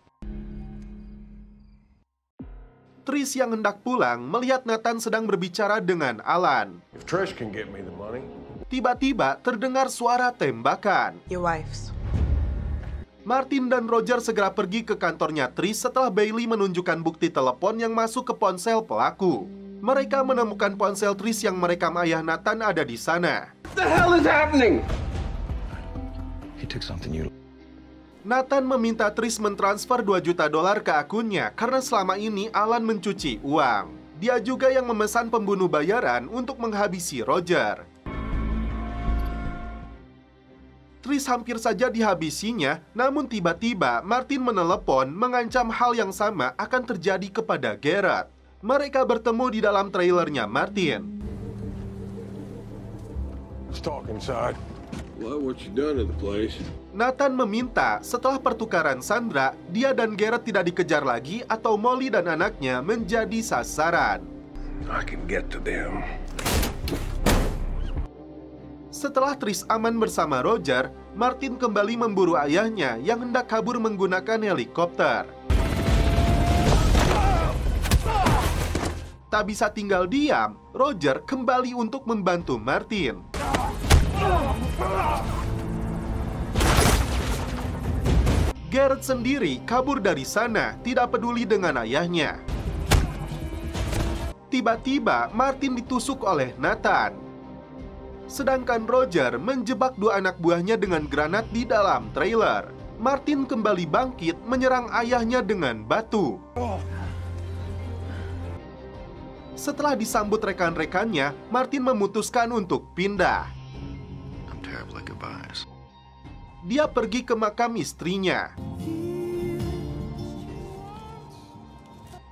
Tris yang hendak pulang melihat Nathan sedang berbicara dengan Alan. If Trish can get me the money. Tiba-tiba terdengar suara tembakan. Your wife's. Martin dan Roger segera pergi ke kantornya Tris setelah Bailey menunjukkan bukti telepon yang masuk ke ponsel pelaku. Mereka menemukan ponsel Tris yang merekam ayah Nathan ada di sana. What the hell is happening? He took something you. Nathan meminta Tris mentransfer 2 juta dolar ke akunnya karena selama ini Alan mencuci uang. Dia juga yang memesan pembunuh bayaran untuk menghabisi Roger. Tris hampir saja dihabisinya, namun tiba-tiba Martin menelepon mengancam hal yang sama akan terjadi kepada Gerard. Mereka bertemu di dalam trailernya Martin. Let's talk inside. Well, what you done to the place? Nathan meminta setelah pertukaran Sandra, dia dan Garrett tidak dikejar lagi atau Molly dan anaknya menjadi sasaran. I can get to them. Setelah Tris aman bersama Roger, Martin kembali memburu ayahnya yang hendak kabur menggunakan helikopter. Tak bisa tinggal diam, Roger kembali untuk membantu Martin. Garrett sendiri kabur dari sana, tidak peduli dengan ayahnya. Tiba-tiba Martin ditusuk oleh Nathan. Sedangkan Roger menjebak dua anak buahnya dengan granat di dalam trailer. Martin kembali bangkit menyerang ayahnya dengan batu. Setelah disambut rekan-rekannya, Martin memutuskan untuk pindah. Dia pergi ke makam istrinya.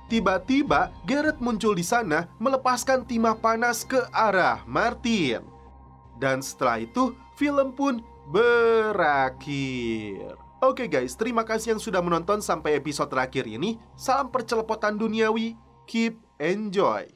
Tiba-tiba Garrett muncul di sana melepaskan timah panas ke arah Martin. Dan setelah itu film pun berakhir. Oke guys, terima kasih yang sudah menonton sampai episode terakhir ini. Salam percelepotan duniawi. Keep enjoy.